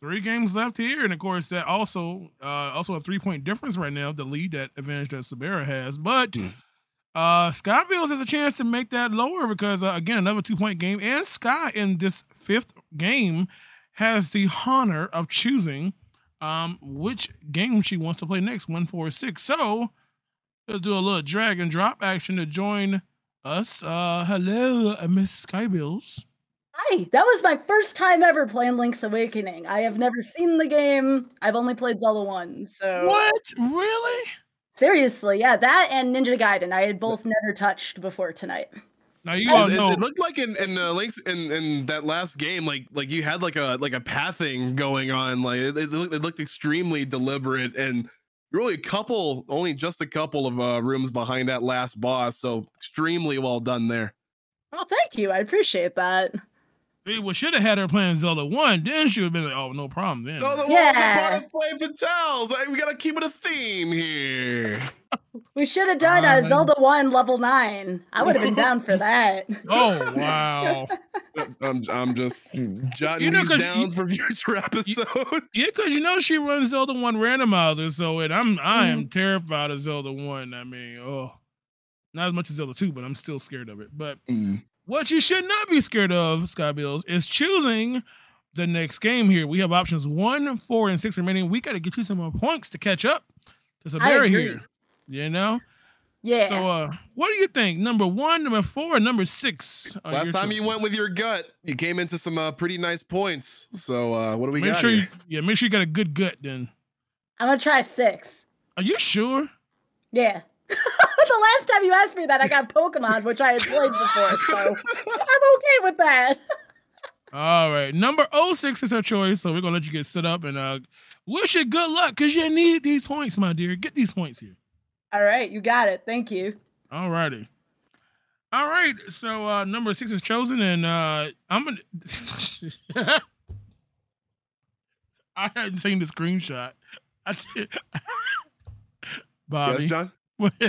Three games left here, and of course that also uh also a three point difference right now, the lead that advantage that Sabera has. But Hmm. uh Skybilz has a chance to make that lower because uh, again another two point game, and Sky in this fifth game has the honor of choosing um which game she wants to play next, one, four, six. So let's do a little drag and drop action to join us. Uh hello, uh, Miss Skybilz. Hi, that was my first time ever playing Link's Awakening. I have never seen the game. I've only played Zelda 1. So What? Really? seriously, yeah, that and Ninja Gaiden I had both never touched before tonight. Now you It- all it, it looked like in in uh, links in in that last game, like like you had like a like a pathing going on. Like it, it, looked, it looked extremely deliberate, and really a couple, only just a couple of uh, rooms behind that last boss. So extremely well done there. Oh, thank you. I appreciate that. See, well, should have had her playing Zelda 1, then she would have been like, oh, no problem then. So the Yeah. one play for tells. Like, we gotta keep it a theme here. We should have done Ah, a. Zelda 1 level 9. I would have been down for that. oh, wow. I'm I'm just jotting You know, these 'cause down you- for future episodes. Yeah, because you know she runs Zelda 1 randomizer, so and I'm I am terrified of Zelda 1. I mean, oh not as much as Zelda 2, but I'm still scared of it. But Mm. What you should not be scared of, Skybilz, is choosing the next game here. We have options one, four, and six remaining. We gotta get you some more points to catch up to I Sabera here. You know? Yeah. So uh what do you think? Number one, number four, number six? are Last your time you went with your gut, you came into some uh, pretty nice points. So uh, what do we make got sure here? you yeah, make sure you got a good gut then. I'm going to try 6. Are you sure? Yeah. the last time you asked me that, I got Pokemon, which I had played before. So I'm okay with that. All right. Number 06 is her choice. So we're gonna let you get set up and uh wish you good luck because you need these points, my dear. Get these points here. All right. You got it. Thank you. All righty. All right. So uh number six is chosen, and uh I'm gonna I hadn't seen the screenshot. I did. Bobby. Yes, John.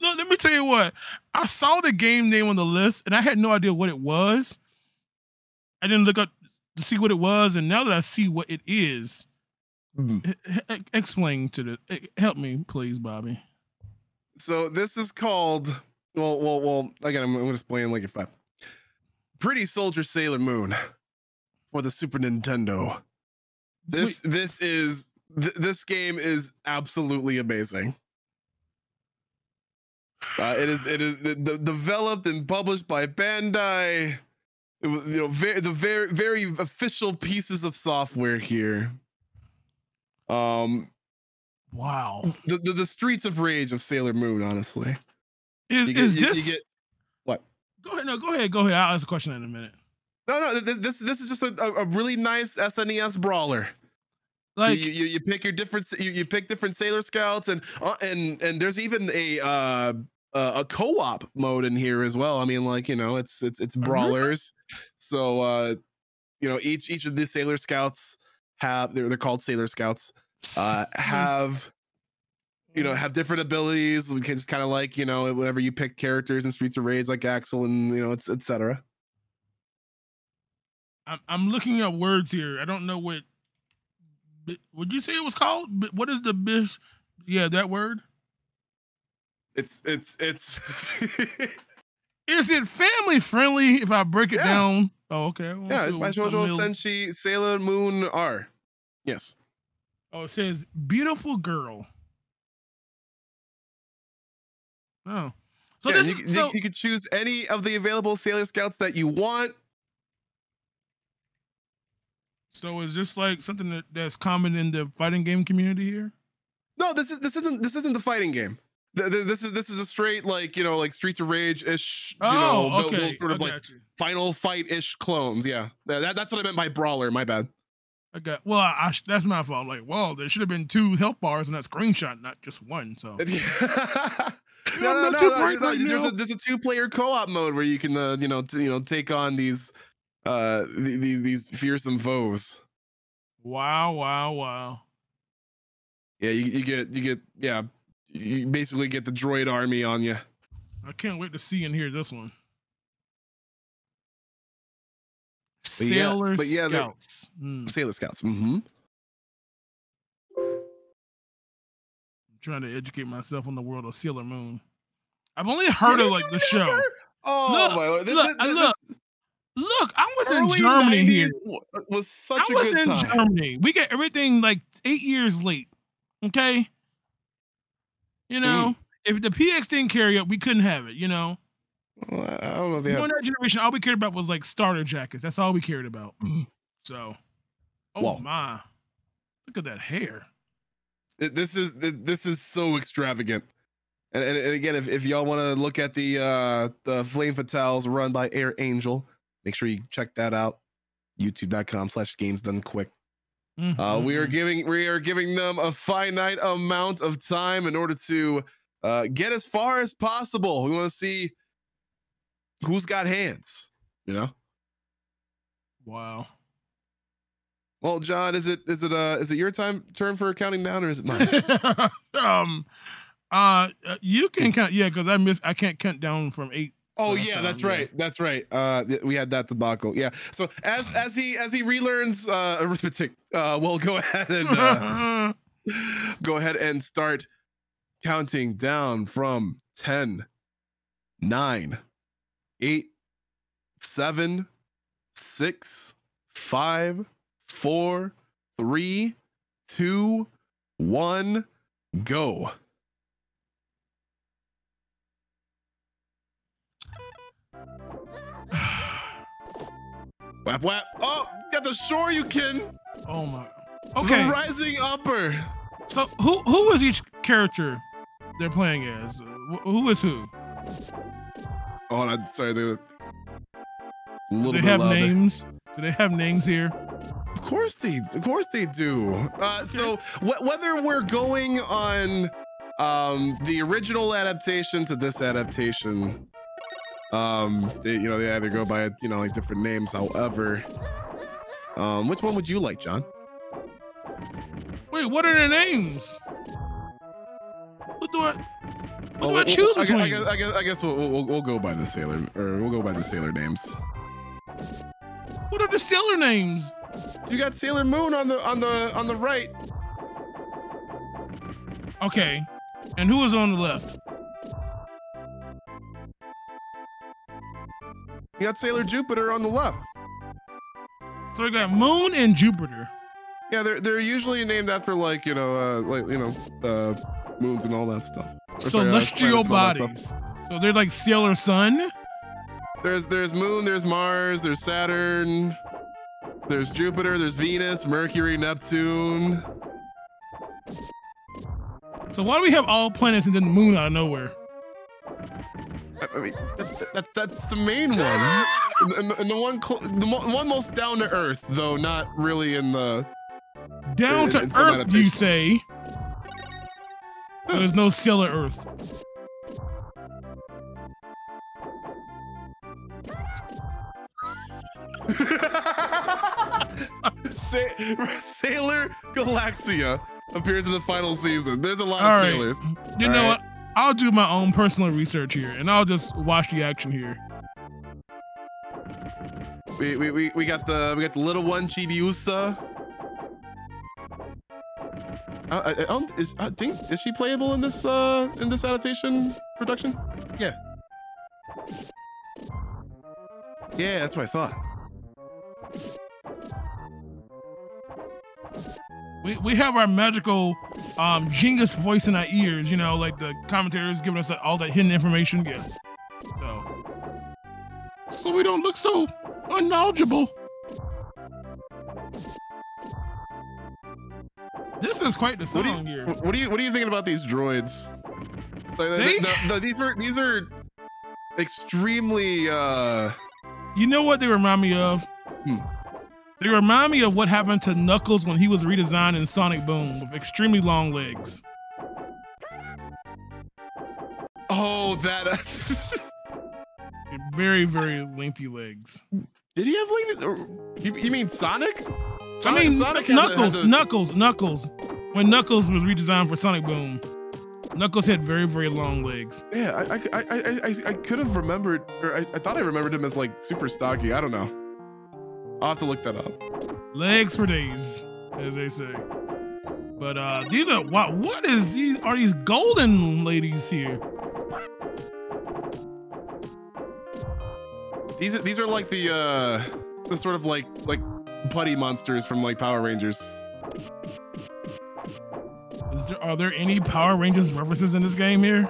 Look, let me tell you what. I saw the game name on the list and I had no idea what it was. I didn't look up to see what it was, and now that I see what it is, Mhm. h- h- explain to the help me, please, Bobby. So this is called. Well, well, well. Again, I'm, to explain like if I. Pretty Soldier Sailor Moon for the Super Nintendo. This this is th- this game is absolutely amazing. Uh, it is it is de- developed and published by Bandai. It was you know very the very very official pieces of software here. Um, Wow. the, the the Streets of Rage of Sailor Moon, honestly. Is, get- is you- you this get- what? go ahead? No, go ahead, go ahead. I'll ask a question in a minute. No, no, this this is just a, a, a really nice SNES brawler. Like you, you, you pick your different you, you pick different Sailor Scouts and uh, and and there's even a uh, uh, a co-op mode in here as well. I mean, like you know, it's it's it's brawlers. So uh, you know, each each of the Sailor Scouts have they're they're called Sailor Scouts. Uh, have you know have different abilities. We can just kind of like you know whenever you pick characters in Streets of Rage like Axel and you know it's etc. I'm, I'm looking up words here. I don't know what. Would you say it was called? What is the bish? Yeah, that word. It's it's it's Is it family friendly if I break it Yeah. down? Oh, okay. Well, Yeah, it's Bishōjo. Senshi Sailor Moon R. Yes. Oh, it says beautiful girl. Oh, so yeah, this you, you- so you could choose any of the available Sailor Scouts that you want. So is this like something that, that's common in the fighting game community here? No, this is this isn't this isn't the fighting game. Th- th- This is this is a straight like you know like Streets of Rage ish. You know, Oh, tho- okay. those sort of like you. final fight ish clones. Yeah, That- that, that's what I meant by brawler. My bad. I got. Well, I, I that's my fault. Like, well, there should have been two health bars in that screenshot, not just one. So no, no, no, no, no, right There's a there's a two player co op mode where you can uh, you know t- you know take on these uh th- these these fearsome foes. wow, wow, wow. Yeah, you, you get you get yeah you basically get the droid army on you. I can't wait to see and hear this one. But yeah- Sailor but yeah, Scouts. Hmm. Sailor Scouts. Mm-hmm. trying to educate myself on the world of Sailor Moon. I've only heard of like the show. Oh Look, my lord! This, look, this- this- look, I was in Germany here. Was such I a was in time. Germany. We get everything like eight years late. Okay. You Mm. know, if the PX didn't carry up, we couldn't have it. You know, Well, I don't know if they you have. know that generation, all we cared about was like starter jackets. That's all we cared about. So, oh Whoa. my, look at that hair. Th- This is th- this is so extravagant. And, and, and again, if, if y'all want to look at the uh the Flame Fatales run by Air Angel, make sure you check that out. YouTube.com slash games done quick. Uh, we are Mhm. giving we are giving them a finite amount of time in order to uh, get as far as possible. We want to see who's got hands. You know. wow. Well, John, is it is it uh is it your time turn for counting down or is it mine? um, uh, uh, you can count. Yeah, because I miss. I can't count down from eight. Oh yeah, time, that's yeah. right. That's right. Uh, th- we had that debacle. Yeah. So as as he as he relearns uh, arithmetic, uh, we'll go ahead and uh, go ahead and start counting down from 10, 9, 8, 7, 6, 5, 4, 3, 2, 1, go. Whap whap. Oh, got the shore you can. oh my. The Okay. rising upper. So who who is each character they're playing as? Uh, wh- who is who? Oh, I'm sorry. They were a little Do they have louder. names? Do they have names here? Of course they, of course they do. Uh, so wh- whether we're going on um, the original adaptation to this adaptation, um, they, you know, they either go by you know like different names. However, um, which one would you like, John? Wait, what are their names? What do I? What do I well, choose I, gu- between? I guess, I guess, I guess we'll, we'll, we'll go by the sailor, or we'll go by the sailor names. What are the sailor names? You got Sailor Moon on the on the on the right. Okay, and who is on the left? You got Sailor Jupiter on the left. So we got Moon and Jupiter. Yeah, they're they're usually named after like you know uh, like you know uh, moons and all that stuff. Or sorry, uh, Celestial planets and all that stuff. bodies. So they're like Sailor Sun. There's there's Moon, there's Mars, there's Saturn, there's Jupiter, there's Venus, Mercury, Neptune. So why do we have all planets and then the moon out of nowhere? I mean, that, that, that- that's the main one, and, and the one the mo- one most down to earth, though not really in the. Down In- to in Earth, you say? So there's no Sailor Earth. Sa- Sailor Galaxia appears in the final season. There's a lot All of right. sailors. You All know right. what? I'll do my own personal research here, and I'll just watch the action here. We we we, we got the we got the little one Chibiusa. I, I, I don't is I think is she playable in this uh in this adaptation production? Yeah. Yeah, that's what I thought. We we have our magical um genius voice in our ears, you know, like the commentators giving us all that hidden information. Yeah. So so we don't look so unknowledgeable. This is quite the What do you here. what do you what are you thinking about these droids? Like, the- They- the- the- these are these are extremely uh You know what they remind me of? Hmm. They remind me of what happened to Knuckles when he was redesigned in Sonic Boom with extremely long legs. oh that uh, Very, very lengthy legs. did he have or- you, you mean Sonic? I mean, Sonic Knuckles, a- a- Knuckles, Knuckles. When Knuckles was redesigned for Sonic Boom, Knuckles had very, very long legs. Yeah, I I, I, I, I, I could have remembered, or I, I thought I remembered him as like super stocky. I don't know. I'll have to look that up. Legs for days, as they say. But uh these are what what is these are these golden ladies here? These are, these are like the uh the sort of like like putty monsters from like Power Rangers. Is there, are there any Power Rangers references in this game here?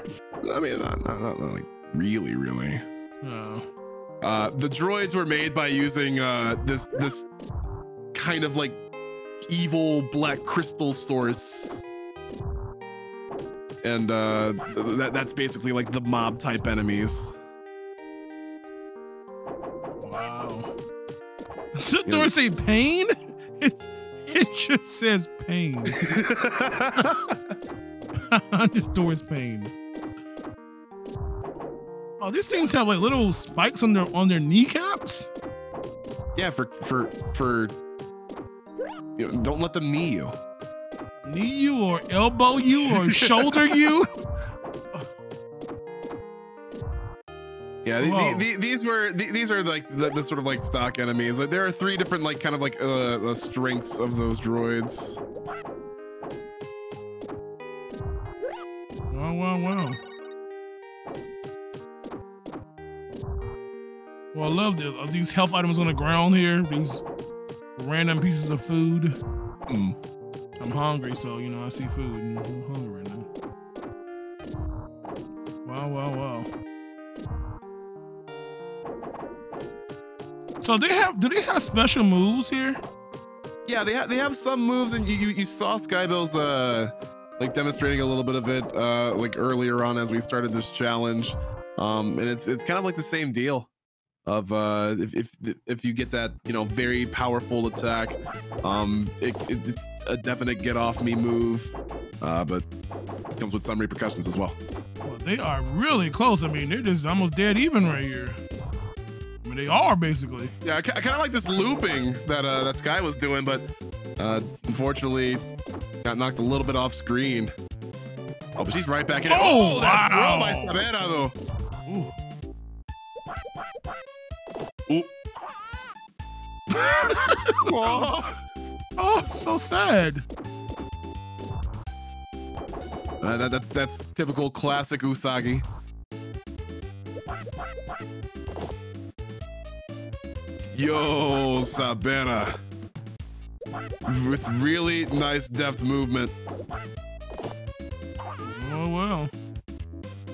I mean, not not, not, not like really, really. No. Uh, the droids were made by using uh this this kind of like evil black crystal source. And uh th- that that's basically like the mob type enemies. Wow. Does the door say pain? It, it just says pain. this door is pain. Oh, these things have like little spikes on their on their kneecaps. yeah, for for for you know, don't let them knee you. Knee you or elbow you or shoulder you. Yeah, the- the- the- these were the- these are like the, the sort of like stock enemies. Like there are three different like kind of like uh, the strengths of those droids. Wow, wow, wow. Well, I love the, are these health items on the ground here. These random pieces of food. Mm. I'm hungry, so you know I see food and I'm hungry right now. Wow, wow, wow. So they have do they have special moves here? Yeah, they have they have some moves, and you you, you saw Skybilz' uh like demonstrating a little bit of it uh like earlier on as we started this challenge. Um, and it's it's kind of like the same deal of uh if if if you get that you know very powerful attack, um it, it it's a definite get off me move, uh but it comes with some repercussions as well. Well, they are really close. I mean, they're just almost dead even right here. I mean, they are basically. Yeah, I, I kind of like this looping that uh, that Sky was doing, but uh, unfortunately got knocked a little bit off screen. Oh, but she's right back in it. Oh, that's wow. throw by Savannah, though. Ooh. Oh. Oh, so sad. Uh, that, that, that's typical classic Usagi. Yo, Sabera. With really nice depth movement. Oh well.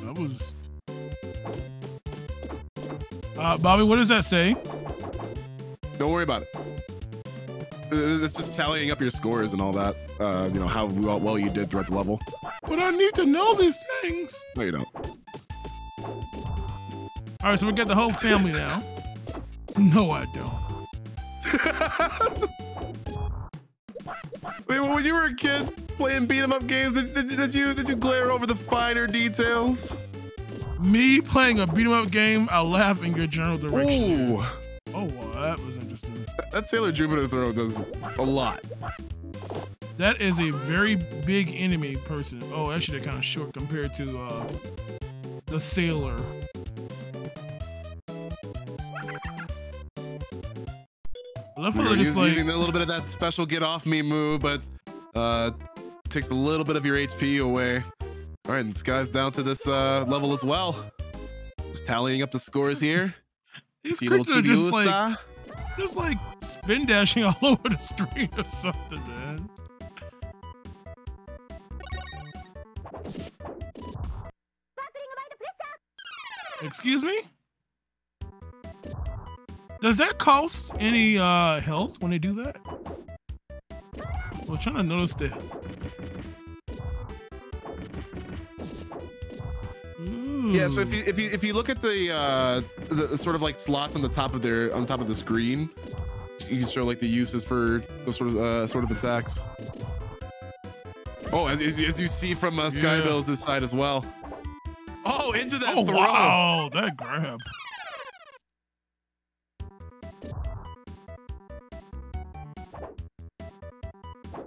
That was. Uh, Bobby, what does that say? Don't worry about it. Uh, It's just tallying up your scores and all that. Uh, you know, how well, you did throughout the level. But I need to know these things. No, you don't. All right, so we got the whole family now. No, I don't. Wait, when you were a kid playing beat 'em up games, did, did, did you did you glare over the finer details? Me playing a beat 'em up game, I laugh in your general direction. Ooh, Oh, well, that was interesting. that Sailor Jupiter throw does a lot. That is a very big enemy person. Oh, actually, they're kind of short compared to uh, the sailor. I love You how know, they're just using, like, using a little bit of that special get off me move, but uh, takes a little bit of your HP away. All right, and this guy's down to this uh, level as well. Just tallying up the scores here. These See just like, just like spin dashing all over the screen or something, man. Excuse me? Does that cost any uh, health when they do that? We're trying to notice the Yeah, so if you if you if you look at the uh the, the sort of like slots on the top of their on top of the screen, you can show like the uses for those sort of uh, sort of attacks. Oh, as, as, as you see from uh, Yeah. Skybilz' side as well. Oh, into that Oh throw. wow, that grab.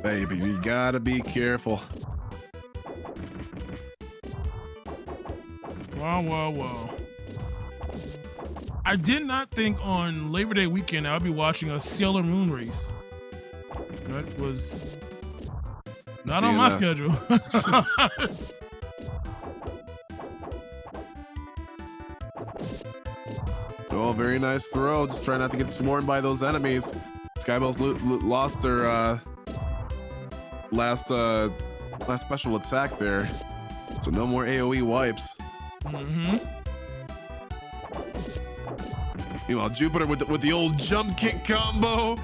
Baby, you gotta be careful. Wow, wow, wow. I did not think on Labor Day weekend I would be watching a Sailor Moon race. That was not on my Seeing schedule. Oh, very nice throw. Just try not to get swarmed by those enemies. Skybilz' lo- lo- lost her uh, last uh, last special attack there, so no more AOE wipes. Hmm Meanwhile, Jupiter with the, with the old jump kick combo.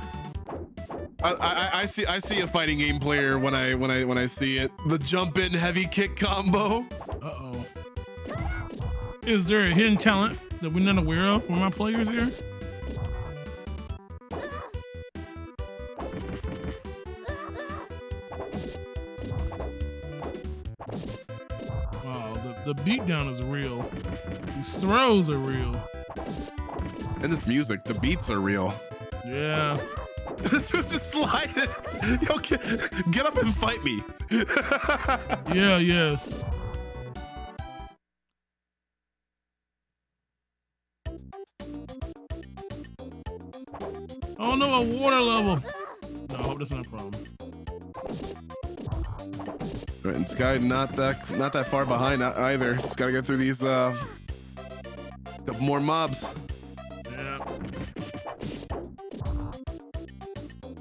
I, I, I see I see a fighting game player when I when I when I see it. The jump in heavy kick combo. Uh oh. Is there a hidden talent that we're not aware of from our players here? The, beatdown is real. These throws are real. And this music, the beats are real. Yeah. This dude just slide it. Yo, get, get up and fight me. Yeah, yes. Oh no, a water level. No, I hope that's not a problem. And Sky not that not that far behind either. either. Just gotta get through these uh couple more mobs. Yeah.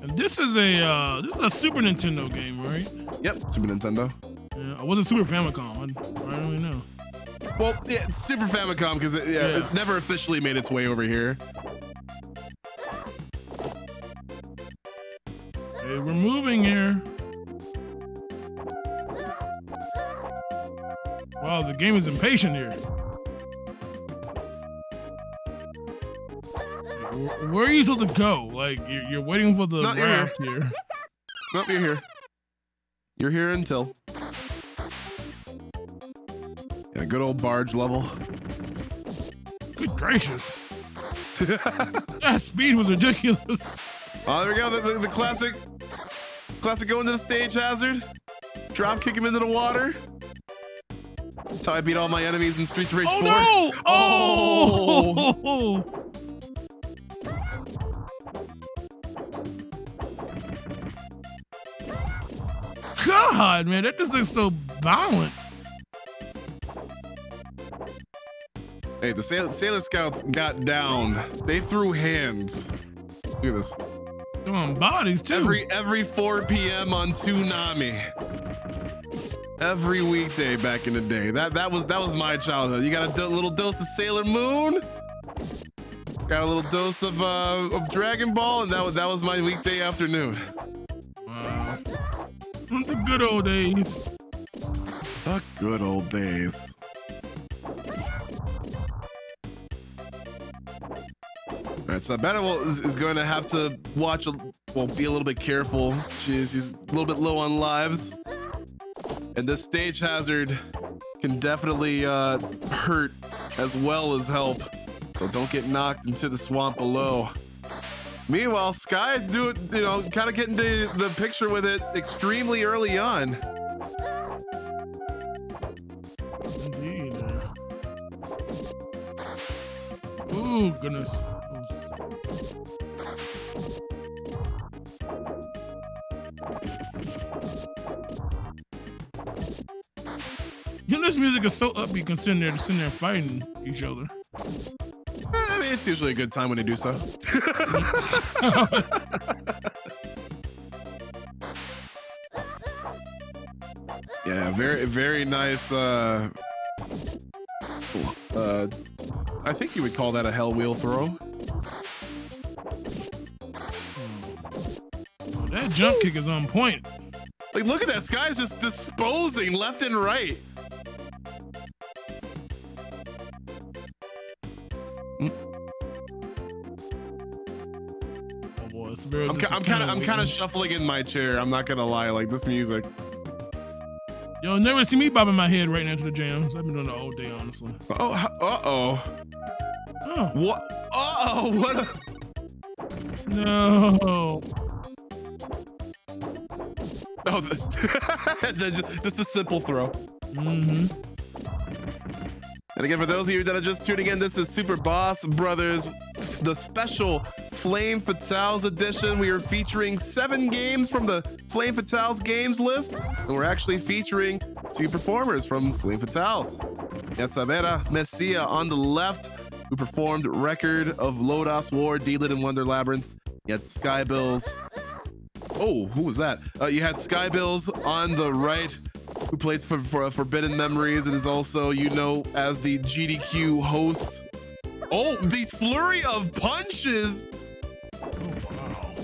And this is a uh this is a Super Nintendo game, right? Yep, Super Nintendo. Yeah, it wasn't Super Famicom. I, I don't really know. Well, yeah, Super Famicom because it, yeah, Yeah. it never officially made its way over here. Game is impatient here. Where are you supposed to go? Like you're, you're waiting for the Not here. raft here. Nope, you're here. You're here until. Yeah, good old barge level. Good gracious, that speed was ridiculous. Oh, there we go. The, the, the classic, classic going to the stage hazard. Drop kick him into the water. How I beat all my enemies in Streets of Rage Oh 4. no! Oh! Oh! God, man, that just looks so violent. Hey, the Sailor, Sailor Scouts got down. They threw hands. Look at this. Throwing bodies too. Every every 4 p.m. on Toonami. Every weekday back in the day. That that was that was my childhood. You got a do- little dose of Sailor Moon. Got a little dose of uh, of Dragon Ball, and that was that was my weekday afternoon. Wow. The good old days. The good old days. All right, so will, is, is going to have to watch, a, well, be a little bit careful. She's, she's a little bit low on lives. And this stage hazard can definitely uh, hurt as well as help. So don't get knocked into the swamp below. Meanwhile, Sky do you know, kind of getting the, the picture with it extremely early on. Indeed. Ooh, goodness. You know, this music is so upbeat considering they're sitting there fighting each other. I mean, it's usually a good time when they do so. yeah, very, very nice. Uh, uh, I think you would call that a hell wheel throw. Oh, that jump kick is on point. Like, look at that. This guy's just disposing left and right. Very. I'm, I'm kind of I'm kind of shuffling in my chair. I'm not gonna lie. Like this music. You'll never see me bobbing my head right now to the jams. I've been doing it all day, honestly. Oh, uh oh. Oh What? Uh oh. What? A- no! oh, the, just a simple throw. hmm And again, for those of you that are just tuning in, this is Super Boss Brothers, the special Flame Fatales edition. We are featuring seven games from the Flame Fatales games list, and we're actually featuring two performers from Flame Fatales. Yatsabera Messia on the left, who performed Record of Lodoss War, Deedlit and Wonder Labyrinth. You had Skybilz. Oh, who was that? Uh, you had Skybilz on the right, who played for, for uh, Forbidden Memories and is also, you know, as the GDQ host. Oh, these flurry of punches! Oh wow!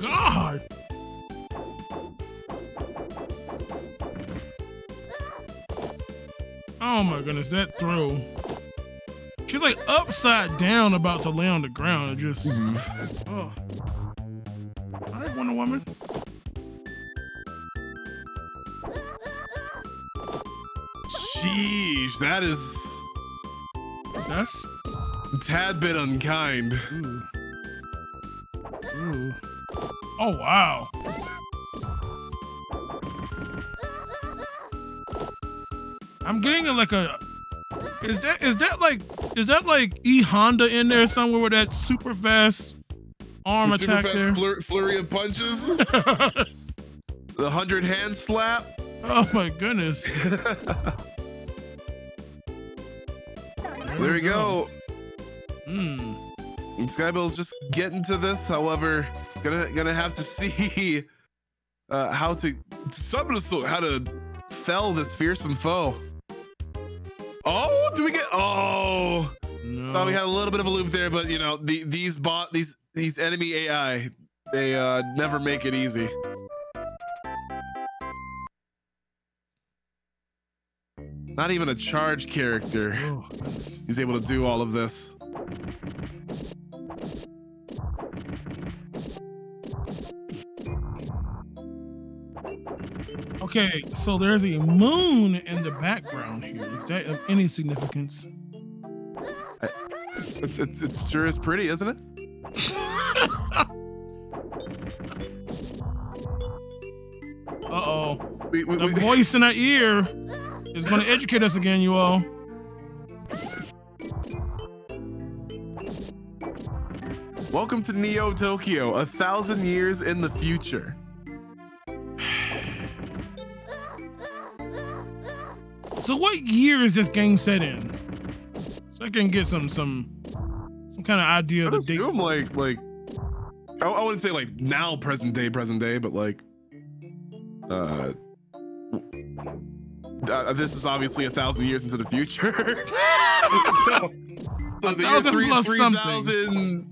God! Oh my goodness, that throw. She's like upside down, about to lay on the ground. It just. Mm-hmm. Oh. All right, Wonder Woman. Sheesh, that is That's. a tad bit unkind. Ooh. Ooh. Oh wow. I'm getting a, like a. Is that is that like is that like E Honda in there somewhere with that super fast arm The super attack fast there? flur- flurry of punches, the hundred hand slap. oh my goodness. There we go. Hmm. And Skybilz' just getting to this. However, gonna gonna have to see uh, how to summon some how to fell this fearsome foe. Oh, do we get? Oh, No. thought we had a little bit of a loop there, but you know, the these bot these these enemy AI, they uh never make it easy. Not even a charge character. He's able to do all of this. Okay, so there's a moon in the background here. Is that of any significance? It, it, it sure is pretty, isn't it? Uh oh. We, we, The we- voice in our ear is going to educate us again, you all. Welcome to Neo Tokyo, a thousand years in the future. So, what year is this game set in? So I can get some some some kind of idea I'd of the date. assume like like I, I wouldn't say like now present day present day, but like uh, uh this is obviously a thousand years into the future. so, A the year three, plus 3000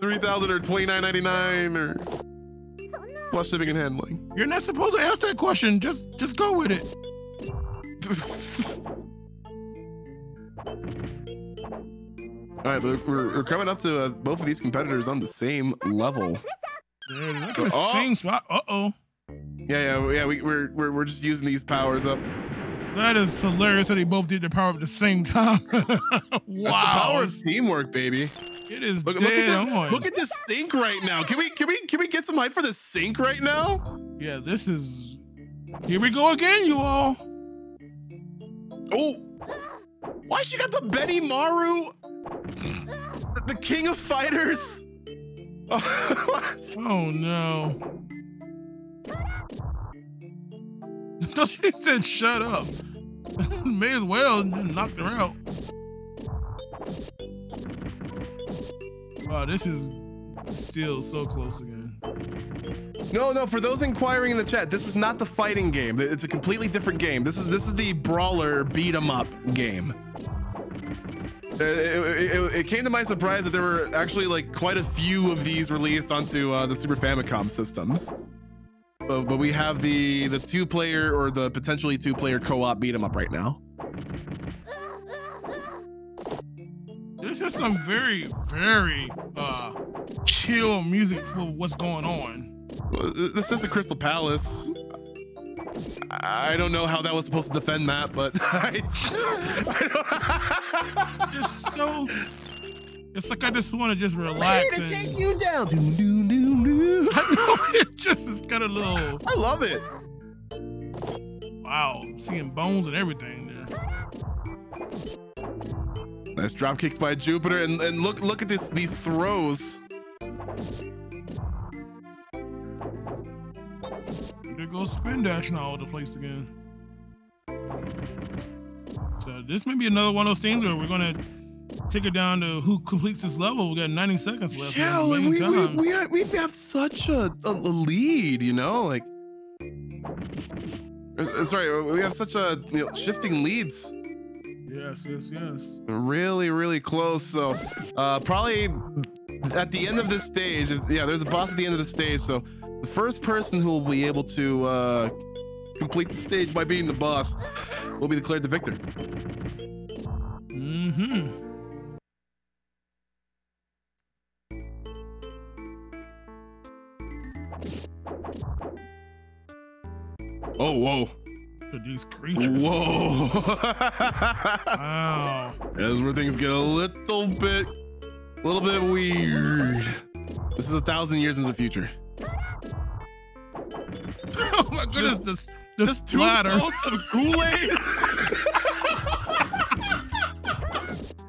3000 or 29.99 or plus shipping and handling. You're not supposed to ask that question. Just just go with it. All right, but we're, we're coming up to uh, both of these competitors on the same level. Yeah, they're not in the Oh. same spot. Uh oh. Yeah, yeah, yeah. We, we're, we're we're just using these powers up. That is hilarious that they both did the power up at the same time. That's the wow. power of teamwork, baby. It is Look, look, dead at on. this, look at this sync right now. Can we can we can we get some hype for the sync right now? yeah, this is. Here we go again, you all. Oh, why she got the Benimaru, the, the king of fighters? Oh no. She said shut up. May as well knock her out. Wow, this is still so close again. no, no. For those inquiring in the chat, this is not the fighting game. It's a completely different game. This is this is the brawler beat 'em up game. It, it, it- it came to my surprise that there were actually like quite a few of these released onto uh, the Super Famicom systems. But, but we have the the two player or the potentially two player co-op beat 'em up right now. This is some very, very uh chill music for what's going on. Well, This is the Crystal Palace. I don't know how that was supposed to defend Matt, but I, I Just so it's like I just want to just relax to and take you down. Doo, doo, doo, doo. I know it just is kind of little I love it. wow, seeing bones and everything there. Nice drop kicks by Jupiter, and, and look look at this these throws. There goes spin dashing all over the place again. So this may be another one of those things where we're gonna take it down to who completes this level. We got 90 seconds left. Yeah, like we, we, we, have, we have such a, a, lead, you know, like. uh, uh, Sorry, we have such a you know, shifting leads. Yes, yes, yes. Really, really close. So, uh, probably at the end of this stage, yeah, there's a boss at the end of the stage. So, the first person who will be able to uh, complete the stage by beating the boss will be declared the victor. Mm-hmm. Oh, whoa. To these creatures. Whoa. Wow. That's where things get a little bit, a little bit weird. This is a thousand years into the future. oh my goodness, this this Just two floats of Kool-Aid.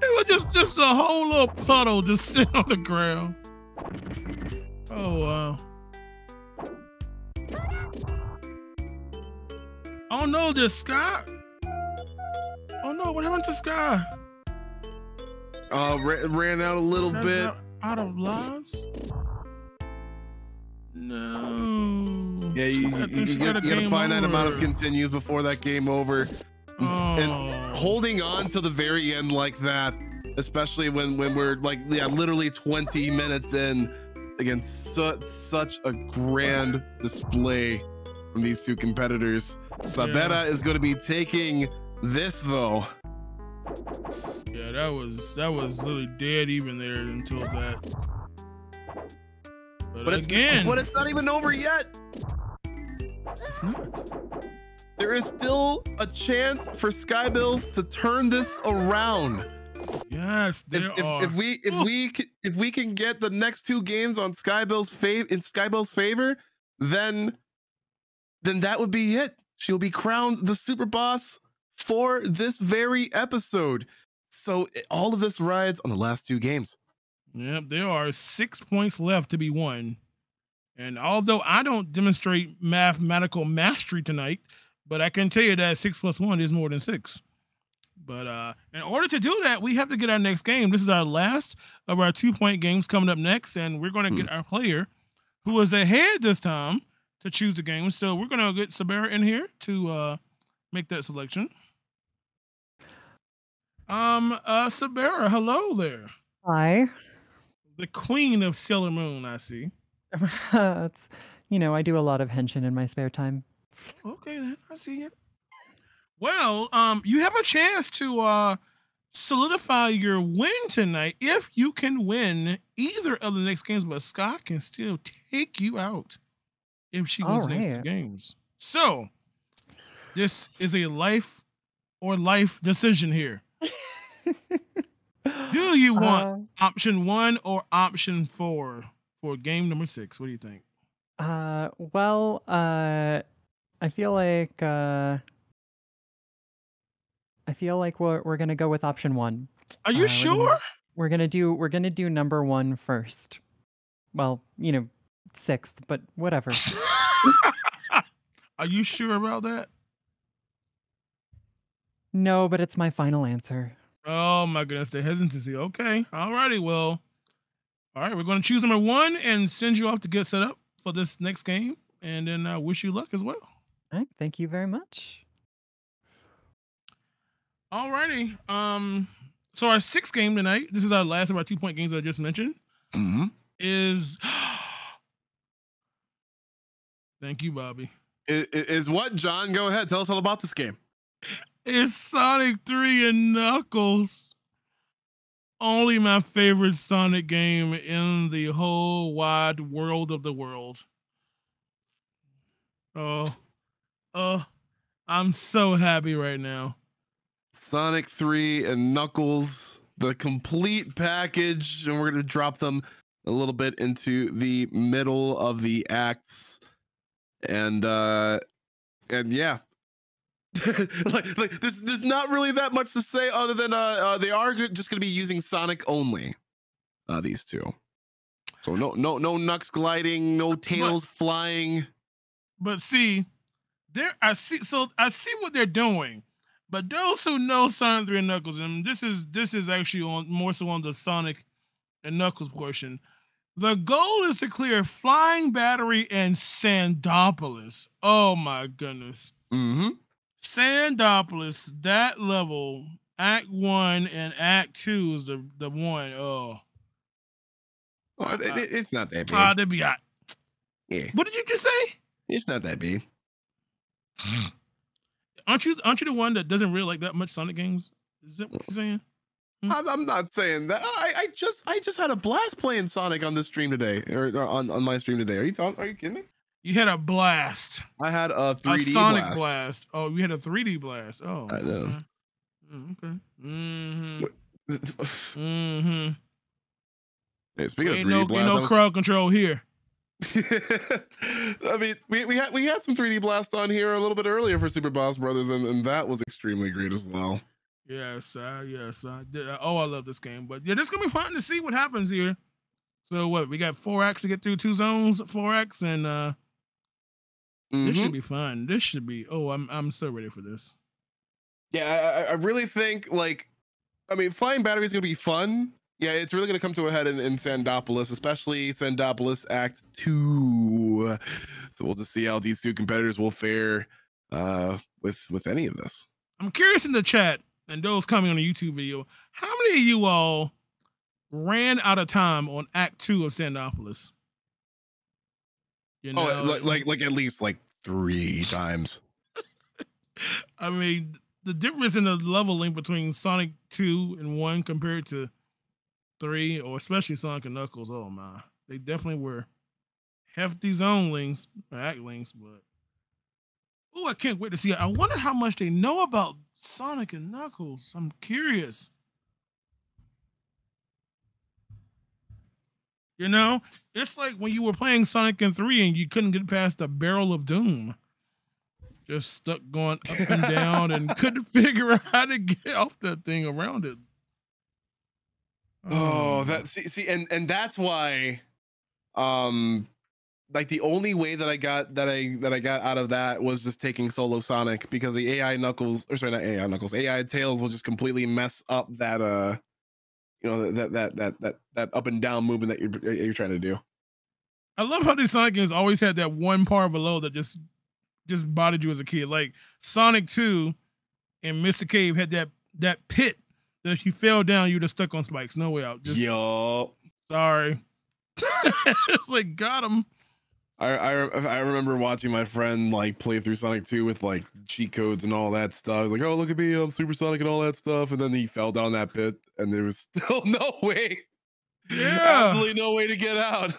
It was just just a whole little puddle just sitting on the ground. Oh wow. Oh no, the sky. Oh no, what happened to Sky? Uh, ra- ran out a little That's bit. Out, out of lives? No. Yeah, you, you, think you, get, a game finite amount of continues before that game over. Oh. And holding on to the very end like that, especially when when we're like yeah, literally 20 minutes in, again, such such a grand display from these two competitors. Sabera Yeah. is going to be taking this though. Yeah, that was that was really dead even there until that. But, But it's again, but it's not even over yet. it's not. There is still a chance for Skybilz to turn this around. Yes, If, there if, are. if we if Ooh. we if we can get the next two games on Skybilz' fav in Skybilz' favor, then then that would be it. She'll be crowned the super boss for this very episode. So all of this rides on the last two games. Yep, there are six points left to be won. And although I don't demonstrate mathematical mastery tonight, but I can tell you that six plus one is more than six. But uh, in order to do that, we have to get our next game. This is our last of our two point games coming up next, and we're going to get our player who is ahead this time to choose the game. So we're going to get Sabera in here to uh, make that selection. Um, uh, Sabera, hello there Hi. the queen of Sailor Moon, I see. That's, you know, I do a lot of henshin in my spare time. Okay, then I see it. Well, um, you have a chance to uh solidify your win tonight if you can win either of the next games, but Scott can still take you out if she wins the next games. So this is a life or life decision here. Do you want Uh, option one or option four for game number six? What do you think? Uh, well, uh, I feel like uh, I feel like we're we're gonna go with option one. Are Uh, you we're sure? gonna- We're gonna do we're gonna do number one first. Well, you know, sixth, but whatever. Are you sure about that? no, but it's my final answer. Oh my goodness, the hesitancy. Okay. All righty. Well, all right. We're going to choose number one and send you off to get set up for this next game. And then uh, wish you luck as well. All right, thank you very much. All righty. Um, so our sixth game tonight. This is our last of our two point games that I just mentioned. Mm-hmm. Is thank you, Bobby. Is, is what John? Go ahead. Tell us all about this game. It's Sonic 3 and Knuckles. Only my favorite Sonic game in the whole wide world of the world. Oh, oh, I'm so happy right now. Sonic 3 and Knuckles, the complete package, and we're gonna drop them a little bit into the middle of the acts. And uh and yeah. like, like there's there's not really that much to say other than uh, uh they are just gonna be using Sonic only. Uh these two. So no no no Knux gliding, no tails flying. But see, there I see. So I see what they're doing. But those who know Sonic 3 and Knuckles, and this is this is actually on more so on the Sonic and Knuckles portion. The goal is to clear Flying Battery and Sandopolis. Oh my goodness. Mm-hmm. Sandopolis, that level, Act One and Act Two is the the one. Oh, Oh, it- it- it's not that big. ah, they be hot. yeah, What did you just say? it's not that big. Aren't you aren't you the one that doesn't really like that much Sonic games? Is that what you're saying? I'm, I'm not saying that. I, I just I just had a blast playing Sonic on this stream today, or, or on, on my stream today. Are you talking? Are you kidding me? You had a blast, I had a a 3D Sonic blast. blast. Oh, you had a 3D blast. Oh, I know. Okay. Mm. Mm-hmm. Mm-hmm. hey, speaking Ain't of 3D no, blast, ain't no was- crowd control here. I mean, we, we had we had some 3D blast on here a little bit earlier for Super Boss Brothers, and, and that was extremely great as well. Yes, uh, yes. I. Oh, I love this game. But yeah, this is gonna be fun to see what happens here. So what? We got four acts to get through two zones, four acts, and uh this Mhm. should be fun. This should be. Oh, I'm I'm so ready for this. Yeah, I, I- I really think like, I mean, flying battery is gonna be fun. Yeah, it's really gonna come to a head in, in Sandopolis, especially Sandopolis Act Two. So we'll just see how these two competitors will fare uh, with with any of this. I'm curious in the chat and those coming on the YouTube video, how many of you all ran out of time on Act Two of Sandopolis? You oh, know, Oh, like, like like at least like three times. I mean, the difference in the level length between Sonic 2 and 1 compared to 3, or especially Sonic and Knuckles, oh my. They definitely were hefty zone links, or act links, but oh, I can't wait to see it. I wonder how much they know about Sonic and Knuckles. I'm curious. You know, it's like when you were playing Sonic and 3 and you couldn't get past the barrel of doom just stuck going up and down and couldn't figure out how to get off that thing around it. Oh, Um, that see, see, and and that's why, um, like the only way that I got that I that I got out of that was just taking solo Sonic because the AI Knuckles, or sorry, not AI Knuckles, AI Tails will just completely mess up that uh, you know that that that that that up and down movement that you're you're trying to do. I love how these Sonic games always had that one part below that just just bothered you as a kid. Like Sonic 2 and Mystic Cave had that that pit that if you fell down, you'd have stuck on spikes. No way out. Just Yo, sorry. it's like got him. I, I I remember watching my friend like play through Sonic 2 with like cheat codes and all that stuff. I was like, oh look at me, I'm Super Sonic and all that stuff. And then he fell down that pit, and there was still no way, Yeah. absolutely no way to get out.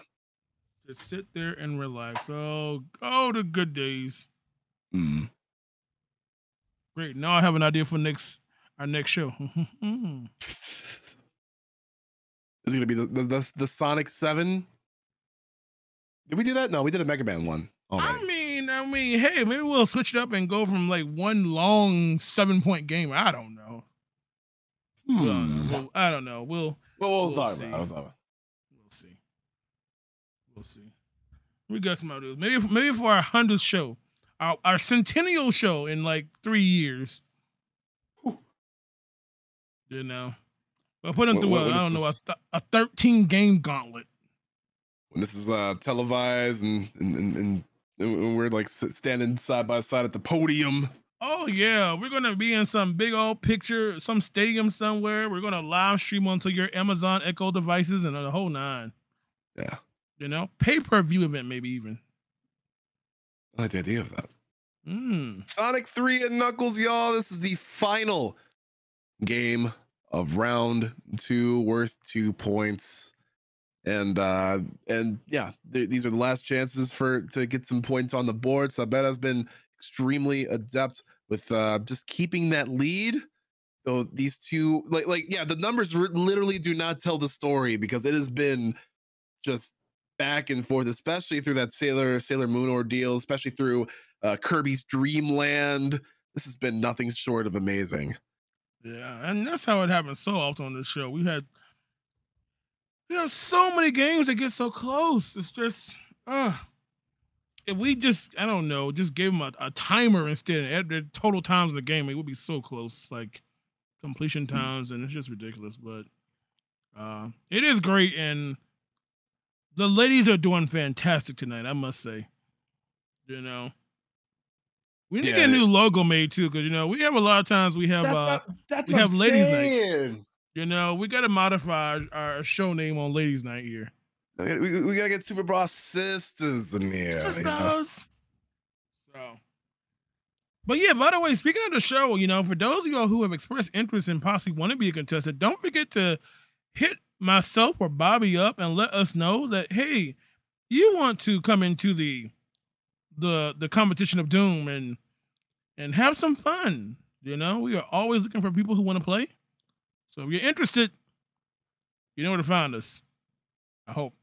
Just sit there and relax. Oh, oh, the good days. Mm. Great. Now I have an idea for next our next show. Is it gonna be the, the the the Sonic Seven? Did we do that? No, we did a Mega Man one. Oh, I mean, I mean, hey, maybe we'll switch it up and go from like one long seven point game. I don't know. We don't know. hmm. We'll- I don't know. We'll Well, we'll, we'll see. about it. We'll talk about it. we'll see. We'll see. We got some ideas. Maybe maybe for our hundredth show, our, our centennial show in like three years. Whew. You know, we'll put them through what- a, what I don't know a, th- a thirteen game gauntlet. When this is uh televised and and and, and, we're like standing side by side at the podium. Oh yeah, we're gonna be in some big old picture, some stadium somewhere. We're gonna live stream onto your Amazon Echo devices and the whole nine. Yeah. You know, pay per view event maybe even. I like the idea of that. Mm. Sonic 3 and Knuckles, y'all. This is the final game of round two, worth two points. And uh and yeah, th- these are the last chances for to get some points on the board. Sabera has been extremely adept with uh just keeping that lead. So these two, like, like yeah, the numbers literally do not tell the story because it has been just back and forth, especially through that Sailor Sailor Moon ordeal, especially through uh, Kirby's Dream Land. This has been nothing short of amazing. Yeah, and that's how it happens so often on this show. We had we have so many games that get so close. It's just uh if we just I don't know, just gave them a, a timer instead and add the total times in the game, it would be so close, like completion times, and it's just ridiculous. But uh it is great and the ladies are doing fantastic tonight, I must say. You know. We need to get a new logo made too, because you know, we have a lot of times we have uh that's we have ladies' night. You know, we gotta modify our, our show name on ladies' night here. We, we- we gotta get Super Boss sisters in here. you know? Sisters. So but yeah, by the way, speaking of the show, you know, for those of y'all who have expressed interest in possibly want to be a contestant, don't forget to hit myself or Bobby up and let us know that hey, you want to come into the the the competition of doom and and have some fun. You know, we are always looking for people who want to play. So if you're interested, you know where to find us. I hope.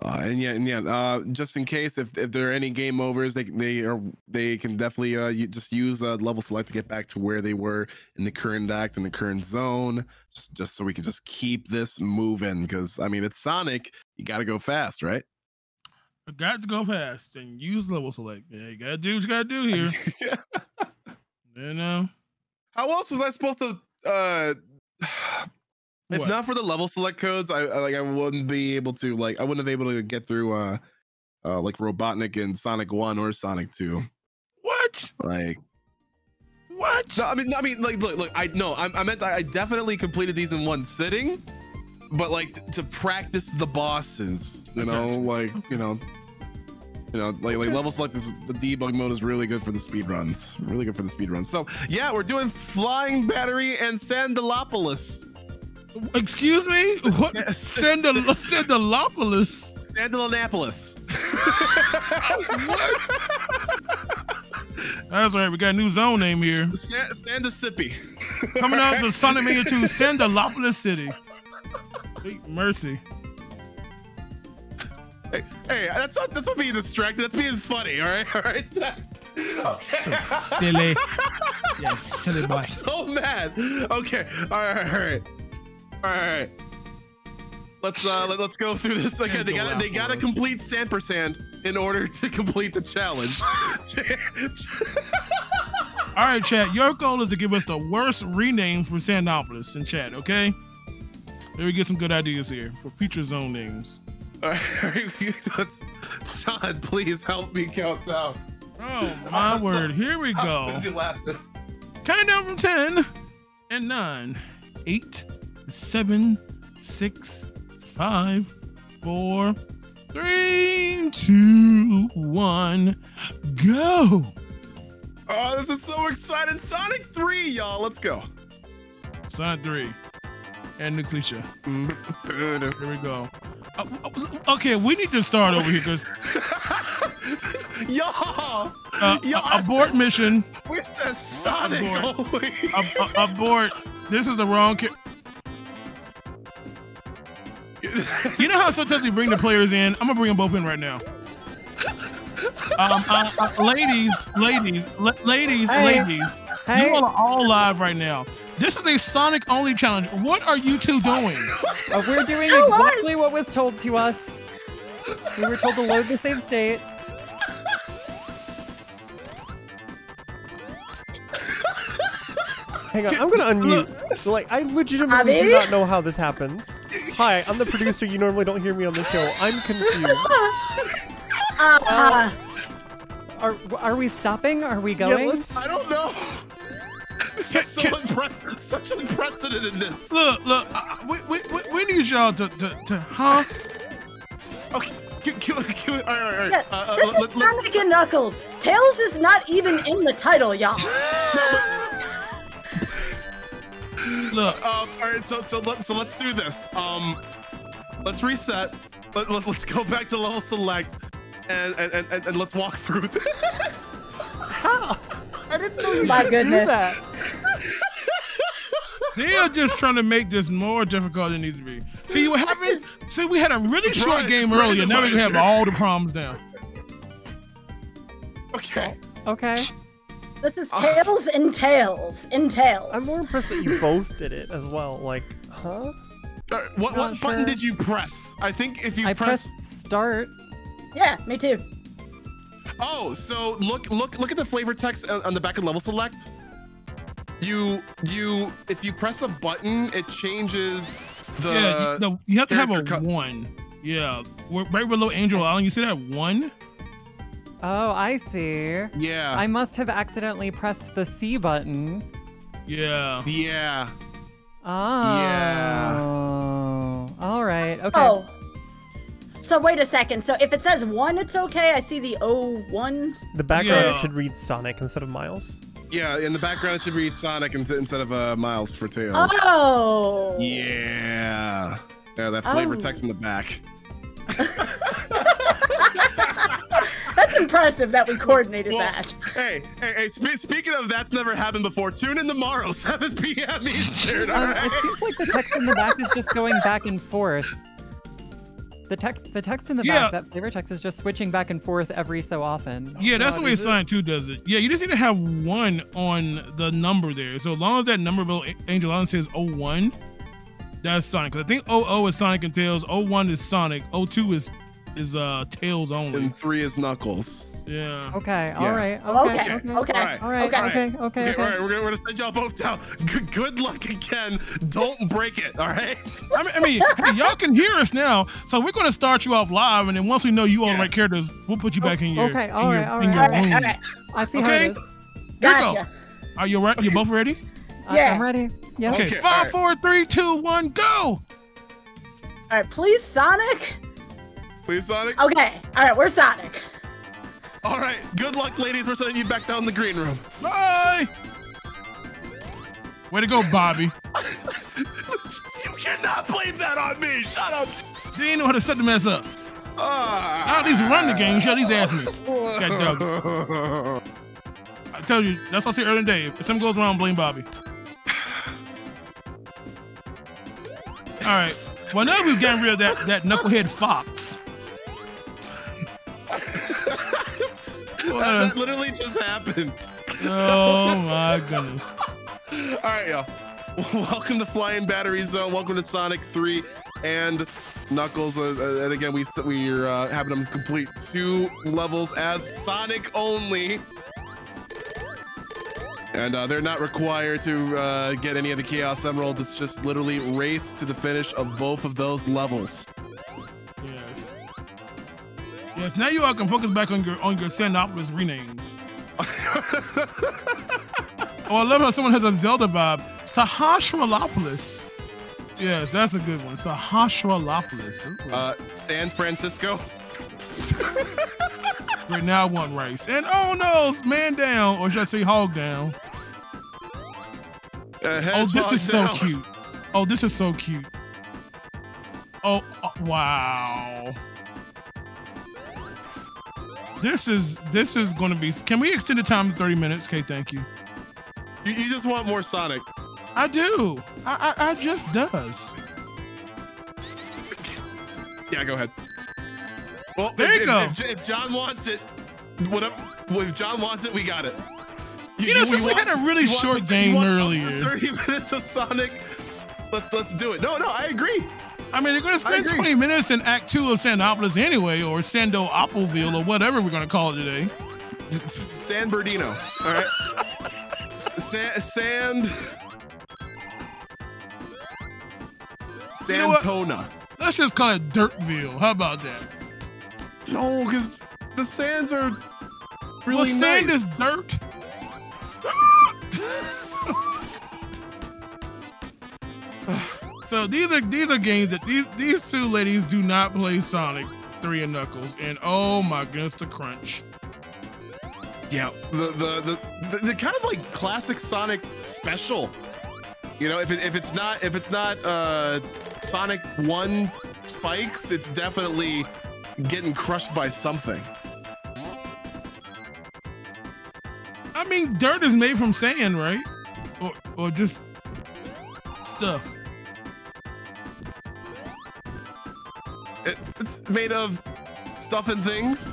Uh, and yeah, and yeah. Uh, just in case if, if there are any game overs, they they are they can definitely uh just use uh, level select to get back to where they were in the current act in the current zone, just just so we can just keep this moving. Because I mean, it's Sonic, you got to go fast, right? I got to go fast and use level select. Yeah, you gotta do what you gotta do here. you know. How else was I supposed to? uh If What? not for the level select codes, I, I like I wouldn't be able to like I wouldn't have been able to get through uh uh like Robotnik and Sonic One or Sonic Two. What? Like What? no, I mean no, I mean like look look I no I, I meant I, I definitely completed these in one sitting, but like t- to practice the bosses, you know, like you know. You know, like, like level select is the debug mode is really good for the speed runs. Really good for the speed runs. So yeah, we're doing flying battery and Sandalopolis. Excuse me? What? Sandal Sandalopolis. Sandalonapolis. That's right. We got a new zone name here. San- Sandasippy. Coming out of the Sonic Mania 2 Sandalopolis City. Mercy. Hey, hey, that's not that's not being distracted. That's being funny. All right, all right. So silly. Yeah, silly boy. so mad. Okay. All right. All right. All right. Let's uh let, us go through this again. They gotta they gotta complete Sandpercent in order to complete the challenge. All right, chat. Your goal is to give us the worst rename for Sandopolis in chat, okay? Maybe we get some good ideas here for future zone names. All right. Let's, Sean, please help me count down. Oh my word! Here we go. Count down from ten and nine, eight, seven, six, five, four, three, two, one, go! Oh, this is so exciting. Sonic 3, y'all. Let's go. Sonic three and Nuclesia. Here we go. Uh, okay, we need to start over here because y'all, uh, y'all, a- abort mission. with the Sonic Abort. only. Ab- a- abort. This is the wrong. You know how sometimes we bring the players in. I'm gonna bring them both in right now. Um, uh, uh, ladies, ladies, la- ladies, Hey. ladies. Hey, You all are all live right now. This is a Sonic only challenge. What are you two doing? uh, we're doing exactly what was told to us. We were told to load the save state. Hang on, I'm gonna unmute. Like, I legitimately do not know how this happened. Hi, I'm the producer. You normally don't hear me on the show. I'm confused. Uh, Are are we stopping? Are we yeah, going? let's. I don't know. This is so unpre- such unprecedentedness. Look, look, uh, we, we, we, we need y'all to, to, to, huh? Okay, can, can, can, all right, all right. yeah, Uh, uh, this let- is let- Sonic and Knuckles. Tails is not even in the title, y'all. Look, Um, all right, so so let so let's do this. Um, let's reset. Let, let, us go back to level select, and and, and, and, and let's walk through. This. How? I didn't know you My could do goodness. that. They are just trying to make this more difficult than it needs to be. See, what happened? is- See, we had a really It's short right, game it's right earlier. in Now the we have all the problems down. Okay. Okay. This is Ah. Tails and Tails and Tails. I'm more impressed that you both did it as well. Like, huh? All right, what Not what button did you press? I think if you I press. pressed start. Yeah, me too. Oh, so look look look at the flavor text on on the back of level select. You you if you press a button, it changes the. yeah, you, no, you have to have a character one. Yeah, we're right below Angel Island. You see that one? Oh, I see. yeah. I must have accidentally pressed the C button. Yeah. yeah. Oh. Yeah. All right. Okay. Oh. So wait a second. So if it says one, it's okay. I see the O one. The background Yeah. should read Sonic instead of Miles. Yeah, in the background it should read Sonic instead of uh, Miles for Tails. Oh. Yeah. Yeah, that flavor Oh. text in the back. That's impressive that we coordinated Well, that. Hey, hey, hey spe- speaking of that's never happened before, tune in tomorrow, 7 p.m. Eastern, Um, alright? it seems like the text in the back is just going back and forth. The text, the text in the Yeah. back, that flavor text is just switching back and forth every so often. Yeah, that's the way is it- Sonic 2 does it. Yeah, you just need to have one on the number there. So as long as that number below Angel Island says 01, that's Sonic. 'Cause I think 00 is Sonic and Tails, 01 is Sonic, 02 is is uh Tails only. And three is Knuckles. Yeah. Okay. All Yeah. right. Okay. okay. Okay. Okay. Alright. Okay. Okay. Okay. Okay, Okay. all right, we're gonna, we're gonna send y'all both down. Good, good luck again. Don't break it, all right? I mean, I mean hey, y'all can hear us now. So we're going to start you off live, and then once we know you all the right characters, we'll put you back in your, okay, in all your, right, all in right. your All right, room. all right. I see how Okay. it is. Here we go. Are you right? You both ready? Yeah. I'm ready. Yeah. Okay, Okay, five, all right. four, three, two, one, go. All right, please, Sonic. Please, Sonic. Okay. All right, we're Sonic. All right, good luck, ladies. We're sending you back down the green room. Bye. Way to go, Bobby. You cannot blame that on me. Shut up. They didn't know how to set the mess up. Ah. I at least run the game. At least ask me. God I tell you, that's what I said earlier today. If something goes wrong, blame Bobby. All right. Well, now we've gotten rid of that, that knucklehead fox. that, literally just happened. Oh my goodness. All right, y'all. Welcome to Flying Battery Zone. Welcome to Sonic 3 and Knuckles. Uh, uh, and again, we we're uh, having them complete two levels as Sonic only. And uh, they're not required to uh, get any of the Chaos Emeralds. It's just literally race to the finish of both of those levels. Yes. Now you all can focus back on your on your Sandopolis renames. Oh, I love how someone has a Zelda vibe. Sahasralopolis. Yes, that's a good one. Sahasralopolis. Uh, San Francisco. Right now, I want rice. And oh no, man down, or should I say hog down? Uh, Oh, this is so cute. Oh, this is so cute. Oh, oh, wow. This is this is going to be. Can we extend the time to thirty minutes? Okay, thank you. You, you just want more Sonic. I do. I I, I just does. Yeah, go ahead. Well, There if, you if- go. If, if John wants it, what up? Well, if John wants it, we got it. You know, since we had a really you want- short game earlier. Thirty minutes of Sonic. Let's let's do it. No, no, I agree. I mean, they're going to spend 20 minutes in Act Two of Sandopolis anyway, or Sando Appleville, or whatever we're going to call it today. San Bernardino. All right. Sa- sand. You know? Santona. Let's just call it Dirtville. How about that? No, because the sands are really well, sand nice. is dirt. so these are these are games that these these two ladies do not play Sonic Three and Knuckles, and oh my goodness, the crunch. Yeah, the the, the the the kind of like classic Sonic special. You know, if it, if it's not if it's not uh Sonic One spikes, it's definitely getting crushed by something. I mean, dirt is made from sand, right? Or or just stuff. It, it's made of stuff and things.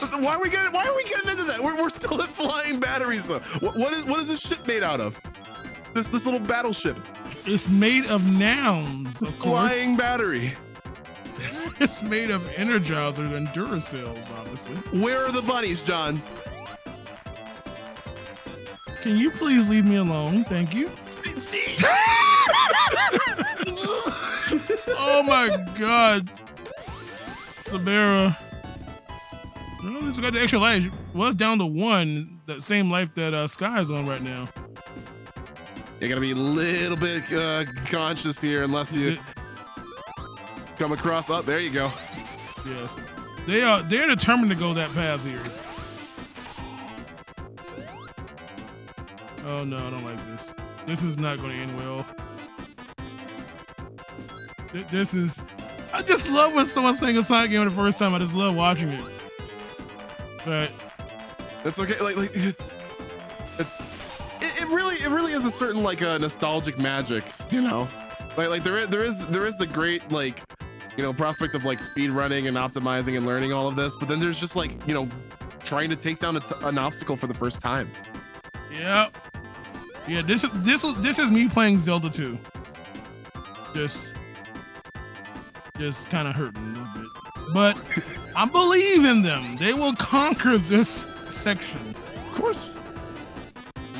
Why are we getting Why are we getting into that? We're, we're still at flying batteries though. What, what is what is this ship made out of? This this little battleship, It's made of nouns, of course. flying battery. It's made of Energizer and Duracells, obviously. Where are the bunnies, John? Can you please leave me alone? Thank you. Oh my god. Sabera. No, this got the extra life. Was down to one, that same life that uh, Sky's on right now. You gotta be a little bit uh, conscious here, unless you come across. Oh, there you go. Yes. They are they're determined to go that path here. Oh no, I don't like this. This is not gonna end well. Th- This is I just love when someone's playing a Sonic game for the first time. I just love watching it. But That's okay. Like, like it, it, it really, it really is a certain like uh, nostalgic magic, you know. Like, like there is, there is, there is the great like, you know, prospect of like speed running and optimizing and learning all of this. But then there's just like, you know, trying to take down a t- an obstacle for the first time. yeah. Yeah, this is this is this is me playing Zelda 2. Just just kind of hurting a little bit. But I believe in them. They will conquer this section. Of course.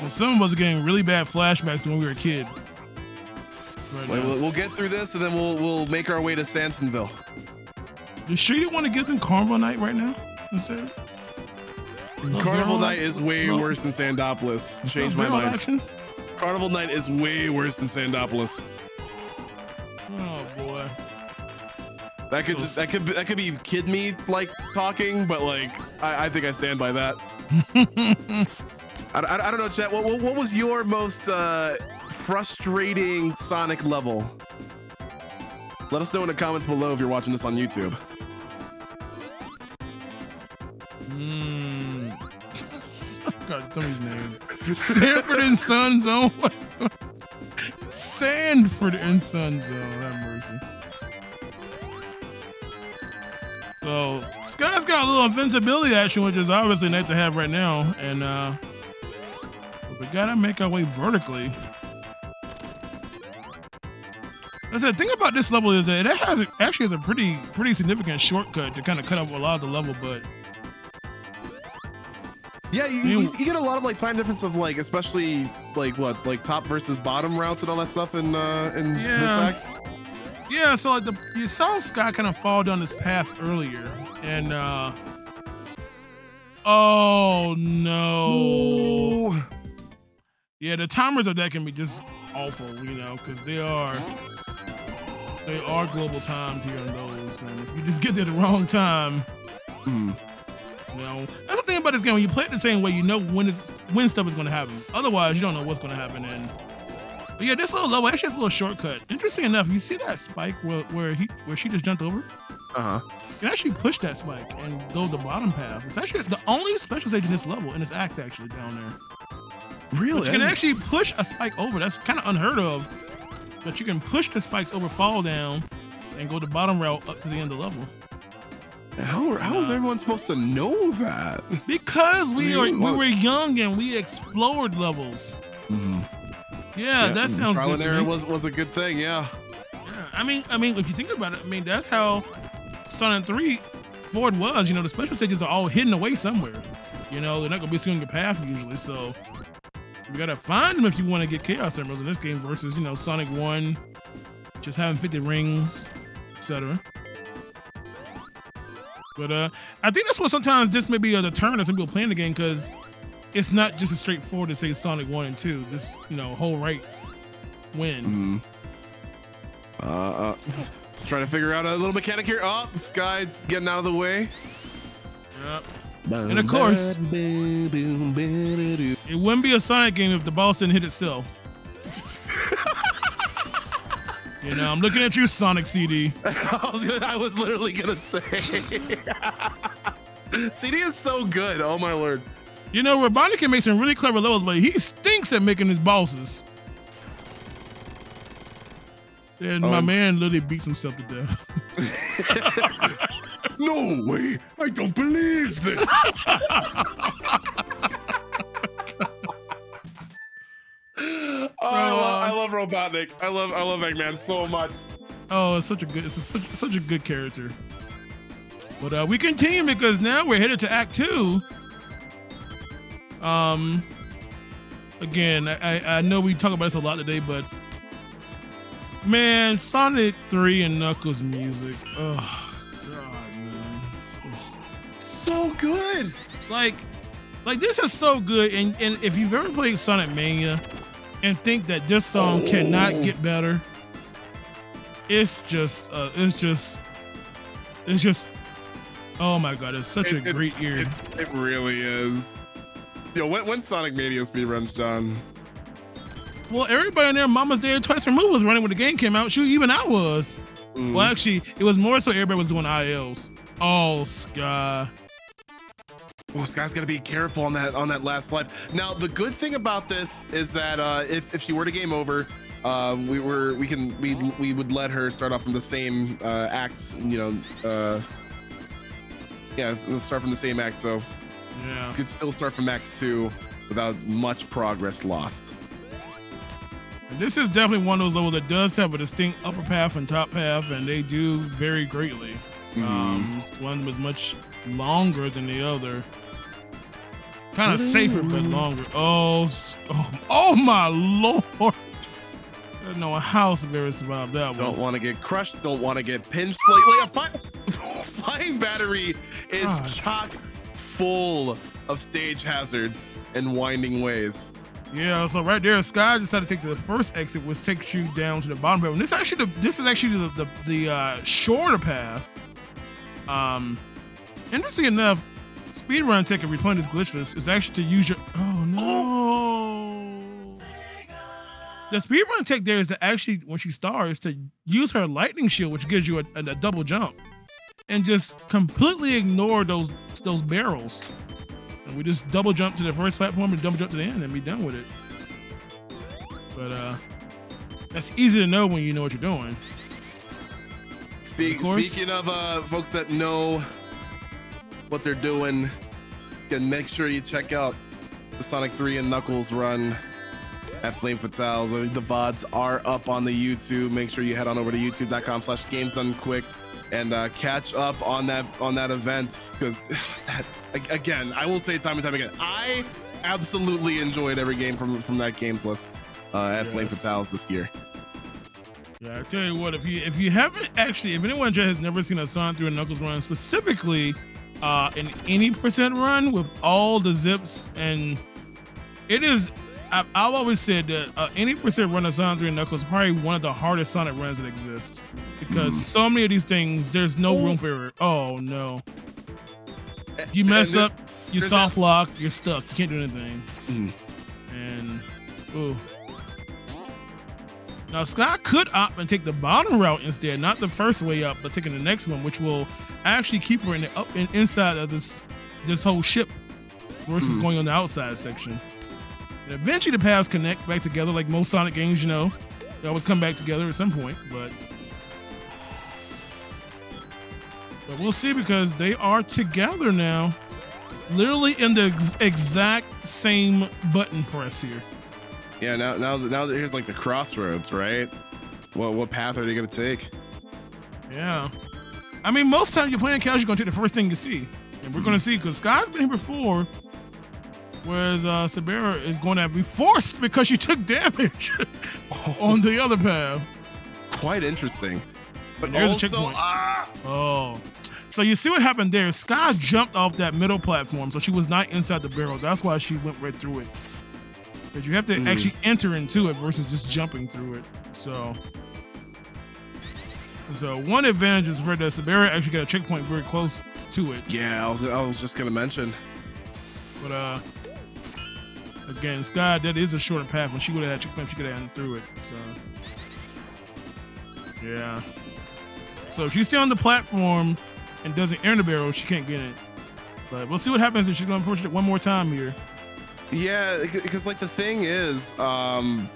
Well, some of us are getting really bad flashbacks when we were a kid. Right Like, now. we'll, we'll get through this and then we'll we'll make our way to Sansonville. You sure you want to give them Carnival Night right now instead? Carnival Night is way girl- worse than Sandopolis. Changed my girl mind. Action? Carnival Night is way worse than Sandopolis. That could just that could be, that could be kid me like talking, but like I, I think I stand by that. I, I, I don't know, Chet. What, what, what was your most uh, frustrating Sonic level? Let us know in the comments below if you're watching this on YouTube. Mm. God, somebody's name. Sanford and Sons. Oh my God. Sanford and Sons. Oh, So Sky's got a little invincibility action, which is obviously nice to have right now. And uh we gotta make our way vertically. I said, the thing about this level is that it has actually has a pretty pretty significant shortcut to kind of cut up a lot of the level, but Yeah, you, You- you, you get a lot of like time difference of like, especially like what, like top versus bottom routes and all that stuff in uh, in Yeah. this act. Yeah, so like the you saw Scott kind of fall down this path earlier, and uh oh no, yeah, the timers of that can be just awful, you know, because they are they are global timed here on those, and if you just get there the wrong time, Mhm. you know, that's the thing about this game. When you play it the same way, you know when is when stuff is going to happen. Otherwise, you don't know what's going to happen. And but yeah, this little level actually has a little shortcut. Interesting enough, you see that spike where where he where she just jumped over. Uh huh. You can actually push that spike and go the bottom path. It's actually the only special stage in this level in this act actually down there. Really? But you can actually push a spike over. That's kind of unheard of. But you can push the spikes over, fall down, and go the bottom route up to the end of the level. How, how is everyone supposed to know that? Because we are we were young and we explored levels. Mhm. Yeah, that sounds Trial good. and to error was, was a good thing, yeah. Yeah, I mean, I mean, if you think about it, I mean, that's how Sonic 3 Ford was. You know, the special stages are all hidden away somewhere. You know, they're not gonna be sitting in your path usually. So you gotta find them if you want to get Chaos Emeralds in this game versus you know Sonic 1 just having 50 rings, etc. But uh, I think that's what sometimes this may be a deterrent some people playing the game because it's not just as straightforward to say Sonic One and Two. This you know whole right win. Mhm. Uh, uh, just trying to figure out a little mechanic here. Oh, this guy getting out of the way. Yep. And of course- It wouldn't be a Sonic game if the boss didn't hit itself. you know, I'm looking at you, Sonic CD. I was, gonna, I was literally gonna say. CD is so good. Oh my lord. You know, Robotnik can make some really clever levels, but he stinks at making his bosses. And Oh, my man literally beats himself to death. No way! I don't believe this. oh, I, love, I love Robotnik. I love I love Eggman so much. Oh, it's such a good, it's a, such, such a good character. But uh, we continue because now we're headed to Act Two. Um, again, I, I know we talk about this a lot today, but man, Sonic Three and Knuckles music. Oh God, man, It's- So good. like, like this is so good. And and if you've ever played Sonic Mania and think that this song cannot Oh. get better, it's just, uh, it's just, it's just. Oh my god, it's such It- a it- great ear. It, it really is. Yo, when, when Sonic Mania speedruns, John? well, everybody in there, Mama's Day twice removed was running when the game came out. Shoot, even I was. Mm. Well, actually, it was more so everybody was doing ILs. Oh, Sky. Oh, this guy's gotta be careful on that on that last life. Now, the good thing about this is that uh, if if she were to game over, uh, we were we can we we would let her start off from the same uh, act. You know, uh, yeah, let's start from the same act. So Yeah. could still start from act two without much progress lost. This is definitely one of those levels that does have a distinct upper path and top path, and they do vary greatly. Mm-hmm. Um, one was much longer than the other. Kind of safer, but longer. Oh, oh, oh my lord! I don't know how Sabera survived that one. Don't want to get crushed. Don't want to get pinched. Like, like a fi- flying battery is God. chock full of stage hazards and winding ways. Yeah, so right there, Sky decided to take the first exit, which takes you down to the bottom level. And this actually, the, this is actually the the, the uh, shorter path. Um, interesting enough, speedrun tech and replay this glitchless is actually to use your. Oh no! The speedrun tech there is to actually, when she starts, to use her lightning shield, which gives you a, a, a double jump, and just completely ignore those those barrels. And we just double jump to the first platform and double jump to the end and be done with it. But uh that's easy to know when you know what you're doing. Speak, Of speaking of uh, folks that know what they're doing, can make sure you check out the Sonic 3 and Knuckles run at Flame Fatales. The VODs are up on the YouTube. Make sure you head on over to youtube.com slash games done quick and uh, catch up on that on that event because that again I will say time and time again I absolutely enjoyed every game from from that games list uh, at Flame Yes. Fatales this year. Yeah, I tell you what, if you if you haven't actually, if anyone has never seen a Sonic through a Knuckles run, specifically uh in any percent run with all the zips and it is I've, I've always said that uh, any percent run of Sonic 3 and Knuckles is probably one of the hardest Sonic runs that exists because so many of these things there's no room for error. Oh no. You mess up, you soft lock, you're stuck. You can't do anything. Mm. And ooh. Now Scott could opt and take the bottom route instead, not the first way up, but taking the next one, which will actually keep her in the up and inside of this this whole ship versus Mhm. going on the outside section. And eventually the paths connect back together, like most Sonic games, you know. They always come back together at some point, but but we'll see because they are together now, literally in the ex- exact same button press here. Yeah, now now now that here's like the crossroads, right? What what path are they gonna take? Yeah. I mean, most times you're playing casual, you're gonna take the first thing you see, and we're gonna mm-hmm. see because Sky's been here before, whereas uh, Sabera is going to be forced because she took damage on the other path. quite interesting. But There's a checkpoint. ah, Oh. So you see what happened there? Sky jumped off that middle platform, so she was not inside the barrel. That's why she went right through it. But you have to Mm. actually enter into it versus just jumping through it. So, so one advantage is for that Sabera actually got a checkpoint very close to it. yeah, I was, I was just gonna mention. But uh, again, Sky that is a shorter path. When she would have had checkpoint, she could have gotten through it. So, yeah. So if she's still on the platform and doesn't enter the barrel, she can't get it. But we'll see what happens if she's gonna push it one more time here. Yeah, because like the thing is, um,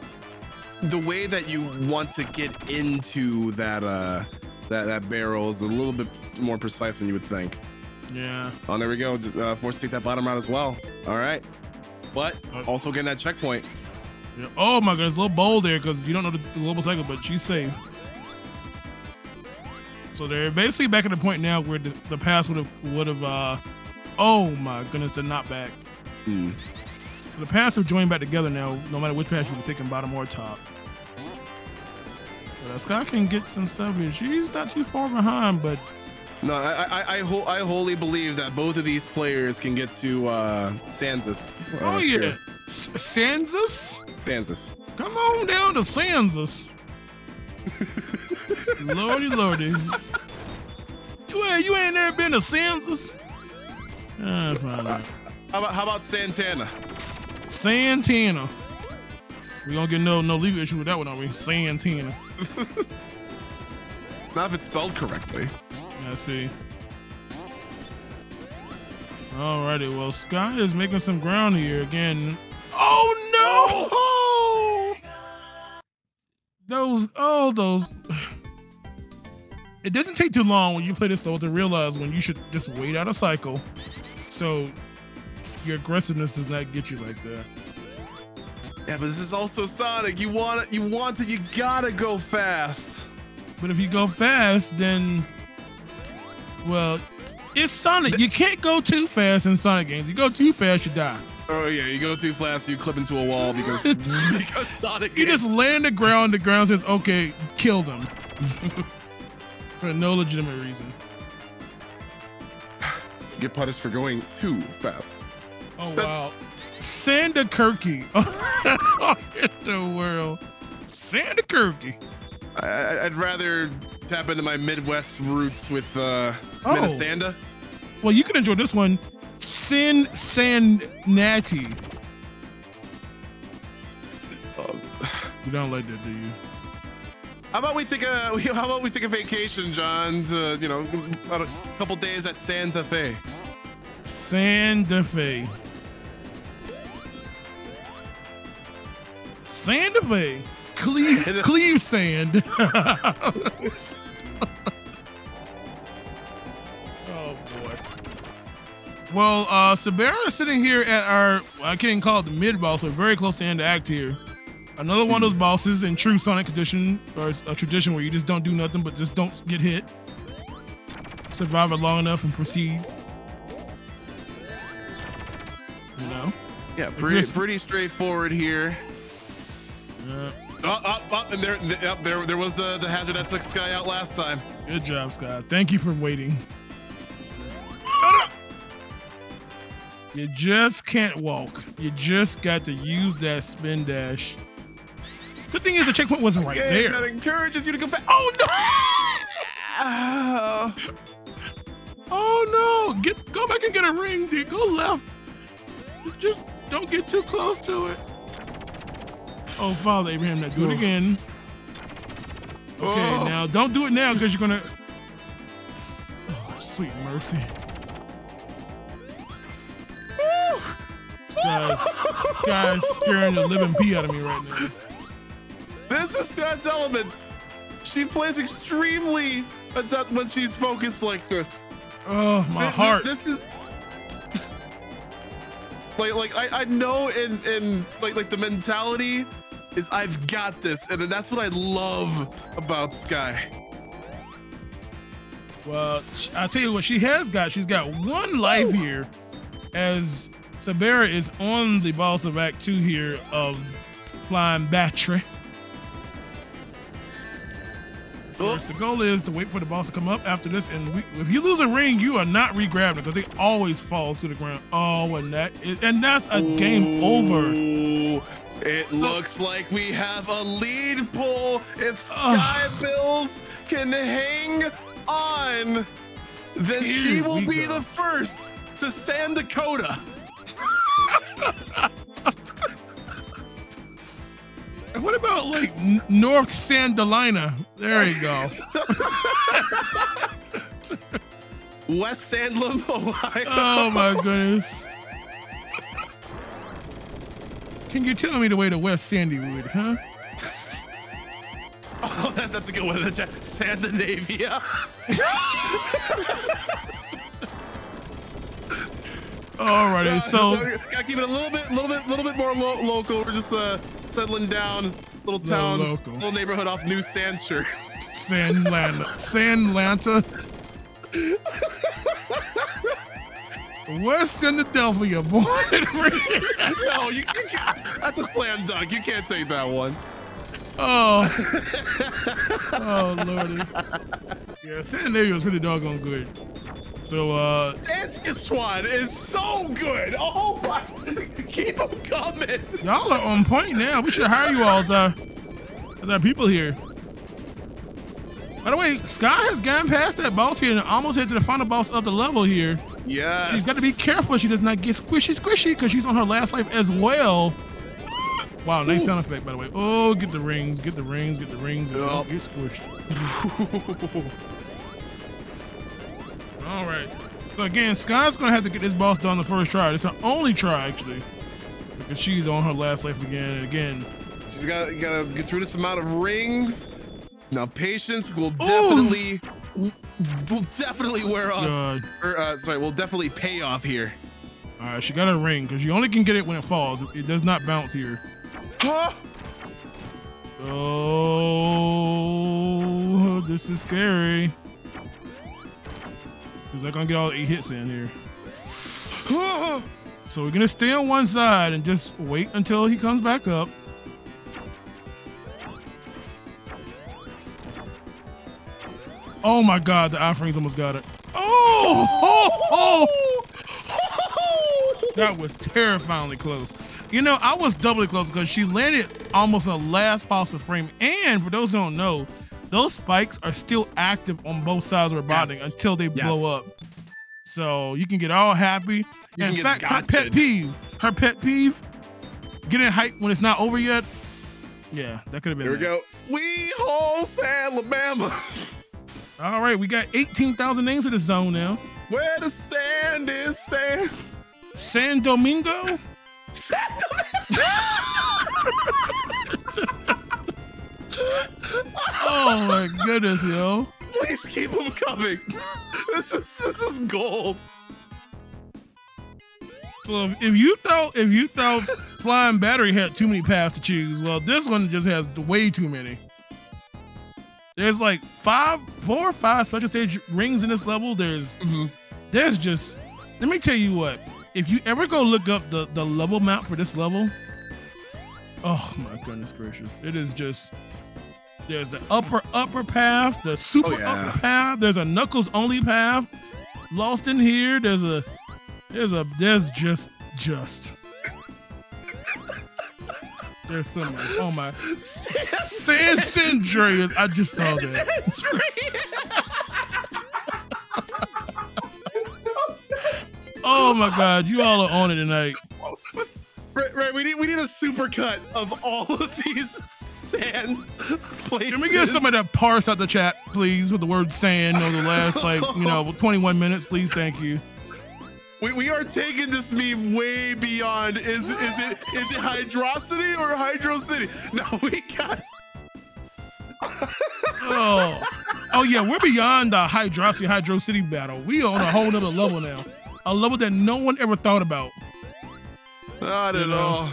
the way that you want to get into that uh that that barrel is a little bit more precise than you would think. Yeah. Oh, there we go. Just, uh, force to take that bottom route as well. All right, but also getting that checkpoint. yeah. Oh my goodness, a little bold there because you don't know the, the global cycle, but she's safe. So they're basically back at the point now where the, the pass would have would have uh oh my goodness, they're not back. Hmm. The paths have joined back together now, no matter which path you're taking, bottom or top. But uh, Scott can get some stuff here. She's not too far behind, but No, I I I, ho- I wholly believe that both of these players can get to uh, Sansus. uh, oh yeah, S- Sansus, Sansus. come on down to Sansus. lordy, lordy, you ain't you ain't never been to Sansus? Ah, fine. How about how about Santana? Santana. We gonna get no no legal issue with that one, are we? Santana. Not if it's spelled correctly. I see. Alrighty, well, Sky is making some ground here again. Oh no! Those, oh, those. It doesn't take too long when you play this though to realize when you should just wait out a cycle, so your aggressiveness does not get you like that. Yeah, but this is also Sonic. You want it. You want it. You gotta go fast. But if you go fast, then, well, it's Sonic. You can't go too fast in Sonic games. You go too fast, you die. Oh yeah, you go too fast, you clip into a wall because because Sonic. You just land the ground. The ground says, "Okay, kill them," for no legitimate reason. get punished for going too fast. Oh wow, Sanda Kirky. What in the world, Sanda Kirky. I, I'd rather tap into my Midwest roots with uh, Oh. Minnesanda. Well, you can enjoy this one, Sin Sannati. Uh, You don't like that, do you? how about we take a How about we take a vacation, John? To you know, about a couple days at Santa Fe. Santa Fe. Santa Fe. Cleve, Cleve Sand. oh boy. Well, uh, Sabera is sitting here at our, I can't even call it the mid boss, but very close to end the act here. Another one of those bosses in true Sonic tradition, or a tradition where you just don't do nothing but just don't get hit. Survive it long enough and proceed. You know? Yeah, pretty pretty straightforward here. Yeah. Up, up, up, and there, th- up, there, there was the, the hazard that took Sky out last time. Good job, Scott. Thank you for waiting. You just can't walk. You just got to use that spin dash. Good thing is the checkpoint wasn't right Game that encourages you to go fast. Oh no! Oh, Oh no! Get go back and get a ring, dude. Go left. Just don't get too close to it. Oh, Father Abraham, now do it again. Okay, Oh. now don't do it now because you're gonna. Oh, sweet mercy. Guys, this guy's scaring the living pee out of me right now. This is Scott's element. She plays extremely adept when she's focused like this. Oh, my This- heart. This, is like like I, I know in in like like the mentality is I've got this, and that's what I love about Sky. Well, I'll tell you what she has got. She's got one life here, as Sabera is on the boss of Act Two here of Flying Battery. Oh, The goal is to wait for the boss to come up after this, and we, if you lose a ring, you are not re-grabbing it because they always fall to the ground. Oh, and that is, and that's a game over. It looks like we have a lead pull. If. Sky Bills can hang on, then she will be go. the first to San Dakota. What about like North Sandalina? There you go. West Sandlem, Ohio. Oh my goodness. Can you tell me the way to West Sandywood, huh? Oh, that, that's a good one. That's Scandinavia. Alrighty, so gotta keep it a little bit, little bit, little bit more lo- local. We're just uh, settling down, little town, little neighborhood off New Sandshire. Sandlanta. Sandlanta. West Philadelphia, raised. no, you, you can't. That's a slam dunk. You can't take that one. Oh. oh, lordy. Yeah, San Diego was pretty doggone good. So, uh, Saskatchewan is so good. Oh my! Keep them coming. y'all are on point now. We should hire you all as our, as our people here. By the way, Sky has gone past that boss here and almost hit to the final boss of the level here. Yes. She's got to be careful she does not get squishy squishy because she's on her last life as well. Wow, nice sound effect by the way. Oh, get the rings, get the rings, get the rings, and don't get squished. All right. So again, Sky's gonna have to get this boss done the first try. It's her only try actually, because she's on her last life again and again. She's got got to get through this amount of rings. Now patience will definitely will definitely wear off. God. Or uh, sorry, will definitely pay off here. All right, she got a ring because you only can get it when it falls. It- does not bounce here. Huh? Oh, this is scary. Cause I'm gonna get all eight hits in here. So we're gonna stay on one side and just wait until he comes back up. Oh my god, the offerings almost got it. Oh, oh, oh. that was terrifyingly close. You know, I was doubly close because she landed almost in the last possible frame. And for those who don't know, those spikes are still active on both sides of her body Yes. until they blow up. So you can get all happy. In fact, her pet peeve, her pet peeve, getting hype when it's not over yet. Yeah, that could have been. Here we it. go. Sweet home Alabama, All right, we got 18,000 names for this zone now. where the sand is sand. San Domingo. San oh my goodness, yo. Please keep them coming. This is this is gold. So if you thought if you thought Flying Battery had too many paths to choose, well, this one just has way too many. There's like five, four or five special stage rings in this level. There's Mhm. there's just let me tell you what. If you ever go look up the the level map for this level, oh my goodness gracious, it is just there's the upper upper path, the super Oh, yeah. upper path. There's a Knuckles only path. Lost in here. There's a there's a there's just just there's so much. Oh my San Sandrias. I just saw that. Oh my god, you all are on it tonight. Right, right. We need we need a super cut of all of these sand places. Can we get somebody to parse out the chat, please, with the word sand over the last like, you know, 21 minutes, please, thank you. We, we are taking this meme way beyond. Is is it is it Hydrocity or Hydro City? No, we got. Oh. Oh yeah, we're beyond the Hydrocity Hydro City battle. We are on a whole nother level now. A level that no one ever thought about. Not You at know. all.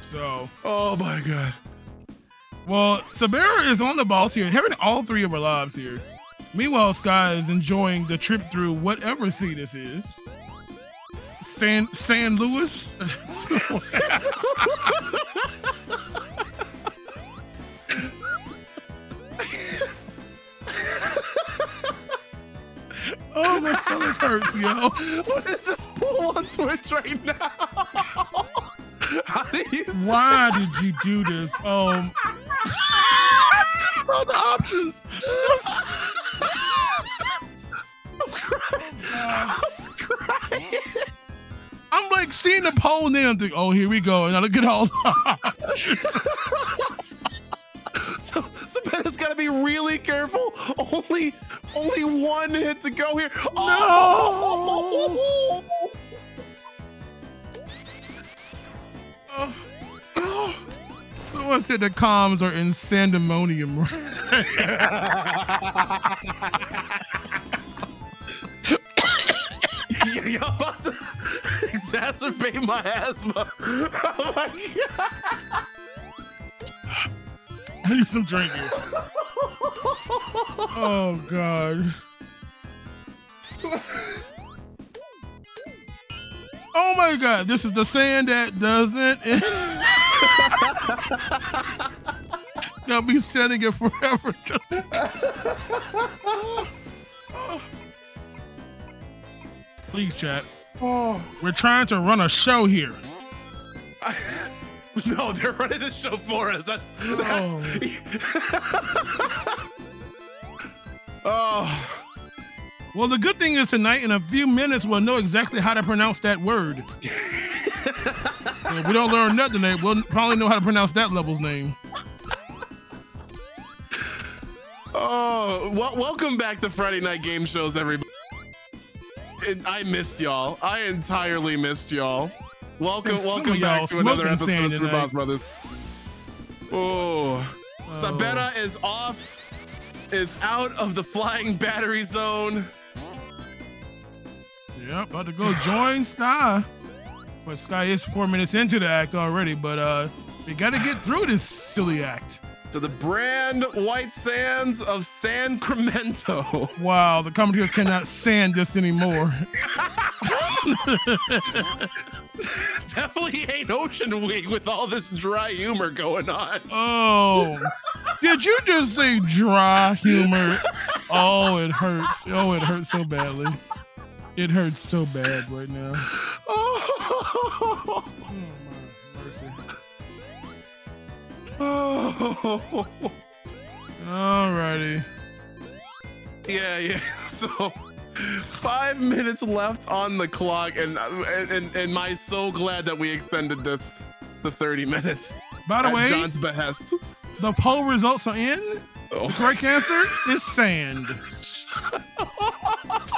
So Oh my god. Well, Sabera is on the balls here, having all three of her lives here. Meanwhile, Sky is enjoying the trip through whatever sea this is. San San Luis. oh, my stomach hurts, yo. What is this pool on Twitch right now? How do you Why did you do this? Um, just saw the options. I'm crying. I'm like seeing the poll name. I'm thinking, oh, here we go. And I look at all the options. So, so Ben's got to be really careful. Only, only one hit to go here. Oh! Oh. Someone said the comms are in sandemonium. You're about to exacerbate my asthma. Oh my god. I need some drinking. Oh god. Oh my god, this is the sand that doesn't They'll be sending it forever. Please, chat. Oh. We're trying to run a show here. No, they're running the show for us. That's. that's... oh. oh. Well, the good thing is tonight, in a few minutes, we'll know exactly how to pronounce that word. if we don't learn nothing tonight, we'll probably know how to pronounce that level's name. Oh, well, welcome back to Friday Night Game Shows, everybody. I missed y'all. I entirely missed y'all. Welcome, welcome back y'all to another episode of Super tonight. Boss Brothers. Oh, Oh. Is off, is out of the flying battery zone. Yep, about to go join Sky. But Sky is four minutes into the act already, but uh we gotta get through this silly act. to the brand White Sands of Sacramento. Wow, the commentators cannot sand this anymore. Definitely ain't Ocean Week with all this dry humor going on. Oh, did you just say dry humor? Oh, it hurts. Oh, it hurts so badly. It hurts so bad right now. Oh, Oh, my mercy. oh. Alrighty. Yeah, yeah. So five minutes left on the clock, and and and, my so glad that we extended this to 30 minutes. By the way, John's behest. the poll results are in. Oh. The Oh. correct answer is sand.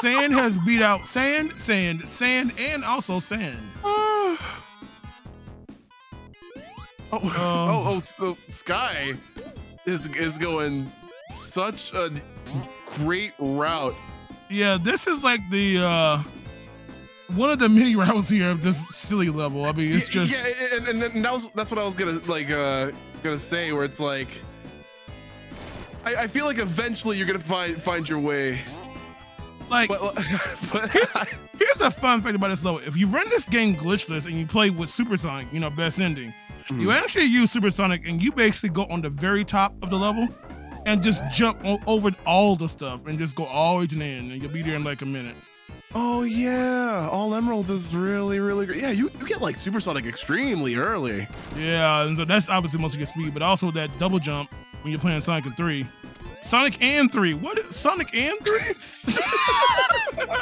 Sand has beat out sand, sand, sand, and also sand. oh, oh, Um. oh, oh, so Sky is is going such a great route. Yeah, this is like the uh one of the mini routes here of this silly level. I mean, it's just yeah, and, and, and that was that's what I was gonna like uh gonna say, where it's like. I, I feel like eventually you're gonna find find your way, like but, but here's here's the fun fact about this level. If you run this game glitchless and you play with Supersonic, you know, best ending, Hmm. you actually use Supersonic and you basically go on the very top of the level and just jump over all the stuff and just go all the way to the end and you'll be there in like a minute. Oh yeah, all emeralds is really really great. Yeah, you, you get like supersonic extremely early. Yeah, and so that's obviously most of your speed, but also that double jump when you're playing Sonic 3. Sonic and 3. What is Sonic and 3?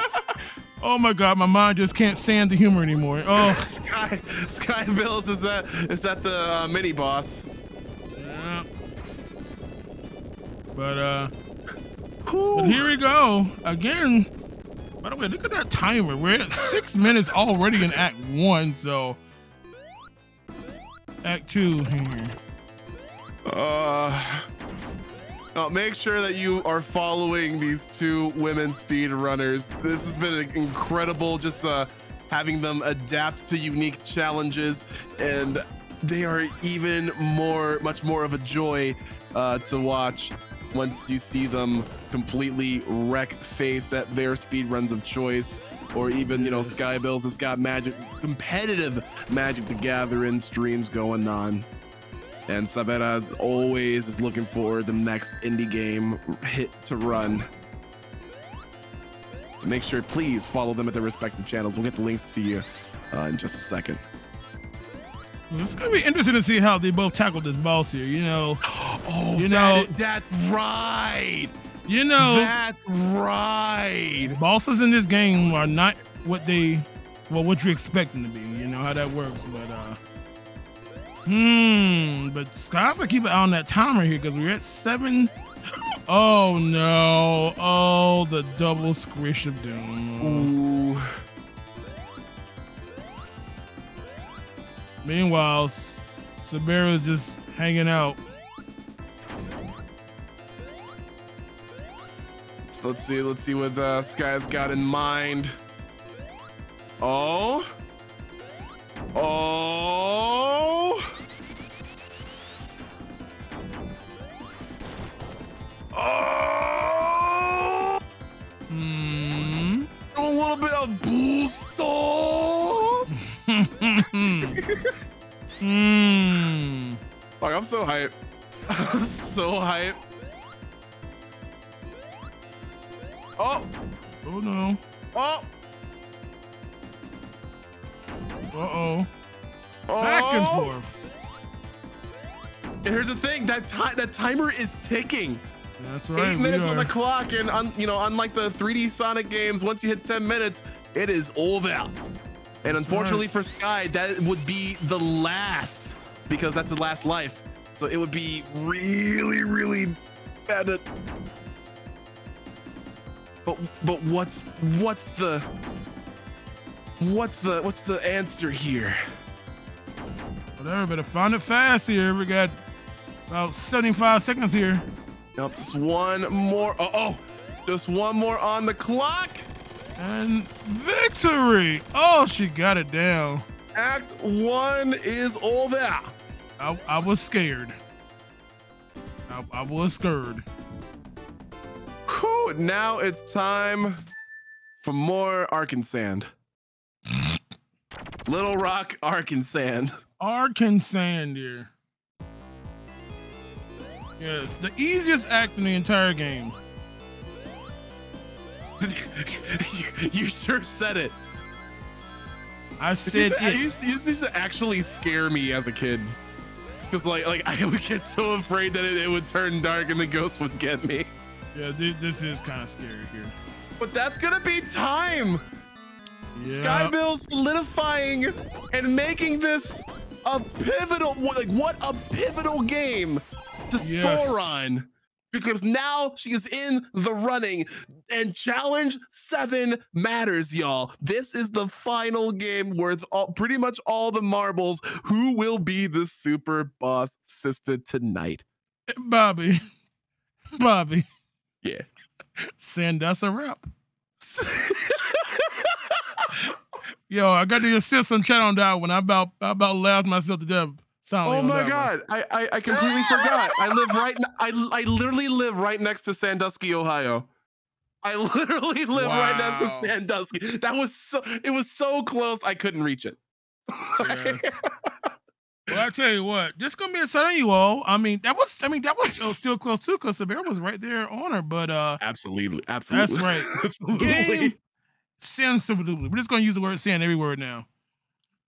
oh my god, my mind just can't stand the humor anymore. Oh, Sky Skybilz is that is that the uh, mini boss? yeah. But uh but here we go. Again. By the way, look at that timer. We're at six minutes already in Act One, so Act Two here. Uh, uh, make sure that you are following these two women speed runners. This has been incredible, just uh, having them adapt to unique challenges, and they are even more, much more of a joy uh, to watch once you see them completely wreck face at their speed runs of choice. Or even, you know, Yes. Skybilz has got magic, competitive Magic the Gathering streams going on. And Sabera, always, is looking for the next indie game hit to run. To make sure, please follow them at their respective channels. We'll get the links to you uh, in just a second. It's gonna be interesting to see how they both tackle this boss here. You know, Oh, You that know- is- that's right. you know, That's right. bosses in this game are not what they, well, what you expect them to be. You know how that works, but uh, hmm. But Sky's gonna keep eye on that timer here because we're at seven. Oh no! Oh, the double squish of doom. Ooh. Meanwhile, S- Sabera's just hanging out. So let's see. Let's see what uh, Sky's got in mind. Oh. Oh. I'm so hyped. I'm so hyped. Oh. Oh no. Oh. Uh oh. oh. Back and forth. And here's the thing: that time, that timer is ticking. That's right. Eight minutes on the clock, and un, you know, unlike the 3D Sonic games, once you hit 10 minutes, it is all over. And That's unfortunately for Sky, that would be the last because that's the last life. So it would be really, really bad. At, but but what's what's the what's the what's the answer here? Whatever, better find it fast here. We got about 75 seconds here. Nope, just one more. Oh, oh, just one more on the clock. And victory! Oh, she got it down. Act one is over. I, I was scared. I, I was scared. Now it's time for more Arkansas. Little Rock, Arkansas. Arkansas dear. Yes, the easiest act in the entire game. you, you sure said it. I said used, to, it it. used, it used to actually scare me as a kid. Because like like I would get so afraid that it, it would turn dark and the ghost would get me. Yeah, thi- this is kind of scary here. But that's gonna be time. Yeah. Skybilz solidifying and making this a pivotal like what a pivotal game to Yes. score on because now she is in the running and challenge 7 matters y'all this is the final game worth all, pretty much all the marbles who will be the super boss sister tonight Bobby. Bobby. yeah Send us a rap. Yo, I got to assist on chat on that one. I about I about laughed myself to death. Oh my god, I, I I completely forgot. I live right. I I literally live right next to Sandusky, Ohio. I literally live right next to Sandusky. That was so. It was so close. I couldn't reach it. Yes. Well, I tell you what, this gonna be exciting, you all. I mean, that was, I mean, that was still, still close too, because Sabera was right there on her. But uh, absolutely, absolutely. that's right. Absolutely. Game sensibly. We're just gonna use the word sand every word now.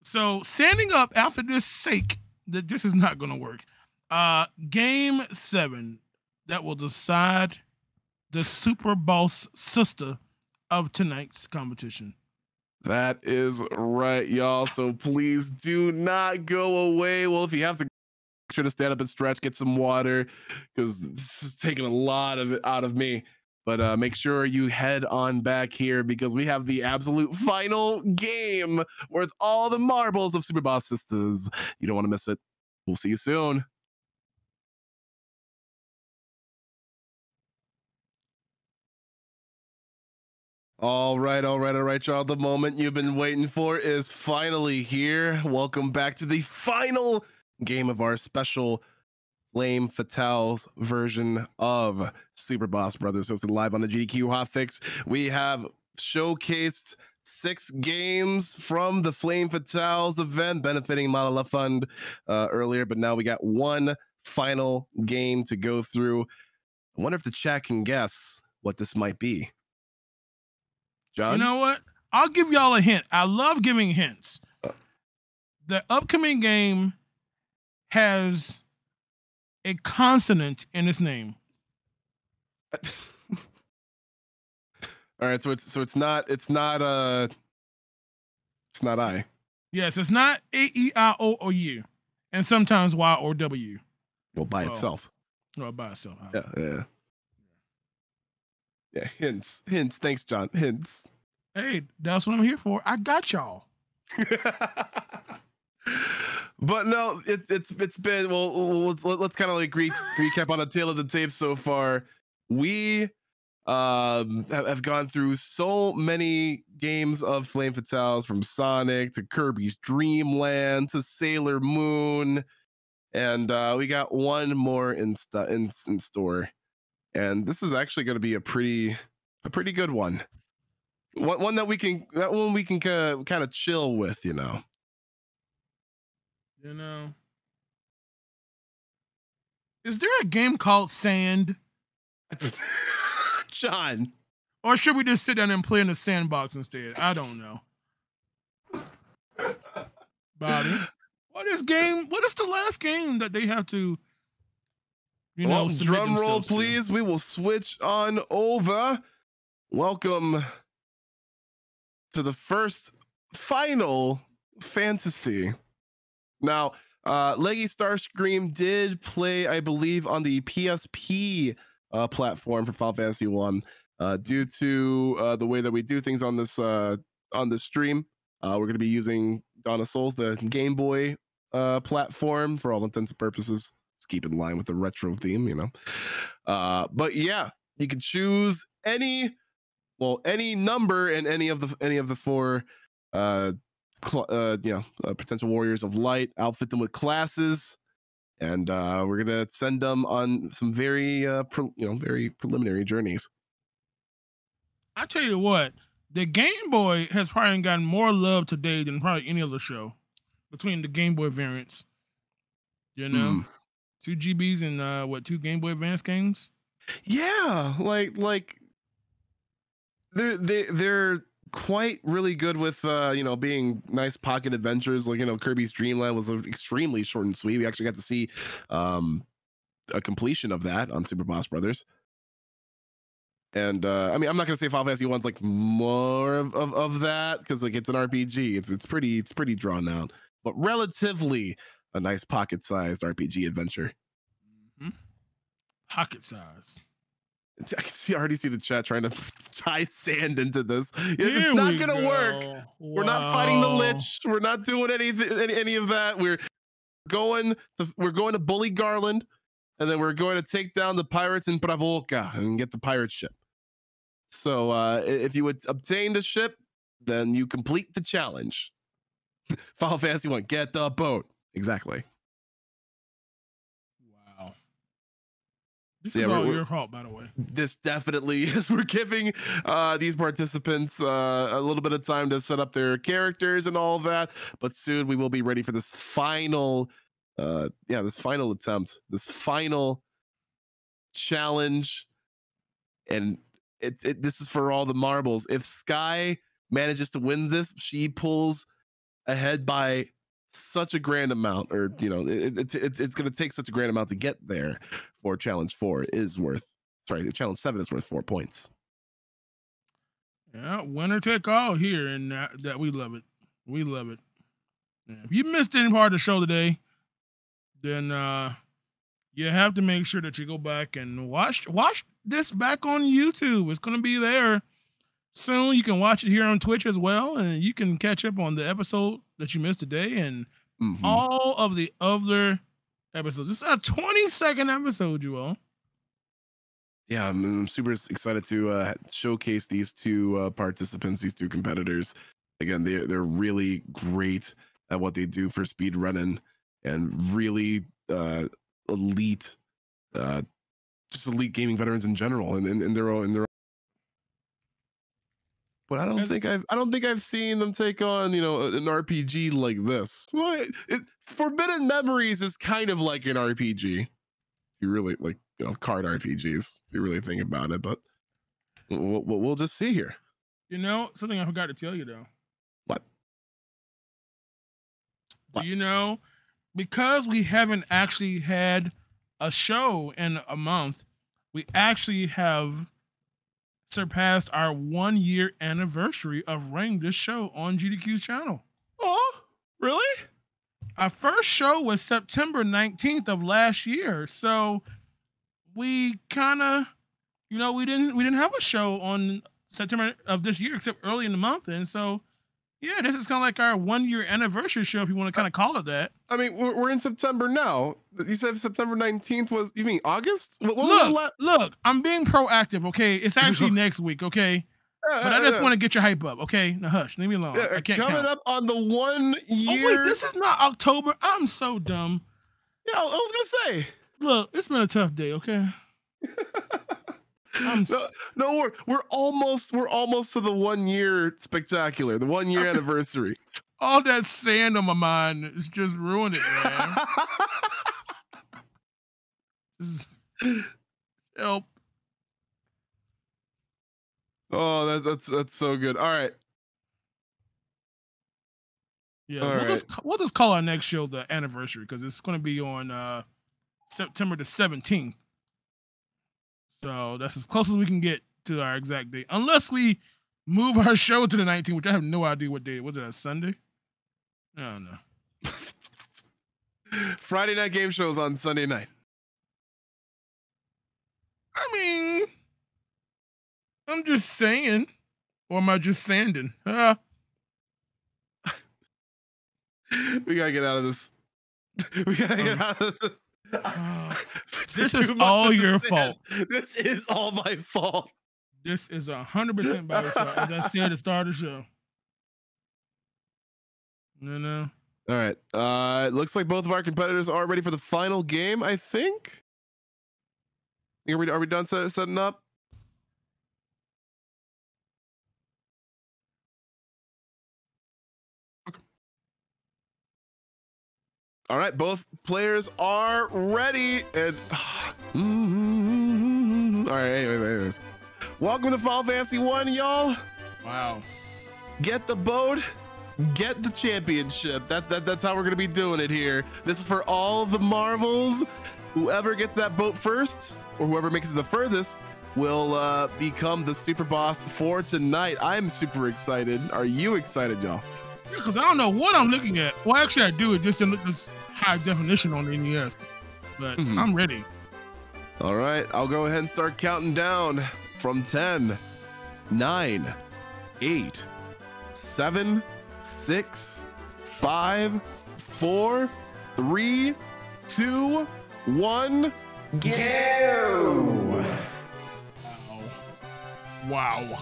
So standing up after this sake that this is not gonna work. Uh, game seven that will decide the super boss sister of tonight's competition. That is right, y'all. So please do not go away. Well, if you have to, make sure to stand up and stretch, get some water, because this is taking a lot of it out of me. But uh, make sure you head on back here because we have the absolute final game worth all the marbles of Super Boss Sisters. You don't want to miss it. We'll see you soon. All right, all right, all right, y'all. The moment you've been waiting for is finally here. Welcome back to the final game of our special Flame Fatales version of Super Boss Brothers, hosted live on the GDQ Hotfix. We have showcased six games from the Flame Fatales event benefiting Malala Fund uh, earlier, but now we got one final game to go through. I wonder if the chat can guess what this might be. John. You know what? I'll give y'all a hint. I love giving hints. The upcoming game has a consonant in its name. All right, so it's so it's not it's not uh it's not I. Yes, it's not A E I O or U, and sometimes Y or W. Well, by Oh. itself. Or by itself. Yeah, yeah. Yeah, hints. Hints. Thanks, John. Hints. Hey, that's what I'm here for. I got y'all. but no, it, it's it's been well. Let's let's kind of like re- recap on a tail of the tape so far. We um have, gone through so many games of Flame Fatales from Sonic to Kirby's Dream Land to Sailor Moon, and uh, we got one more in stu- in, in store, and this is actually going to be a pretty a pretty good one. One, one that we can that one we can kind of chill with, you know. You know. Is there a game called Sand? John. Or should we just sit down and play in the sandbox instead? I don't know. Bobby. What is game? What is the last game that they have to you know well, submit drum roll, themselves to? please. We will switch on over. Welcome to the first final fantasy. Now, uh, Leggy Starscream did play, I believe, on the PSP uh, platform for Final Fantasy One. Uh, due to uh, the way that we do things on this uh, on this stream, uh, we're going to be using of Souls, the Game Boy uh, platform, for all intents and purposes. Let's keep in line with the retro theme, you know. Uh, but yeah, you can choose any, well, any number in any of the any of the four, uh, uh you know, uh, potential warriors of light. Outfit them with classes, and uh, we're gonna send them on some very, uh, pre- you know, very preliminary journeys. I tell you what, the Game Boy has probably gotten more love today than probably any other show between the Game Boy variants. You know, Hmm. two GBs and uh, what two Game Boy Advance games? Yeah, like like they're they they're quite really good with uh you know being nice pocket adventures like you know Kirby's Dream Land was extremely short and sweet. We actually got to see um a completion of that on Super Boss Brothers. And uh I mean I'm not gonna say Final Fantasy One's like more of, of, of that because like it's an RPG. It's it's pretty it's pretty drawn out, but relatively a nice pocket sized RPG adventure. Mm-hmm. Pocket size. I can see already see the chat trying to tie sand into this. Here it's not we gonna work. go. We're not fighting the Wow. lich. We're not doing anything any, any of that. We're going to we're going to bully Garland, and then we're going to take down the pirates in Pravoka and get the pirate ship. So uh, i- if you would obtain the ship, then you complete the challenge. Final Fantasy One, get the boat. Exactly. This So, yeah, is all your fault, by the way. this definitely is. We're giving uh these participants uh a little bit of time to set up their characters and all that but soon we will be ready for this final uh yeah this final attempt this final challenge. And it, it this is for all the marbles. If sky manages to win this she pulls ahead by such a grand amount or you know it, it, it, it's going to take such a grand amount to get there for challenge four is worth sorry, challenge seven is worth four points. Yeah, winner take all here, and that, that we love it. We love it. Yeah, If you missed any part of the show today, then uh you have to make sure that you go back and watch watch this back on YouTube. It's gonna be there soon. You can watch it here on Twitch as well, and you can catch up on the episode that you missed today and Mhm. all of the other episodes. This is a 20 second episode, you all. Yeah, I'm, I'm super excited to uh, showcase these two uh, participants, these two competitors. Again, they they're really great at what they do for speed running and really uh, elite, uh, just elite gaming veterans in general, and in, in their own in their. But I don't think I've I don't think I've seen them take on you know an RPG like this. Well, it, it, Forbidden Memories is kind of like an RPG. If you really like you know card RPGs, if you really think about it, but we'll, we'll, we'll just see here. You know, something I forgot to tell you though. What? What? Do you know? Because we haven't actually had a show in a month, we actually have surpassed our one year anniversary of running this show on GDQ's channel. Oh, really? Our first show was September 19th of last year. So we kind of, you know, we didn't we didn't have a show on September of this year except early in the month. And so yeah, this is kind of like our one year anniversary show, if you want to kind of uh, call it that. I mean, we're, we're in September now. You said September 19th was, you mean August? What, what was Look, look, I'm being proactive, okay? It's actually next week, okay? Yeah, But I just yeah. want to get your hype up, okay? Now hush, leave me alone. Yeah, I can't coming count. up on the one oh, year. wait, this is not October. I'm so dumb. yeah, I was gonna say. Look, it's been a tough day, okay? I'm No, no, we're we're almost we're almost to the one year spectacular, the one year anniversary. All that sand on my mind is just ruined it, man. Just help. oh, that, that's that's so good. All right, Yeah, All we'll, right. just, we'll just call our next show the anniversary because it's going to be on uh, September the 17th. So that's as close as we can get to our exact date, unless we move our show to the 19th, which I have no idea what day. Was it a Sunday? I don't know. Friday night game shows on Sunday night. I mean, I'm just saying, or am I just sanding? Uh, We gotta get out of this. We gotta get Um, out of this. uh, this is all your fault. This is all my fault. This is a hundred percent by your fault, as I said at the start of the show. No, no. All right. Uh, it looks like both of our competitors are ready for the final game. I think. Are we are we done set, setting up? Okay. All right, both players are ready. And all right, anyways, anyways. welcome to Fall Fantasy One, y'all Wow. get the boat get the championship that, that that's how we're gonna be doing it here this is for all the marbles whoever gets that boat first or whoever makes it the furthest will uh, become the super boss for tonight i'm super excited are you excited y'all Because I don't know what I'm looking at. Well, actually, I do. It just didn't look this high definition on the NES. But Mhm. I'm ready. all right i'll go ahead and start counting down from 10 9 8 7 6 5 4 3 2 1 go Wow. Wow.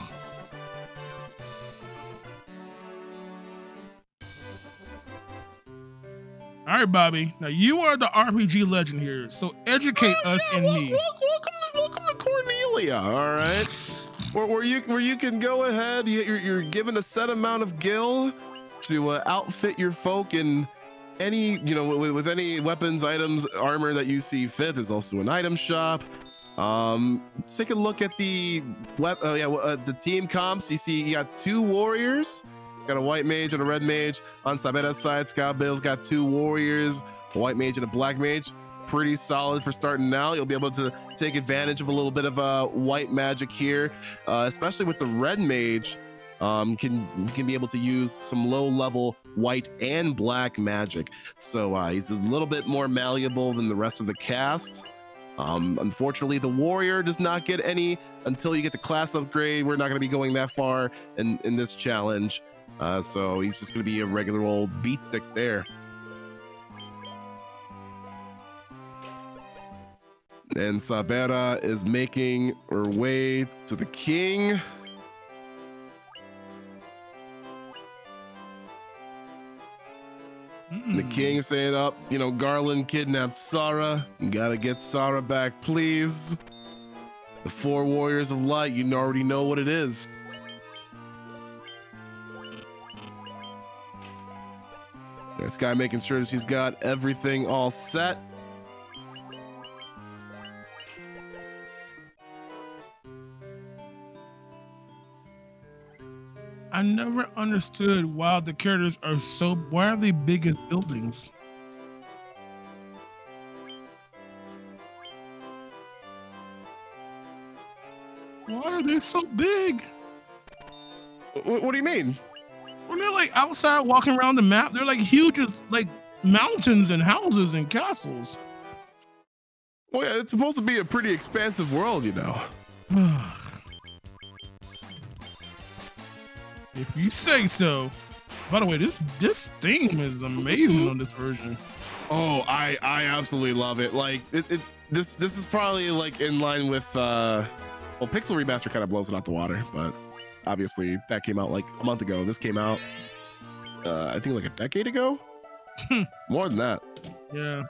All right, Bobby. Now you are the RPG legend here, so educate oh, us and me. Welcome, welcome, to, welcome to Cornelia. All right, where, where you where you can go ahead. you- You're, you're given a set amount of gil to uh, outfit your folk in any you know with, with any weapons, items, armor that you see fit. There's also an item shop. Um, let's take a look at the. Oh yeah, uh, the team comps. You see, you got two warriors. Got a white mage and a red mage. On Sabera's side, Skybilz' got two warriors, a white mage and a black mage. Pretty solid for starting now. You'll be able to take advantage of a little bit of uh, white magic here, uh, especially with the red mage. Um, can can be able to use some low level white and black magic. So uh, he's a little bit more malleable than the rest of the cast. Um, unfortunately, the warrior does not get any until you get the class upgrade. We're not going to be going that far in in this challenge. Uh, so he's just going to be a regular old beat stick there. And Sabera is making her way to the king. The Mm. king saying up, you know, Garland kidnapped Sarah. You gotta get Sarah back, please. The four warriors of light, you already know what it is. This guy making sure that she's got everything all set. I never understood why the characters are so. Why are they big as buildings? Why are they so big? What, what do you mean? When they're like outside walking around the map, they're like huge as like mountains and houses and castles. Well, yeah, it's supposed to be a pretty expansive world, you know. if you say so. By the way, this this theme is amazing on this version. Oh, I I absolutely love it. Like it, it this this is probably like in line with uh well Pixel Remaster kind of blows it out the water, but obviously that came out like a month ago. This came out uh I think like a decade ago. More than that. Yeah.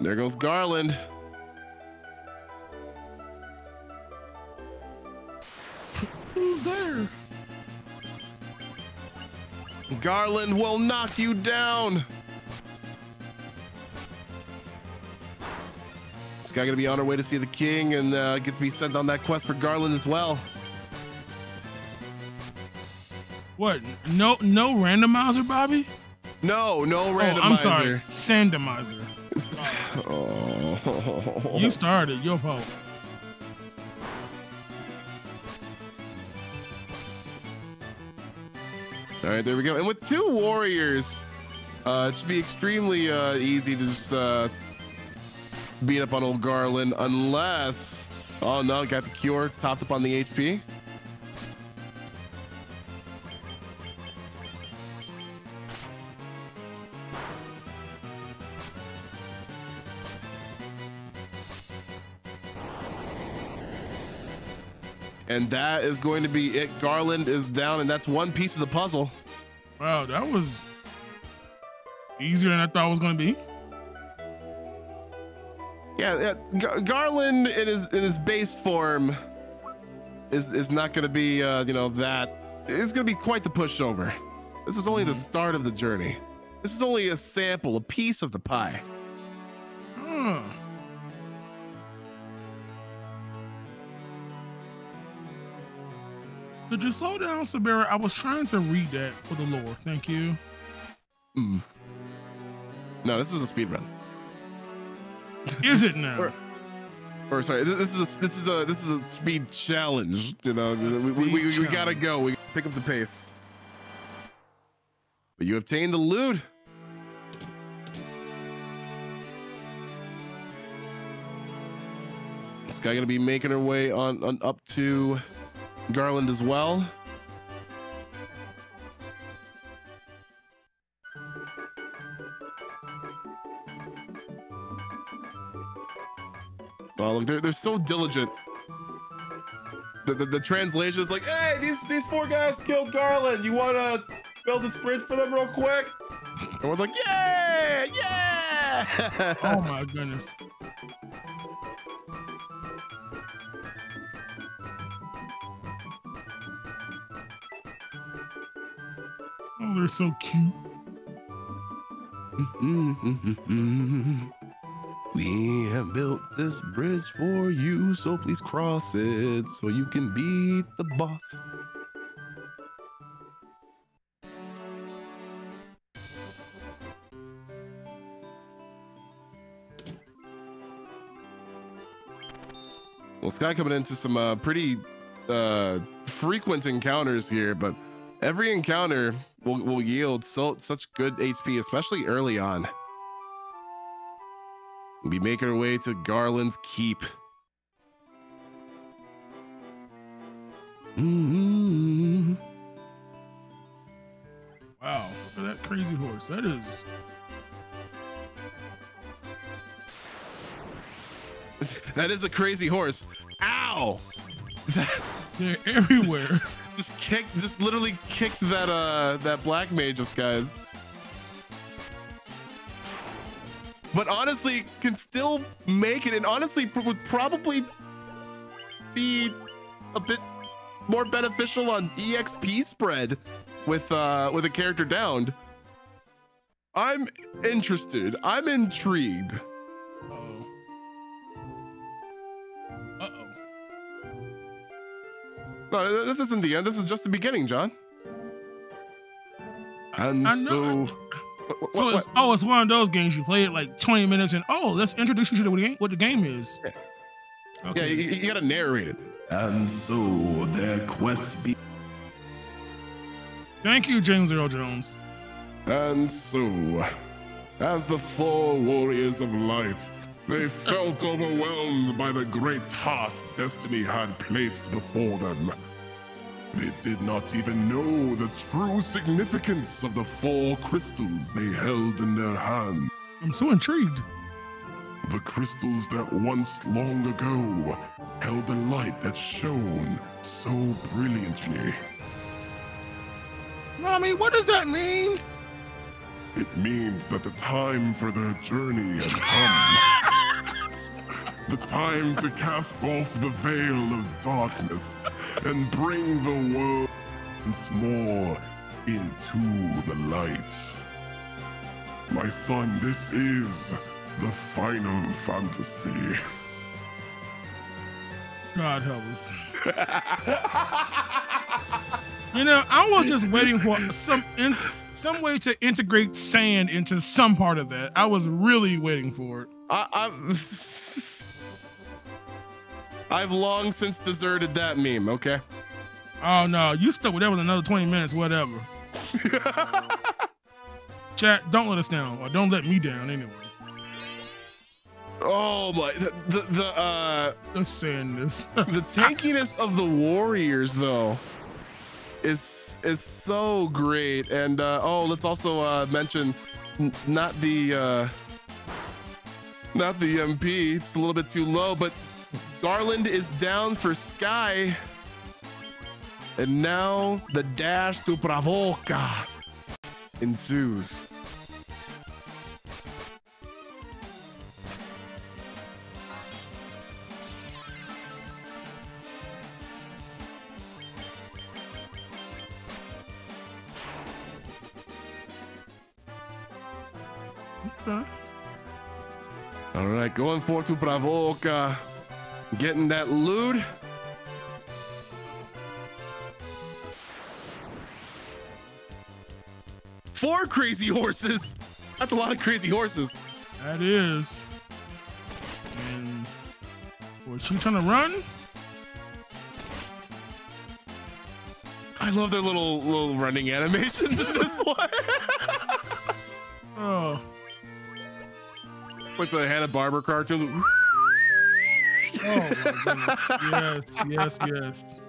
There goes Garland. There? Garland will knock you down. This guy gonna be on her way to see the king and uh, get to be sent on that quest for Garland as well. What? No, no randomizer, Bobby. No, no Oh, randomizer. I'm sorry, sandomizer. Oh. You started. Your fault. All right, there we go. And with two warriors, uh, it should be extremely uh, easy to just uh, beat up on old Garland, unless. Oh no, got the cure topped up on the HP. And that is going to be it. Garland is down, and that's one piece of the puzzle. Wow, that was easier than I thought it was gonna be. Yeah, yeah. Garland in his in his base form is is not going to be uh, you know that it's going to be quite the pushover. This is only the start of the journey. This is only a sample, a piece of the pie. Huh. Could you slow down, Sabera? I was trying to read that for the lore. Thank you. Hmm. No, this is a speed run. Is it now? Or- Or sorry, this is a, this is a this is a speed challenge. You know, we, we, we, we gotta go. We pick up the pace. But you obtained the loot. This guy gonna be making her way on, on up to Garland as well. Oh, look, they're, they're so diligent. The, the, the translation is like, hey, these, these four guys killed Garland. You want to build this bridge for them real quick? Everyone's like, yeah, yeah. Oh my goodness. Oh, they're so cute. we have built this bridge for you, so please cross it so you can beat the boss. Well, Sky coming into some uh, pretty uh, frequent encounters here, but every encounter will, will yield so such good HP, especially early on. We'll be making our way to Garland's Keep. Mhm. Wow, look at that crazy horse. That is. That is a crazy horse. Ow! They're everywhere. just kicked, just literally kicked that uh that black mage skies. But honestly, can still make it, and honestly pr- would probably be a bit more beneficial on EXP spread with uh with a character downed. I'm interested. I'm intrigued. No, this isn't the end. This is just the beginning, John. And I so, what- So what- it's, oh, it's one of those games you play it like 20 minutes and oh, let's introduce you to what the game, what the game is. Yeah. yeah, Okay. you, you gotta narrate it. And so their quest be. Thank you, James Earl Jones. And so, as the four warriors of light, they felt overwhelmed by the great task destiny had placed before them. They did not even know the true significance of the four crystals they held in their hand. I'm so intrigued. The crystals that once long ago held a light that shone so brilliantly. Mommy, what does that mean? It means that the time for their journey has come. the time to cast off the veil of darkness and bring the world once more into the light. My son, this is the final fantasy. God help us. you know, I was just waiting for some in, some way to integrate sand into some part of that. I was really waiting for it. I, I've, I've long since deserted that meme. Okay. Oh no, you stuck with that with another 20 minutes, whatever. Chat, don't let us down, or don't let me down anyway. Oh my, the the, the uh send this. the tankiness of the warriors though is is so great. And uh oh let's also uh mention not the uh not the mp it's a little bit too low but garland is down for sky. And now the dash to Pravoka ensues Okay. all right going for to Pravoka getting that loot Four crazy horses. That's a lot of crazy horses. That is. And was she trying to run? I love their little little running animations in this one. Oh, like the Hanna-Barbera cartoon. oh my goodness. yes, yes, yes.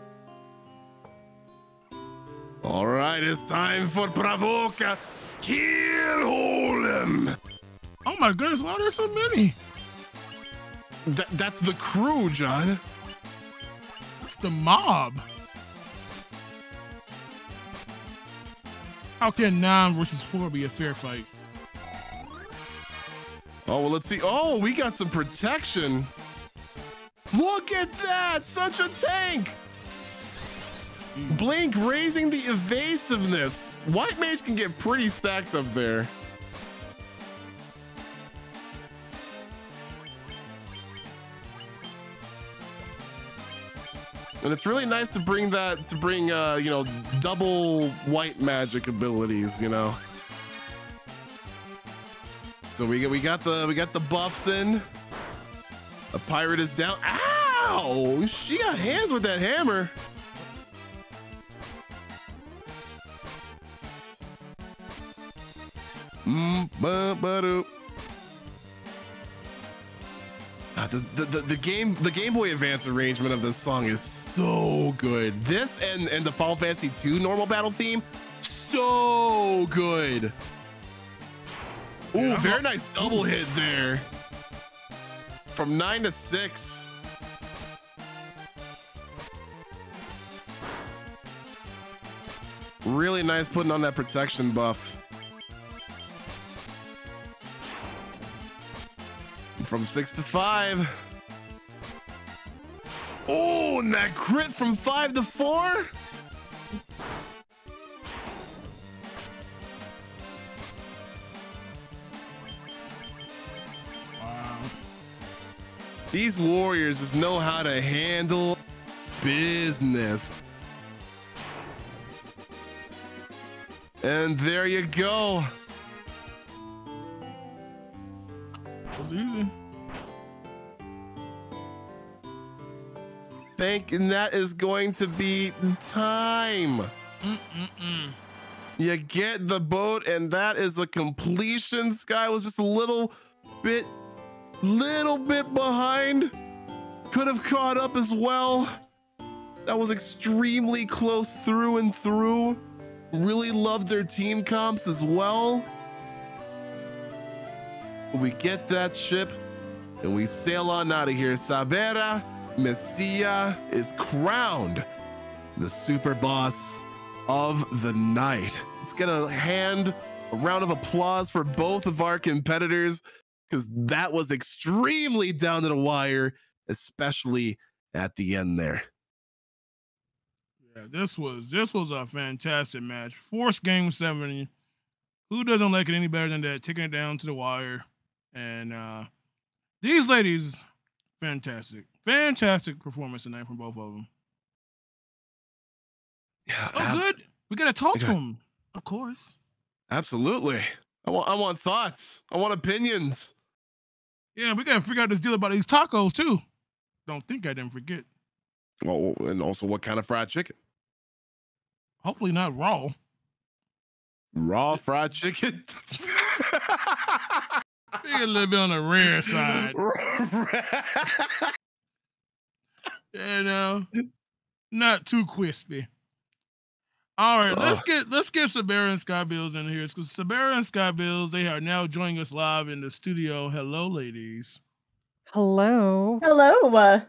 All right, it's time for Pravoka. Kill Holem. Oh my goodness, why are there so many? That, that's the crew, John. It's the mob. How can nine versus four be a fair fight? Oh, well, let's see. Oh, we got some protection. Look at that! Such a tank! Blink raising the evasiveness. White Mage can get pretty stacked up there. And it's really nice to bring that to bring uh, you know, double white magic abilities, you know. So we we got the we got the buffs in. The pirate is down. Ow! She got hands with that hammer. Mm, ba, ba. Ah, the, the, the, the game the Game Boy Advance arrangement of this song is so good. This and and the Final Fantasy 2 normal battle theme, so good. Ooh, very nice double hit there. From nine to six. Really nice putting on that protection buff. From six to five. Oh, and that crit from five to four. These warriors just know how to handle business. And there you go. That's was easy. Think that is going to be time. Mm -mm -mm. You get the boat, and that is a completion. Sky was just a little bit little bit behind. Could have caught up as well. That was extremely close through and through. Really loved their team comps as well. We get that ship and we sail on out of here. Sabera Messia is crowned the super boss of the night. Let's get a hand, a round of applause for both of our competitors because that was extremely down to the wire, especially at the end there. Yeah, this was this was a fantastic match. Force game seven. Who doesn't like it any better than that? Taking it down to the wire. And uh these ladies, fantastic. Fantastic performance tonight from both of them. Yeah, Oh, ab- good. We gotta talk to them. Of course. absolutely. I want, I want thoughts. I want opinions. Yeah, we gotta figure out this deal about these tacos too. Don't think I didn't forget. Well, and also what kind of fried chicken? Hopefully not raw. Raw fried chicken. Maybe a little bit on the rare side. You know, not too crispy. All right, let's Ugh. get let's get Sabera and Skybilz in here because Sabera and Skybilz they are now joining us live in the studio. Hello, ladies. Hello. Hello. Uh,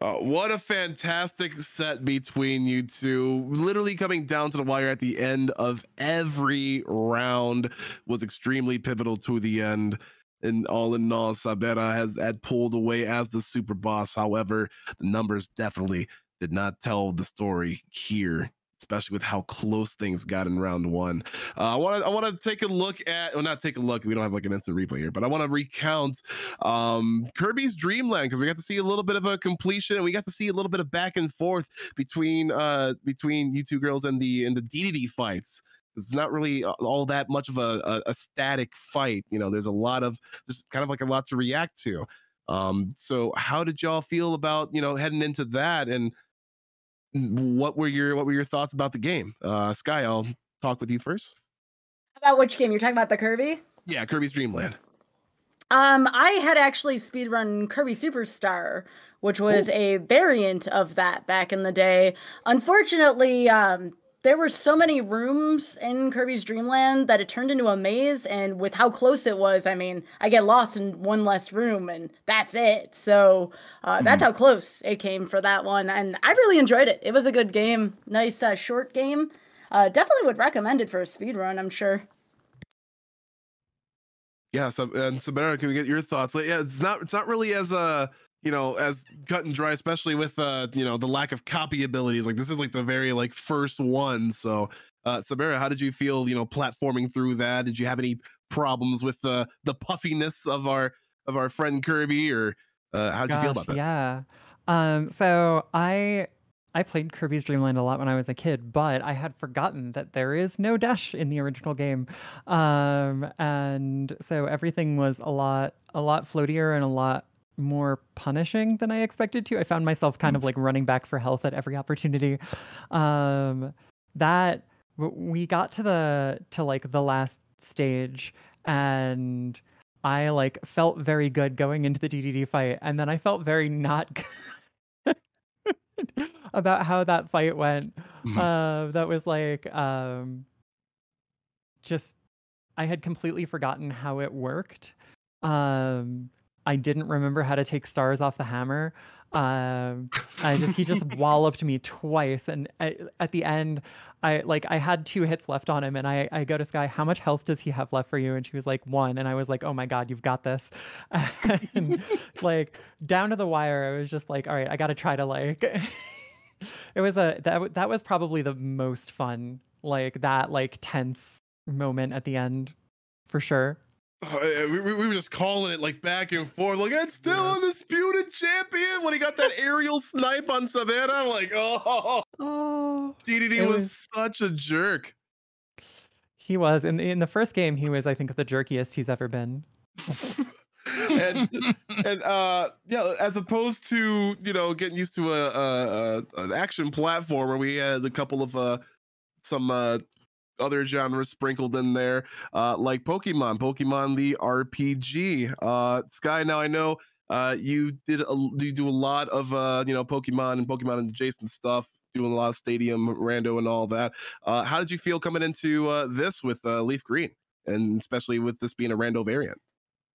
Uh, what a fantastic set between you two. Literally coming down to the wire at the end of every round was extremely pivotal to the end. And all in all, Sabera has had pulled away as the super boss. However, the numbers definitely did not tell the story here, especially with how close things got in round one. Uh, I want to I want to take a look at, well, not take a look. We don't have like an instant replay here, but I want to recount um, Kirby's Dream Land because we got to see a little bit of a completion and we got to see a little bit of back and forth between uh between you two girls and the and the DDD fights. It's not really all that much of a, a, a static fight. You know, there's a lot of there's kind of like a lot to react to. Um, so how did y'all feel about you know heading into that and what were your what were your thoughts about the game? Uh, Sky, I'll talk with you first. about which game? You're talking about the Kirby? Yeah, Kirby's Dream Land. Um, I had actually speedrun Kirby Superstar, which was a variant of that back in the day. Unfortunately, um, there were so many rooms in Kirby's Dream Land that it turned into a maze, and with how close it was, I mean, I get lost in one less room, and that's it. So uh, that's how close it came for that one, and I really enjoyed it. It was a good game, nice uh, short game. Uh, definitely would recommend it for a speedrun, I'm sure. Yeah, so and Sabera, can we get your thoughts? Like, yeah, it's not it's not really as uh you know as cut and dry, especially with uh you know the lack of copy abilities. Like this is like the very like first one. So uh Sabera, how did you feel, you know, platforming through that? Did you have any problems with the the puffiness of our of our friend Kirby or uh how did you feel about that? Yeah. Um, so I I played Kirby's Dream Land a lot when I was a kid, but I had forgotten that there is no dash in the original game. Um, and so everything was a lot a lot floatier and a lot more punishing than I expected to. I found myself kind of like running back for health at every opportunity. Um, that we got to the to like the last stage and I like felt very good going into the DDD fight, and then I felt very not good about how that fight went. Mhm. Uh, that was like um, just I had completely forgotten how it worked. Um, I didn't remember how to take stars off the hammer. Um, I just he just walloped me twice, and I, at the end, I like I had two hits left on him, and I I go to Sky, how much health does he have left for you? And she was like one, and I was like, oh my god, you've got this. and like down to the wire, I was just like, all right, I got to try to like. it was a that that was probably the most fun, like that like tense moment at the end, for sure. Yeah, we, we we were just calling it like back and forth, like it's still undisputed champion when he got that aerial snipe on Savannah. I'm like, oh, Oh, DDD was, was- such a jerk. He was in in the first game. He was, I think, the jerkiest he's ever been. and and uh yeah as opposed to you know getting used to a, a, a an action platformer we had a couple of uh some uh other genres sprinkled in there uh like pokemon pokemon the rpg uh sky now i know uh you did a, you do a lot of uh you know pokemon and pokemon and adjacent stuff doing a lot of stadium rando and all that. Uh how did you feel coming into uh this with uh LeafGreen? And especially with this being a rando variant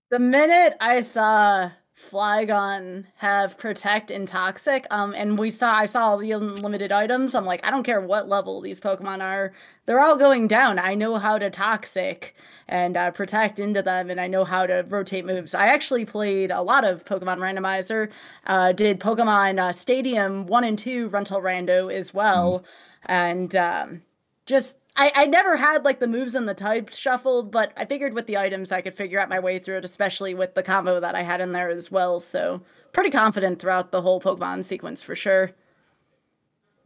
The minute I saw Flygon have Protect and Toxic, um, and we saw I saw all the unlimited items, I'm like, I don't care what level these Pokemon are, they're all going down. I know how to Toxic and uh, Protect into them, and I know how to rotate moves. I actually played a lot of Pokemon Randomizer, uh, did Pokemon uh, Stadium 1 and 2 Rental Rando as well, and um, just I, I never had like the moves and the types shuffled, but I figured with the items I could figure out my way through it, especially with the combo that I had in there as well. So pretty confident throughout the whole Pokemon sequence for sure.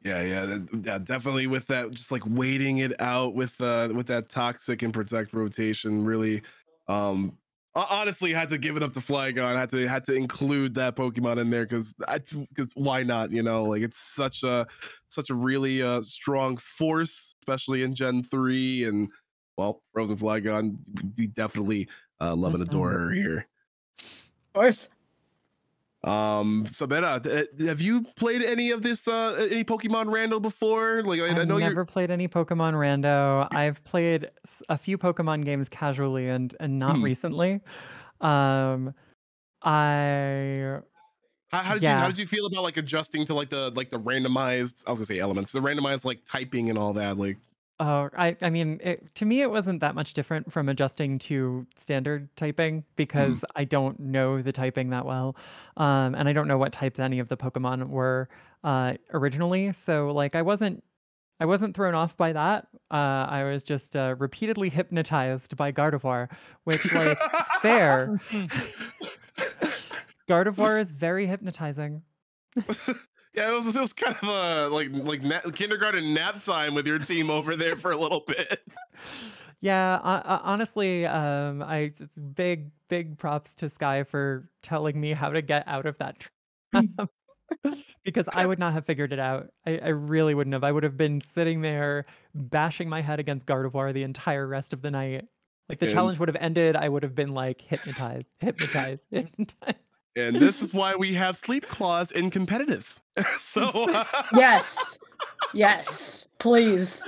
Yeah, yeah, yeah, definitely with that, just like waiting it out with uh with that toxic and protect rotation, really. Um, ho- honestly, had to give it up to Flygon. Had to had to include that Pokemon in there because because why not? You know, like it's such a such a really uh strong force, especially in Gen three, and well, Frozen Flygon, we definitely uh love and adore her here. Of course. Um, Sabera, th- have you played any of this uh any Pokemon Rando before? Like I, I I've know never you're played any Pokemon Rando. I've played a few Pokemon games casually and and not Hmm. recently. Um, I How, how did you how did you feel about like adjusting to like the like the randomized I was gonna say elements, the randomized like typing and all that? Like Oh, I I mean, it, to me, it wasn't that much different from adjusting to standard typing because I don't know the typing that well, um, and I don't know what type any of the Pokemon were uh, originally. So, like, I wasn't I wasn't thrown off by that. Uh, I was just uh, repeatedly hypnotized by Gardevoir, which, like, fair. Gardevoir is very hypnotizing. yeah, it was it was kind of a like like na- kindergarten nap time with your team over there for a little bit. Yeah, uh, uh, honestly, um, I just big big props to Sky for telling me how to get out of that trap because I would not have figured it out. I, I really wouldn't have. I would have been sitting there bashing my head against Gardevoir the entire rest of the night. Like the And- challenge would have ended. I would have been like hypnotized, hypnotized, hypnotized. And this is why we have Sleep Clause in competitive. so uh, Yes. yes. Please.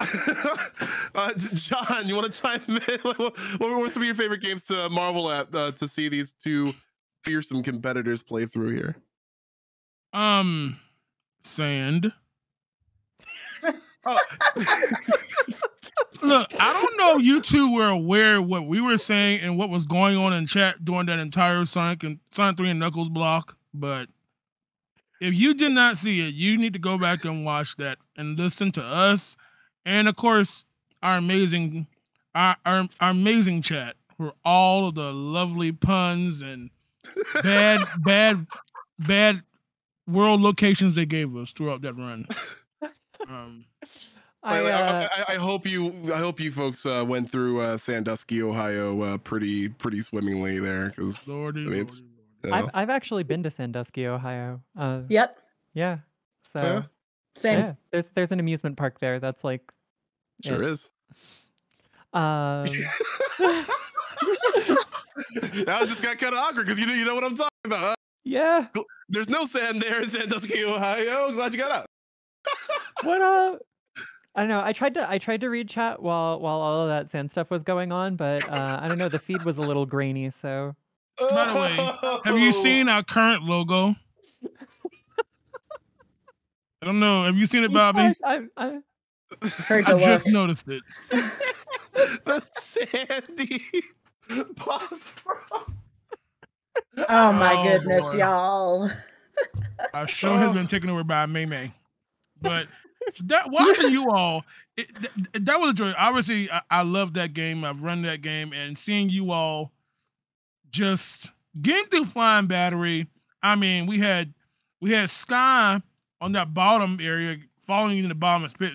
uh, John, you want to chime in? What, what were some of your favorite games to marvel at uh, to see these two fearsome competitors play through here? Um, sand. Oh, Look, I don't know you two were aware of what we were saying and what was going on in chat during that entire Sonic and Sonic 3 and Knuckles block, but if you did not see it, you need to go back and watch that and listen to us and of course our amazing our, our, our amazing chat for all of the lovely puns and bad bad bad world locations they gave us throughout that run. Um I, I, uh, I, I hope you I hope you folks uh, went through uh, Sandusky, Ohio, uh, pretty pretty swimmingly there because I mean, it's- lordy, lordy. you know, I've I've actually been to Sandusky, Ohio. Uh, Yep. yeah. So Yeah. Same. yeah, there's there's an amusement park there that's like sure it. is. um that just got kind of awkward because you know you know what I'm talking about. huh? yeah. There's no sand there in Sandusky, Ohio. Glad you got out. What up? I don't know. I tried to I tried to read chat while while all of that sand stuff was going on, but uh, I don't know. The feed was a little grainy, so By the way, Have you seen our current logo? I don't know. Have you seen it, Bobby? I, I, I, Heard I the love. just noticed it. the Sandy boss? Oh my Oh, goodness, boy. y'all. Our show has oh. been taken over by May May. But that watching you all, it, th- that was a joy. Obviously, I, I love that game. I've run that game, and seeing you all just getting through flying battery. I mean, we had we had Sky on that bottom area, falling in the bottom and spit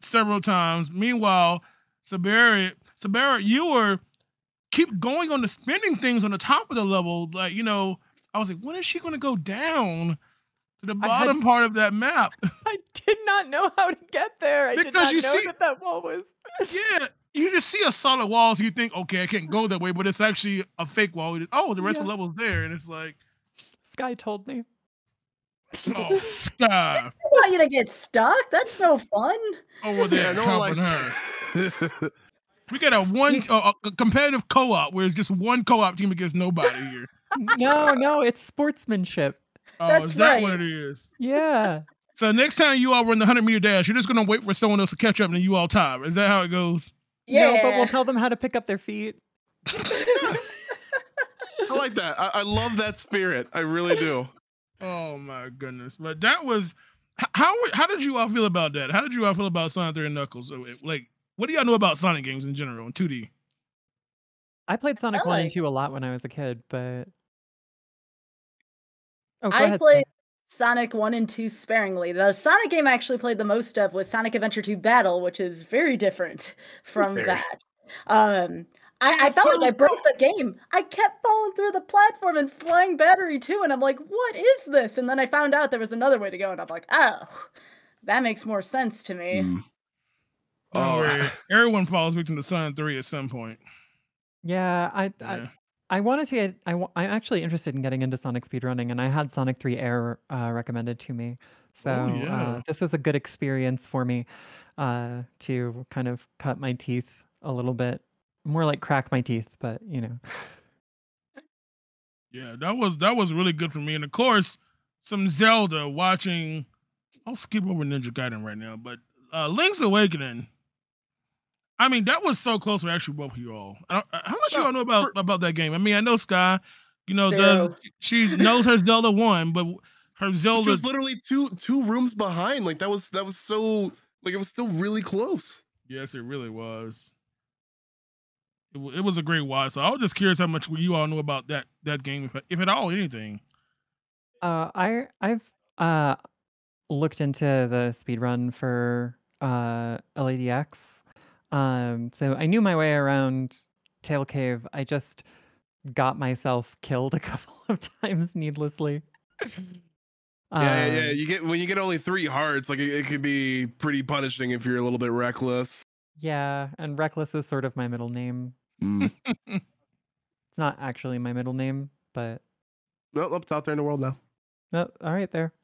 several times. Meanwhile, Sabera, Sabera, you were keep going on the spinning things on the top of the level. Like, you know, I was like, when is she gonna go down to the I had- bottom part of that map? I did not know how to get there. I did Because not you know see- that that wall was. yeah. You just see a solid wall, so you think, okay, I can't go that way, but it's actually a fake wall. Just- oh, the rest of the level's there, and it's like, Sky told me. oh, Sky I want you to get stuck. That's no fun. Oh, over there Yeah, no one likes her. We got a one a, a uh, uh, competitive co-op where it's just one co-op team against nobody here. No, no, it's sportsmanship. Oh, That's is that what it is? Yeah. So next time you all run the hundred meter dash, you're just gonna wait for someone else to catch up and then you all tie. Is that how it goes? Yeah. No, but we'll tell them how to pick up their feet. I like that. I, I love that spirit. I really do. Oh my goodness! But that was how how did you all feel about that? How did you all feel about Sonic 3 and Knuckles? Like, what do y'all know about Sonic games in general in 2D? I played Sonic I 1 and 2 a lot when I was a kid, but. Oh, I ahead, played Sam. Sonic 1 and 2 sparingly. The Sonic game I actually played the most of was Sonic Adventure 2 Battle, which is very different from Very. that. Um, I, I felt like I broke the game. I kept falling through the platform and flying battery too, and I'm like, what is this? And then I found out there was another way to go, and I'm like, oh, that makes more sense to me. Mm. Oh. everyone falls victim to Sonic 3 at some point. Yeah, I, I Yeah. I wanted to get. I, I'm actually interested in getting into Sonic speedrunning, and I had Sonic 3 Air uh, recommended to me. So Oh, yeah. uh, this was a good experience for me uh, to kind of cut my teeth a little bit, more like crack my teeth, but you know. Yeah, that was that was really good for me. And of course, some Zelda watching. I'll skip over Ninja Gaiden right now, but uh Link's Awakening. I mean, that was so close We actually both of you all. I don't, how much you all know about for- about that game? I mean, I know Sky, you know, does she knows her Zelda one, but her Which Zelda was literally two two rooms behind. Like that was that was so like it was still really close. Yes, it really was. It, wa- it was a great watch. So I was just curious how much you all knew about that that game, if, if at all, anything. Uh, I I've uh looked into the speedrun for uh LADX. Um, so I knew my way around Tail Cave. I just got myself killed a couple of times needlessly. Yeah, yeah, yeah. Um, You get when you get only three hearts, like it, it could be pretty punishing if you're a little bit reckless. yeah, and Reckless is sort of my middle name. Mm. It's not actually my middle name, but no, nope, it's out there in the world now. no, all right there.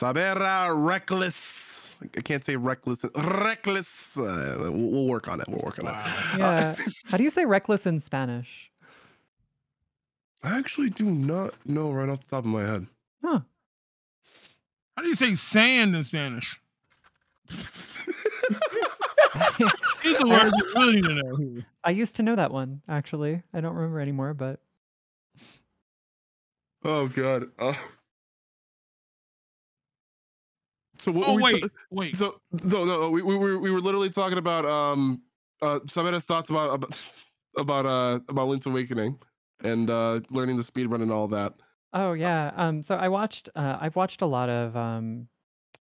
Sabera reckless. I can't say reckless. Reckless. Uh, we'll, we'll work on it. We'll work on it. Wow. Yeah. How do you say reckless in Spanish? I actually do not know right off the top of my head. Huh. How do you say sand in Spanish? These are words you really need to know. I used to know that one, actually. I don't remember anymore, but Oh god. Uh, so what Oh wait, ta- wait. so so no, we, we were we were literally talking about um uh Sabera's thoughts about about about uh about Link's Awakening and uh learning the speed run and all that. Oh yeah. Um. So I watched. Uh, I've watched a lot of. Um.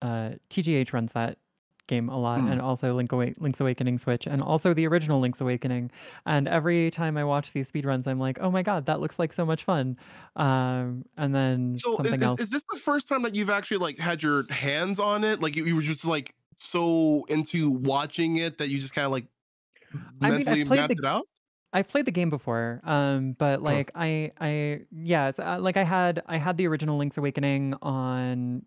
Uh. TGH runs that game a lot, Hmm. and also Link Awa- Link's Awakening Switch, and also the original Link's Awakening. And every time I watch these speedruns, I'm like, oh my god, that looks like so much fun. Um. And then So is, something is, else. is this the first time that you've actually like had your hands on it? Like you, you were just like so into watching it that you just kind of like I mean, I've mentally played mapped the- it out? I've played the game before, um, but Huh. like I, I, yeah, uh, like I had, I had the original Link's Awakening on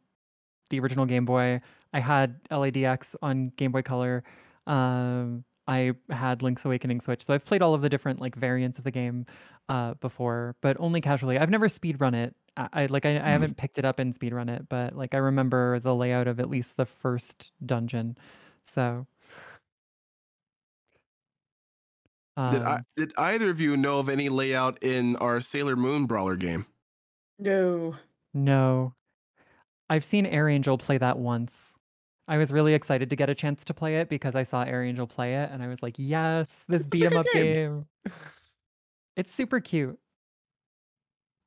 the original Game Boy. I had LADX on Game Boy Color. Um, I had Link's Awakening Switch, so I've played all of the different like variants of the game uh, before, but only casually. I've never speedrun it. I, I like, I, I Mhm. haven't picked it up and speedrun it, but like I remember the layout of at least the first dungeon. So. Did, I, um, did either of you know of any layout in our Sailor Moon brawler game? No. No. I've seen Air Angel play that once. I was really excited to get a chance to play it because I saw Air Angel play it and I was like, yes, this It's beat 'em up game. game. it's super cute.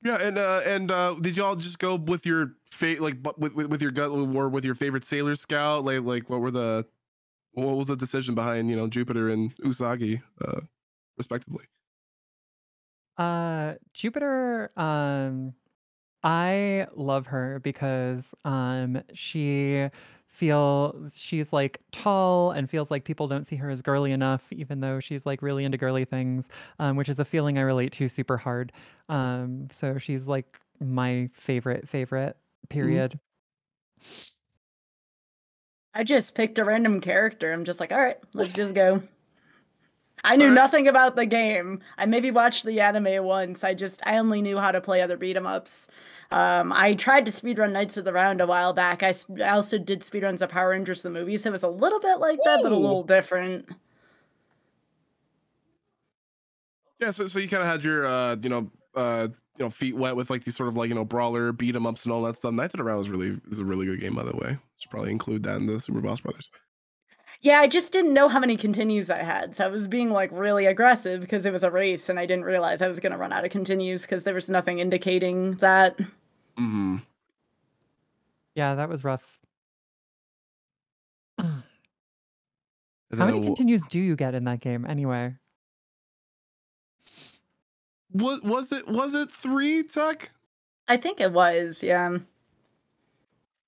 Yeah, and uh, and uh, did y'all just go with your fate, like with, with with your gut or with your favorite Sailor Scout? Like like what were the what was the decision behind you know Jupiter and Usagi, uh, respectively? Uh, Jupiter, um, I love her because um she feels she's like tall and feels like people don't see her as girly enough, even though she's like really into girly things, um, which is a feeling I relate to super hard. Um, so she's like my favorite favorite period. I just picked a random character. I'm just like, all right, let's just go. I knew nothing about the game. I maybe watched the anime once. I just I only knew how to play other beat 'em ups. Um, I tried to speedrun Knights of the Round a while back. I also did speedruns of Power Rangers the movie, so it was a little bit like that, but a little different. Yeah, so so you kind of had your uh you know uh you know feet wet with like these sort of like you know brawler beat 'em ups and all that stuff. Knights of the Round is really is a really good game by the way. Should probably include that in the Super Boss Brothers. Yeah, I just didn't know how many continues I had, so I was being like really aggressive because it was a race, and I didn't realize I was gonna run out of continues because there was nothing indicating that. Mm-hmm. Yeah, that was rough. How And many then continues do you get in that game anyway? was was it was it three tech? I think it was, yeah.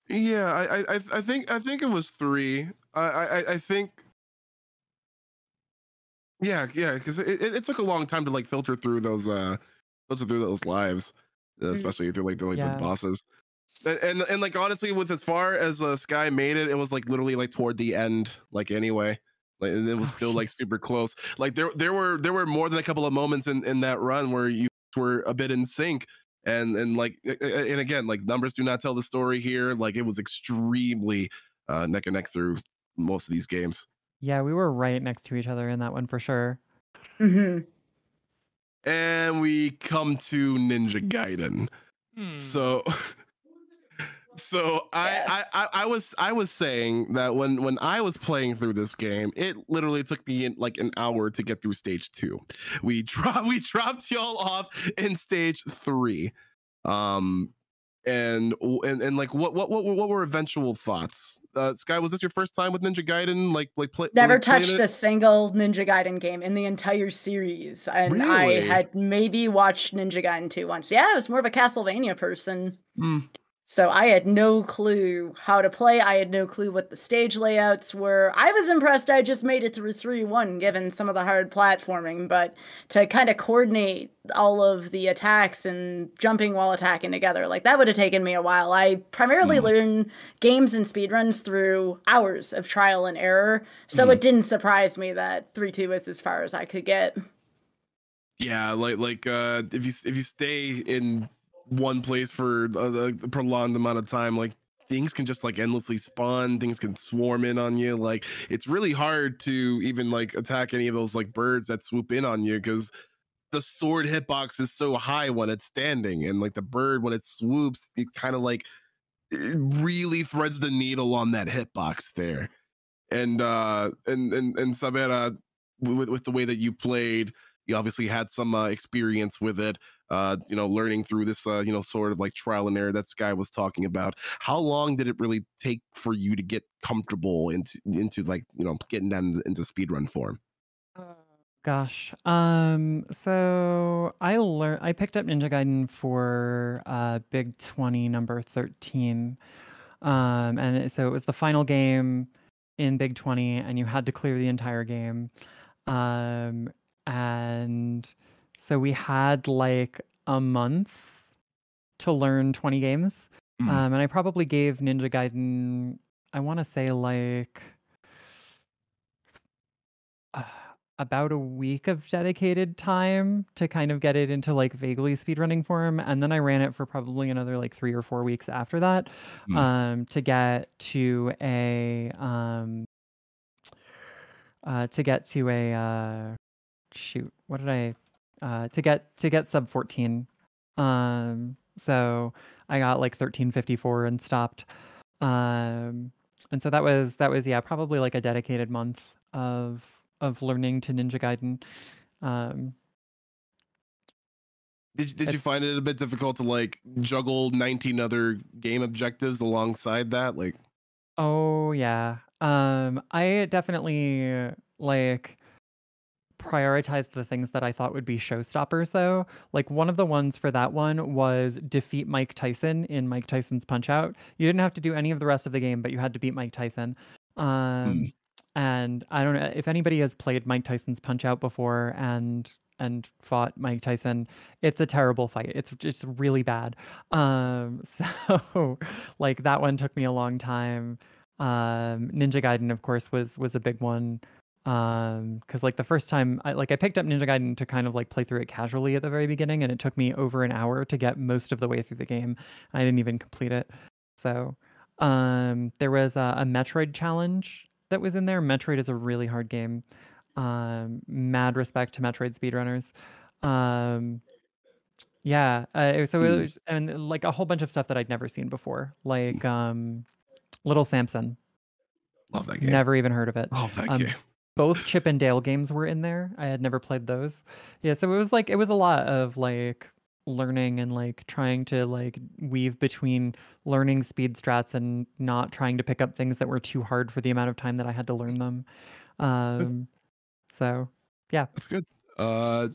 Yeah, I, I, I, I think, I think it was three. I, I, I- think. Yeah, yeah, because it, it, took a long time to like filter through those, uh, filter through those lives, uh, Mm. especially through like the like Yeah. the bosses. And, and and like honestly, with as far as uh, Sky made it, it was like literally like toward the end, like anyway. Like, and it was Oh, still like super close. Like there, there were there were more than a couple of moments in in that run where you were a bit in sync and and like and again like numbers do not tell the story here like it was extremely uh neck and neck through most of these games Yeah, we were right next to each other in that one for sure. hmm and we come to ninja gaiden Hmm. so so I, Yeah. I i i was i was saying that when when i was playing through this game it literally took me in like an hour to get through stage two we dropped we dropped y'all off in stage three um and and and like what what what, were- what were eventual thoughts uh sky was this your first time with ninja gaiden like like play, Never like, touched a single Ninja Gaiden game in the entire series, and I had maybe watched Ninja Gaiden 2 once. Yeah, I was more of a Castlevania person. Mm. So I had no clue how to play. I had no clue what the stage layouts were. I was impressed I just made it through 3 1 given some of the hard platforming, but to kind of coordinate all of the attacks and jumping while attacking together, like that would have taken me a while. I primarily Mhm. learn games and speedruns through hours of trial and error, so Mhm. it didn't surprise me that 3 2 was as far as I could get. Yeah, like like uh if you if you stay in one place for a, a prolonged amount of time, like things can just like endlessly spawn, things can swarm in on you. Like it's really hard to even like attack any of those like birds that swoop in on you because the sword hitbox is so high when it's standing, and like the bird when it swoops, it kind of like really threads the needle on that hitbox there. And uh and and and Sabera, with with the way that you played, you obviously had some uh, experience with it uh you know learning through this uh you know sort of like trial and error that sky was talking about how long did it really take for you to get comfortable into into like you know getting down into speedrun form Gosh. Um, so I learned I picked up Ninja Gaiden for uh Big 20 number 13. Um, and so it was the final game in Big 20 and you had to clear the entire game. Um, and so we had like a month to learn 20 games. Mm. Um, and I probably gave Ninja Gaiden, I want to say like uh, about a week of dedicated time to kind of get it into like vaguely speedrunning form. And then I ran it for probably another like three or four weeks after that Mm. um, to get to a um, uh, to get to a uh, shoot. What did I uh, to get to get sub 14? Um, so I got like 1354 and stopped. Um, and so that was that was yeah probably like a dedicated month of of learning to Ninja Gaiden. Um, Did, did you find it a bit difficult to like juggle 19 other game objectives alongside that? Like, Oh yeah. Um, I definitely like prioritized the things that I thought would be showstoppers though. Like one of the ones for that one was defeat Mike Tyson in Mike Tyson's Punch Out. You didn't have to do any of the rest of the game, but you had to beat Mike Tyson. Um and I don't know if anybody has played Mike Tyson's Punch Out before and and fought Mike Tyson. It's a terrible fight. It's just really bad. Um so like that one took me a long time um ninja gaiden of course was was a big one um because like the first time i like i picked up ninja gaiden to kind of like play through it casually at the very beginning and it took me over an hour to get most of the way through the game i didn't even complete it so um there was a, a metroid challenge that was in there metroid is a really hard game um mad respect to metroid speedrunners um yeah uh, so it Hmm. was and like a whole bunch of stuff that i'd never seen before like um Little Samson. love that game. Never even heard of it. Love that Um, game. Both Chip and Dale games were in there. I had never played those. Yeah, so it was like it was a lot of like learning and like trying to like weave between learning speed strats and not trying to pick up things that were too hard for the amount of time that I had to learn them. Um so yeah. That's good. Uh,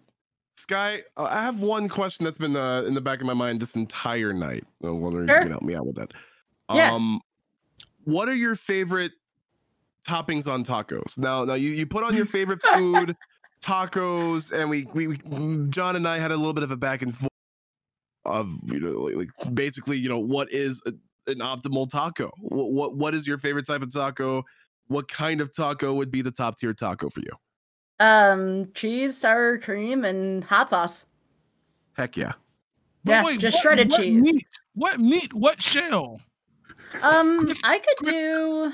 Sky, uh, I have one question that's been uh, in the back of my mind this entire night. I wonder if you can help me out with that. Yeah. Um, what are your favorite toppings on tacos? Now, now you, you put on your favorite food, tacos, and we, we, we John and I had a little bit of a back and forth of you know like, like basically you know what is a, an optimal taco? What, what what is your favorite type of taco? What kind of taco would be the top tier taco for you? Um, cheese, sour cream, and hot sauce. Heck yeah. Yeah, just shredded what cheese. Meat? What meat? What shell? Um, I could Chris-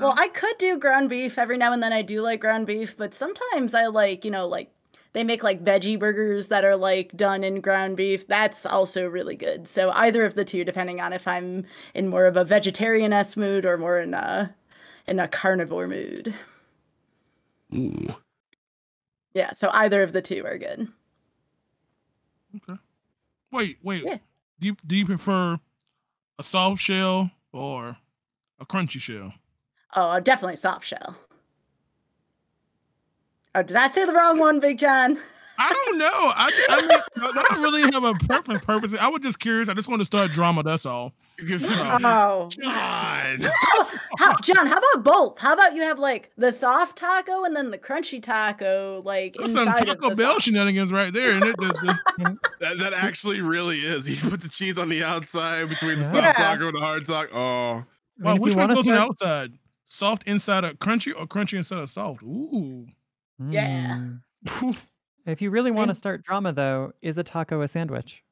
Well, I could do ground beef every now and then. I do like ground beef, but sometimes I like, you know, like they make like veggie burgers that are like done in ground beef. That's also really good. So either of the two, depending on if I'm in more of a vegetarian s mood or more in a in a carnivore mood. Ooh. Yeah, so either of the two are good. Okay. Wait, wait. Yeah. Do you do you prefer a soft shell or a crunchy shell? Oh, definitely soft shell. Oh, did I say the wrong one, Big John? I don't know. I, I mean, I don't really have a preference. Purpose. I was just curious. I just want to start drama. That's all. Oh. John. How, John, how about both? How about you have like the soft taco and then the crunchy taco, like That's some inside of Taco the Bell soft- shenanigans right there. And it, the, the, That, that actually really is. You put the cheese on the outside between the soft Yeah. taco and the hard taco. Oh, I mean, wow, which you one goes on the outside? Soft inside of crunchy or crunchy inside of soft? Ooh. Yeah. Mm. If you really want to start drama though, is a taco a sandwich?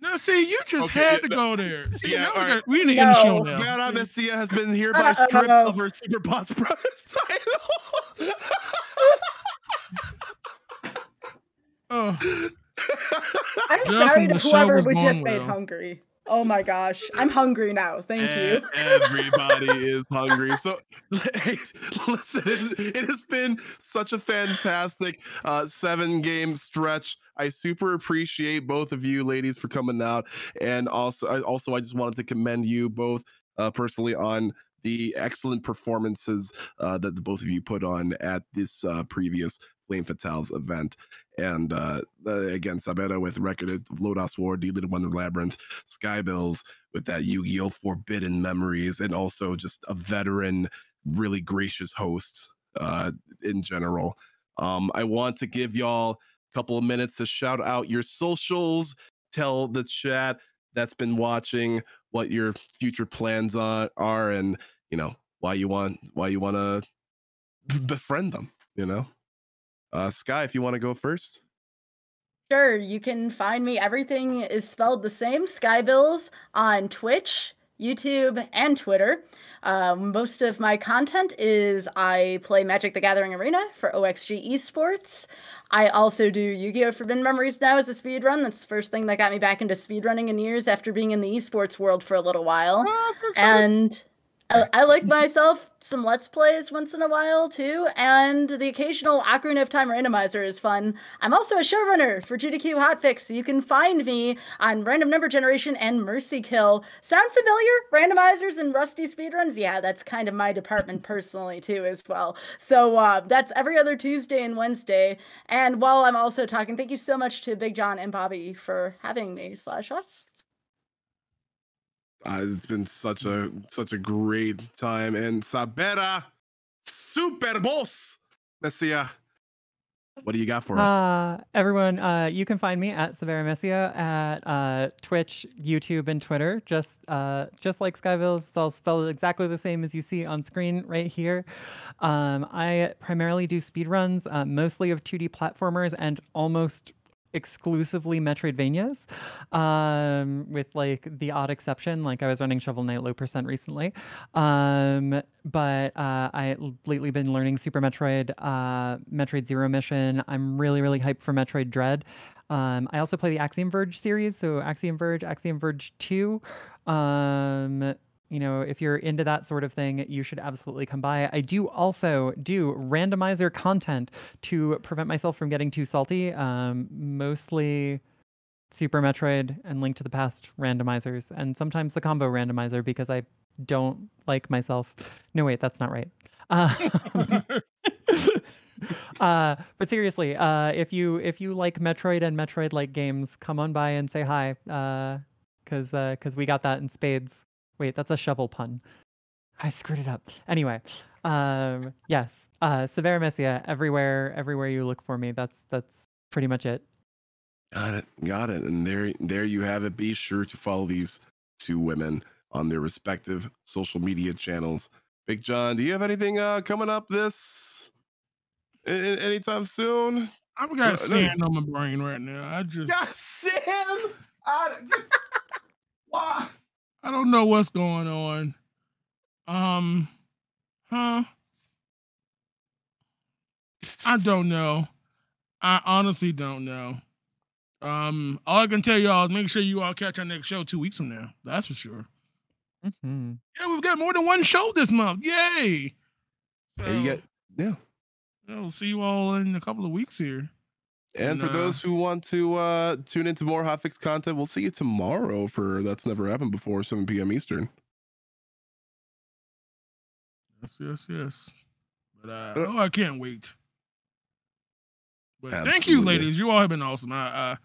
No, see, you just Okay, had yeah, to go there. See, yeah, we, all right. got, we need to end the show No. now. Mara Messia has been hereby Uh-oh. stripped of her Super Boss Brothers title. Oh, I'm Just sorry to the show whoever was we just made well. hungry. Oh my gosh, I'm hungry now. Thank you. Everybody is hungry. So, listen, it, it has been such a fantastic uh, seven game stretch. I super appreciate both of you ladies for coming out, and also, I, also, I just wanted to commend you both uh, personally on the excellent performances uh, that the both of you put on at this uh, previous Flame Fatales event. And uh, again, Sabera with Record of Lodoss War, Deedlit Wonder Labyrinth, Skybilz with that Yu-Gi-Oh! Forbidden Memories, and also just a veteran, really gracious host uh, in general. Um, I want to give y'all a couple of minutes to shout out your socials, tell the chat that's been watching what your future plans are and you know why you want why you want to befriend them. You know, uh, Sky, if you want to go first. Sure, you can find me. Everything is spelled the same. Skybilz on Twitch, YouTube, and Twitter. Um, most of my content is I play Magic the Gathering Arena for OXG Esports. I also do Yu Gi Oh! Forbidden Memories now as a speed run. That's the first thing that got me back into speedrunning in years after being in the esports world for a little while. And I, I like myself some Let's Plays once in a while too, and the occasional Ocarina of Time randomizer is fun. I'm also a showrunner for GDQ Hotfix, so you can find me on Random Number Generation and Mercy Kill. Sound familiar? Randomizers and Rusty speedruns? Yeah, that's kind of my department personally too, as well. So uh, that's every other Tuesday and Wednesday. And while I'm also talking, thank you so much to Big John and Bobby for having me slash us. Uh, it's been such a such a great time. And Sabera, super boss, Messia. What do you got for us? Uh, everyone, uh, you can find me at Saberamesia at uh, Twitch, YouTube, and Twitter. Just uh, just like I'll spell it exactly the same as you see on screen right here. Um, I primarily do speedruns, uh, mostly of 2D platformers and almost exclusively Metroidvanias, um, with like the odd exception. Like I was running Shovel Knight low percent recently, um, but uh, I lately been learning Super Metroid, uh, Metroid Zero Mission. I'm really really hyped for Metroid Dread. Um, I also play the Axiom Verge series, so Axiom Verge, Axiom Verge Two. Um, you know, if you're into that sort of thing, you should absolutely come by. I do also do randomizer content to prevent myself from getting too salty. Um, mostly Super Metroid and Link to the Past randomizers, and sometimes the combo randomizer because I don't like myself. No, wait, that's not right. Uh, uh, but seriously, uh, if you if you like Metroid and Metroid like games, come on by and say hi. Uh, cause uh, we got that in spades. Wait, that's a shovel pun. I screwed it up. Anyway, um, yes, uh, Saberamesia everywhere, everywhere you look for me. That's that's pretty much it. Got it. Got it. And there there you have it. Be sure to follow these two women on their respective social media channels. Big John, do you have anything uh coming up this a- a- anytime soon? I've No, got no. sand on my brain right now. I just Yeah, Sam. I, why? I don't know what's going on. Um, huh? I don't know. I honestly don't know. Um, all I can tell y'all is make sure you all catch our next show two weeks from now. That's for sure. hmm Yeah, we've got more than one show this month. Yay! And you So, get yeah. yeah, we'll see you all in a couple of weeks here. And for Nah. those who want to uh tune into more hotfix content, we'll see you tomorrow for that's never happened before, 7 p.m. Eastern. Yes, yes, yes. But uh, Uh, oh, I can't wait. But thank you, ladies. You all have been awesome. I, uh,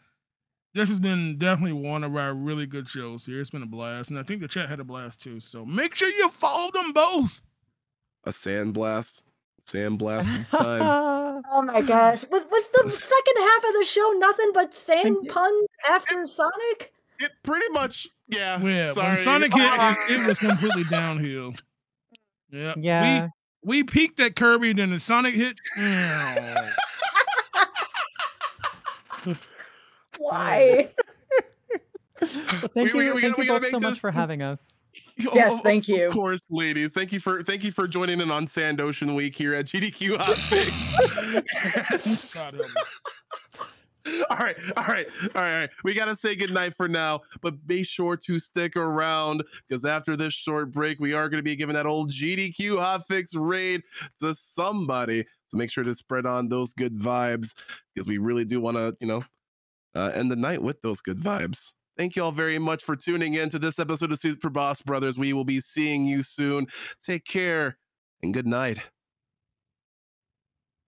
this has been definitely one of our really good shows here. It's been a blast, and I think the chat had a blast too. So make sure you follow them both. A sandblast. Sandblast time. Oh my gosh. Was, was the second half of the show nothing but sand you. puns after Sonic? It pretty much yeah. Yeah, when. Sonic hit, it, it was completely downhill. Yeah, Yeah. We we peaked at Kirby, then the Sonic hit. Why? Well, thank we- you, we thank gotta- we you gotta both make so much for having us. Yes, thank you. Of course, ladies. Thank you for thank you for joining in on Sand Ocean Week here at GDQ Hotfix. God help me. all right, all right, all right, all right. We gotta say goodnight for now, but be sure to stick around because after this short break, we are gonna be giving that old GDQ hotfix raid to somebody. So make sure to spread on those good vibes because we really do want to, you know, uh, end the night with those good vibes. Thank you all very much for tuning in to this episode of Super Boss Brothers. We will be seeing you soon. Take care and good night.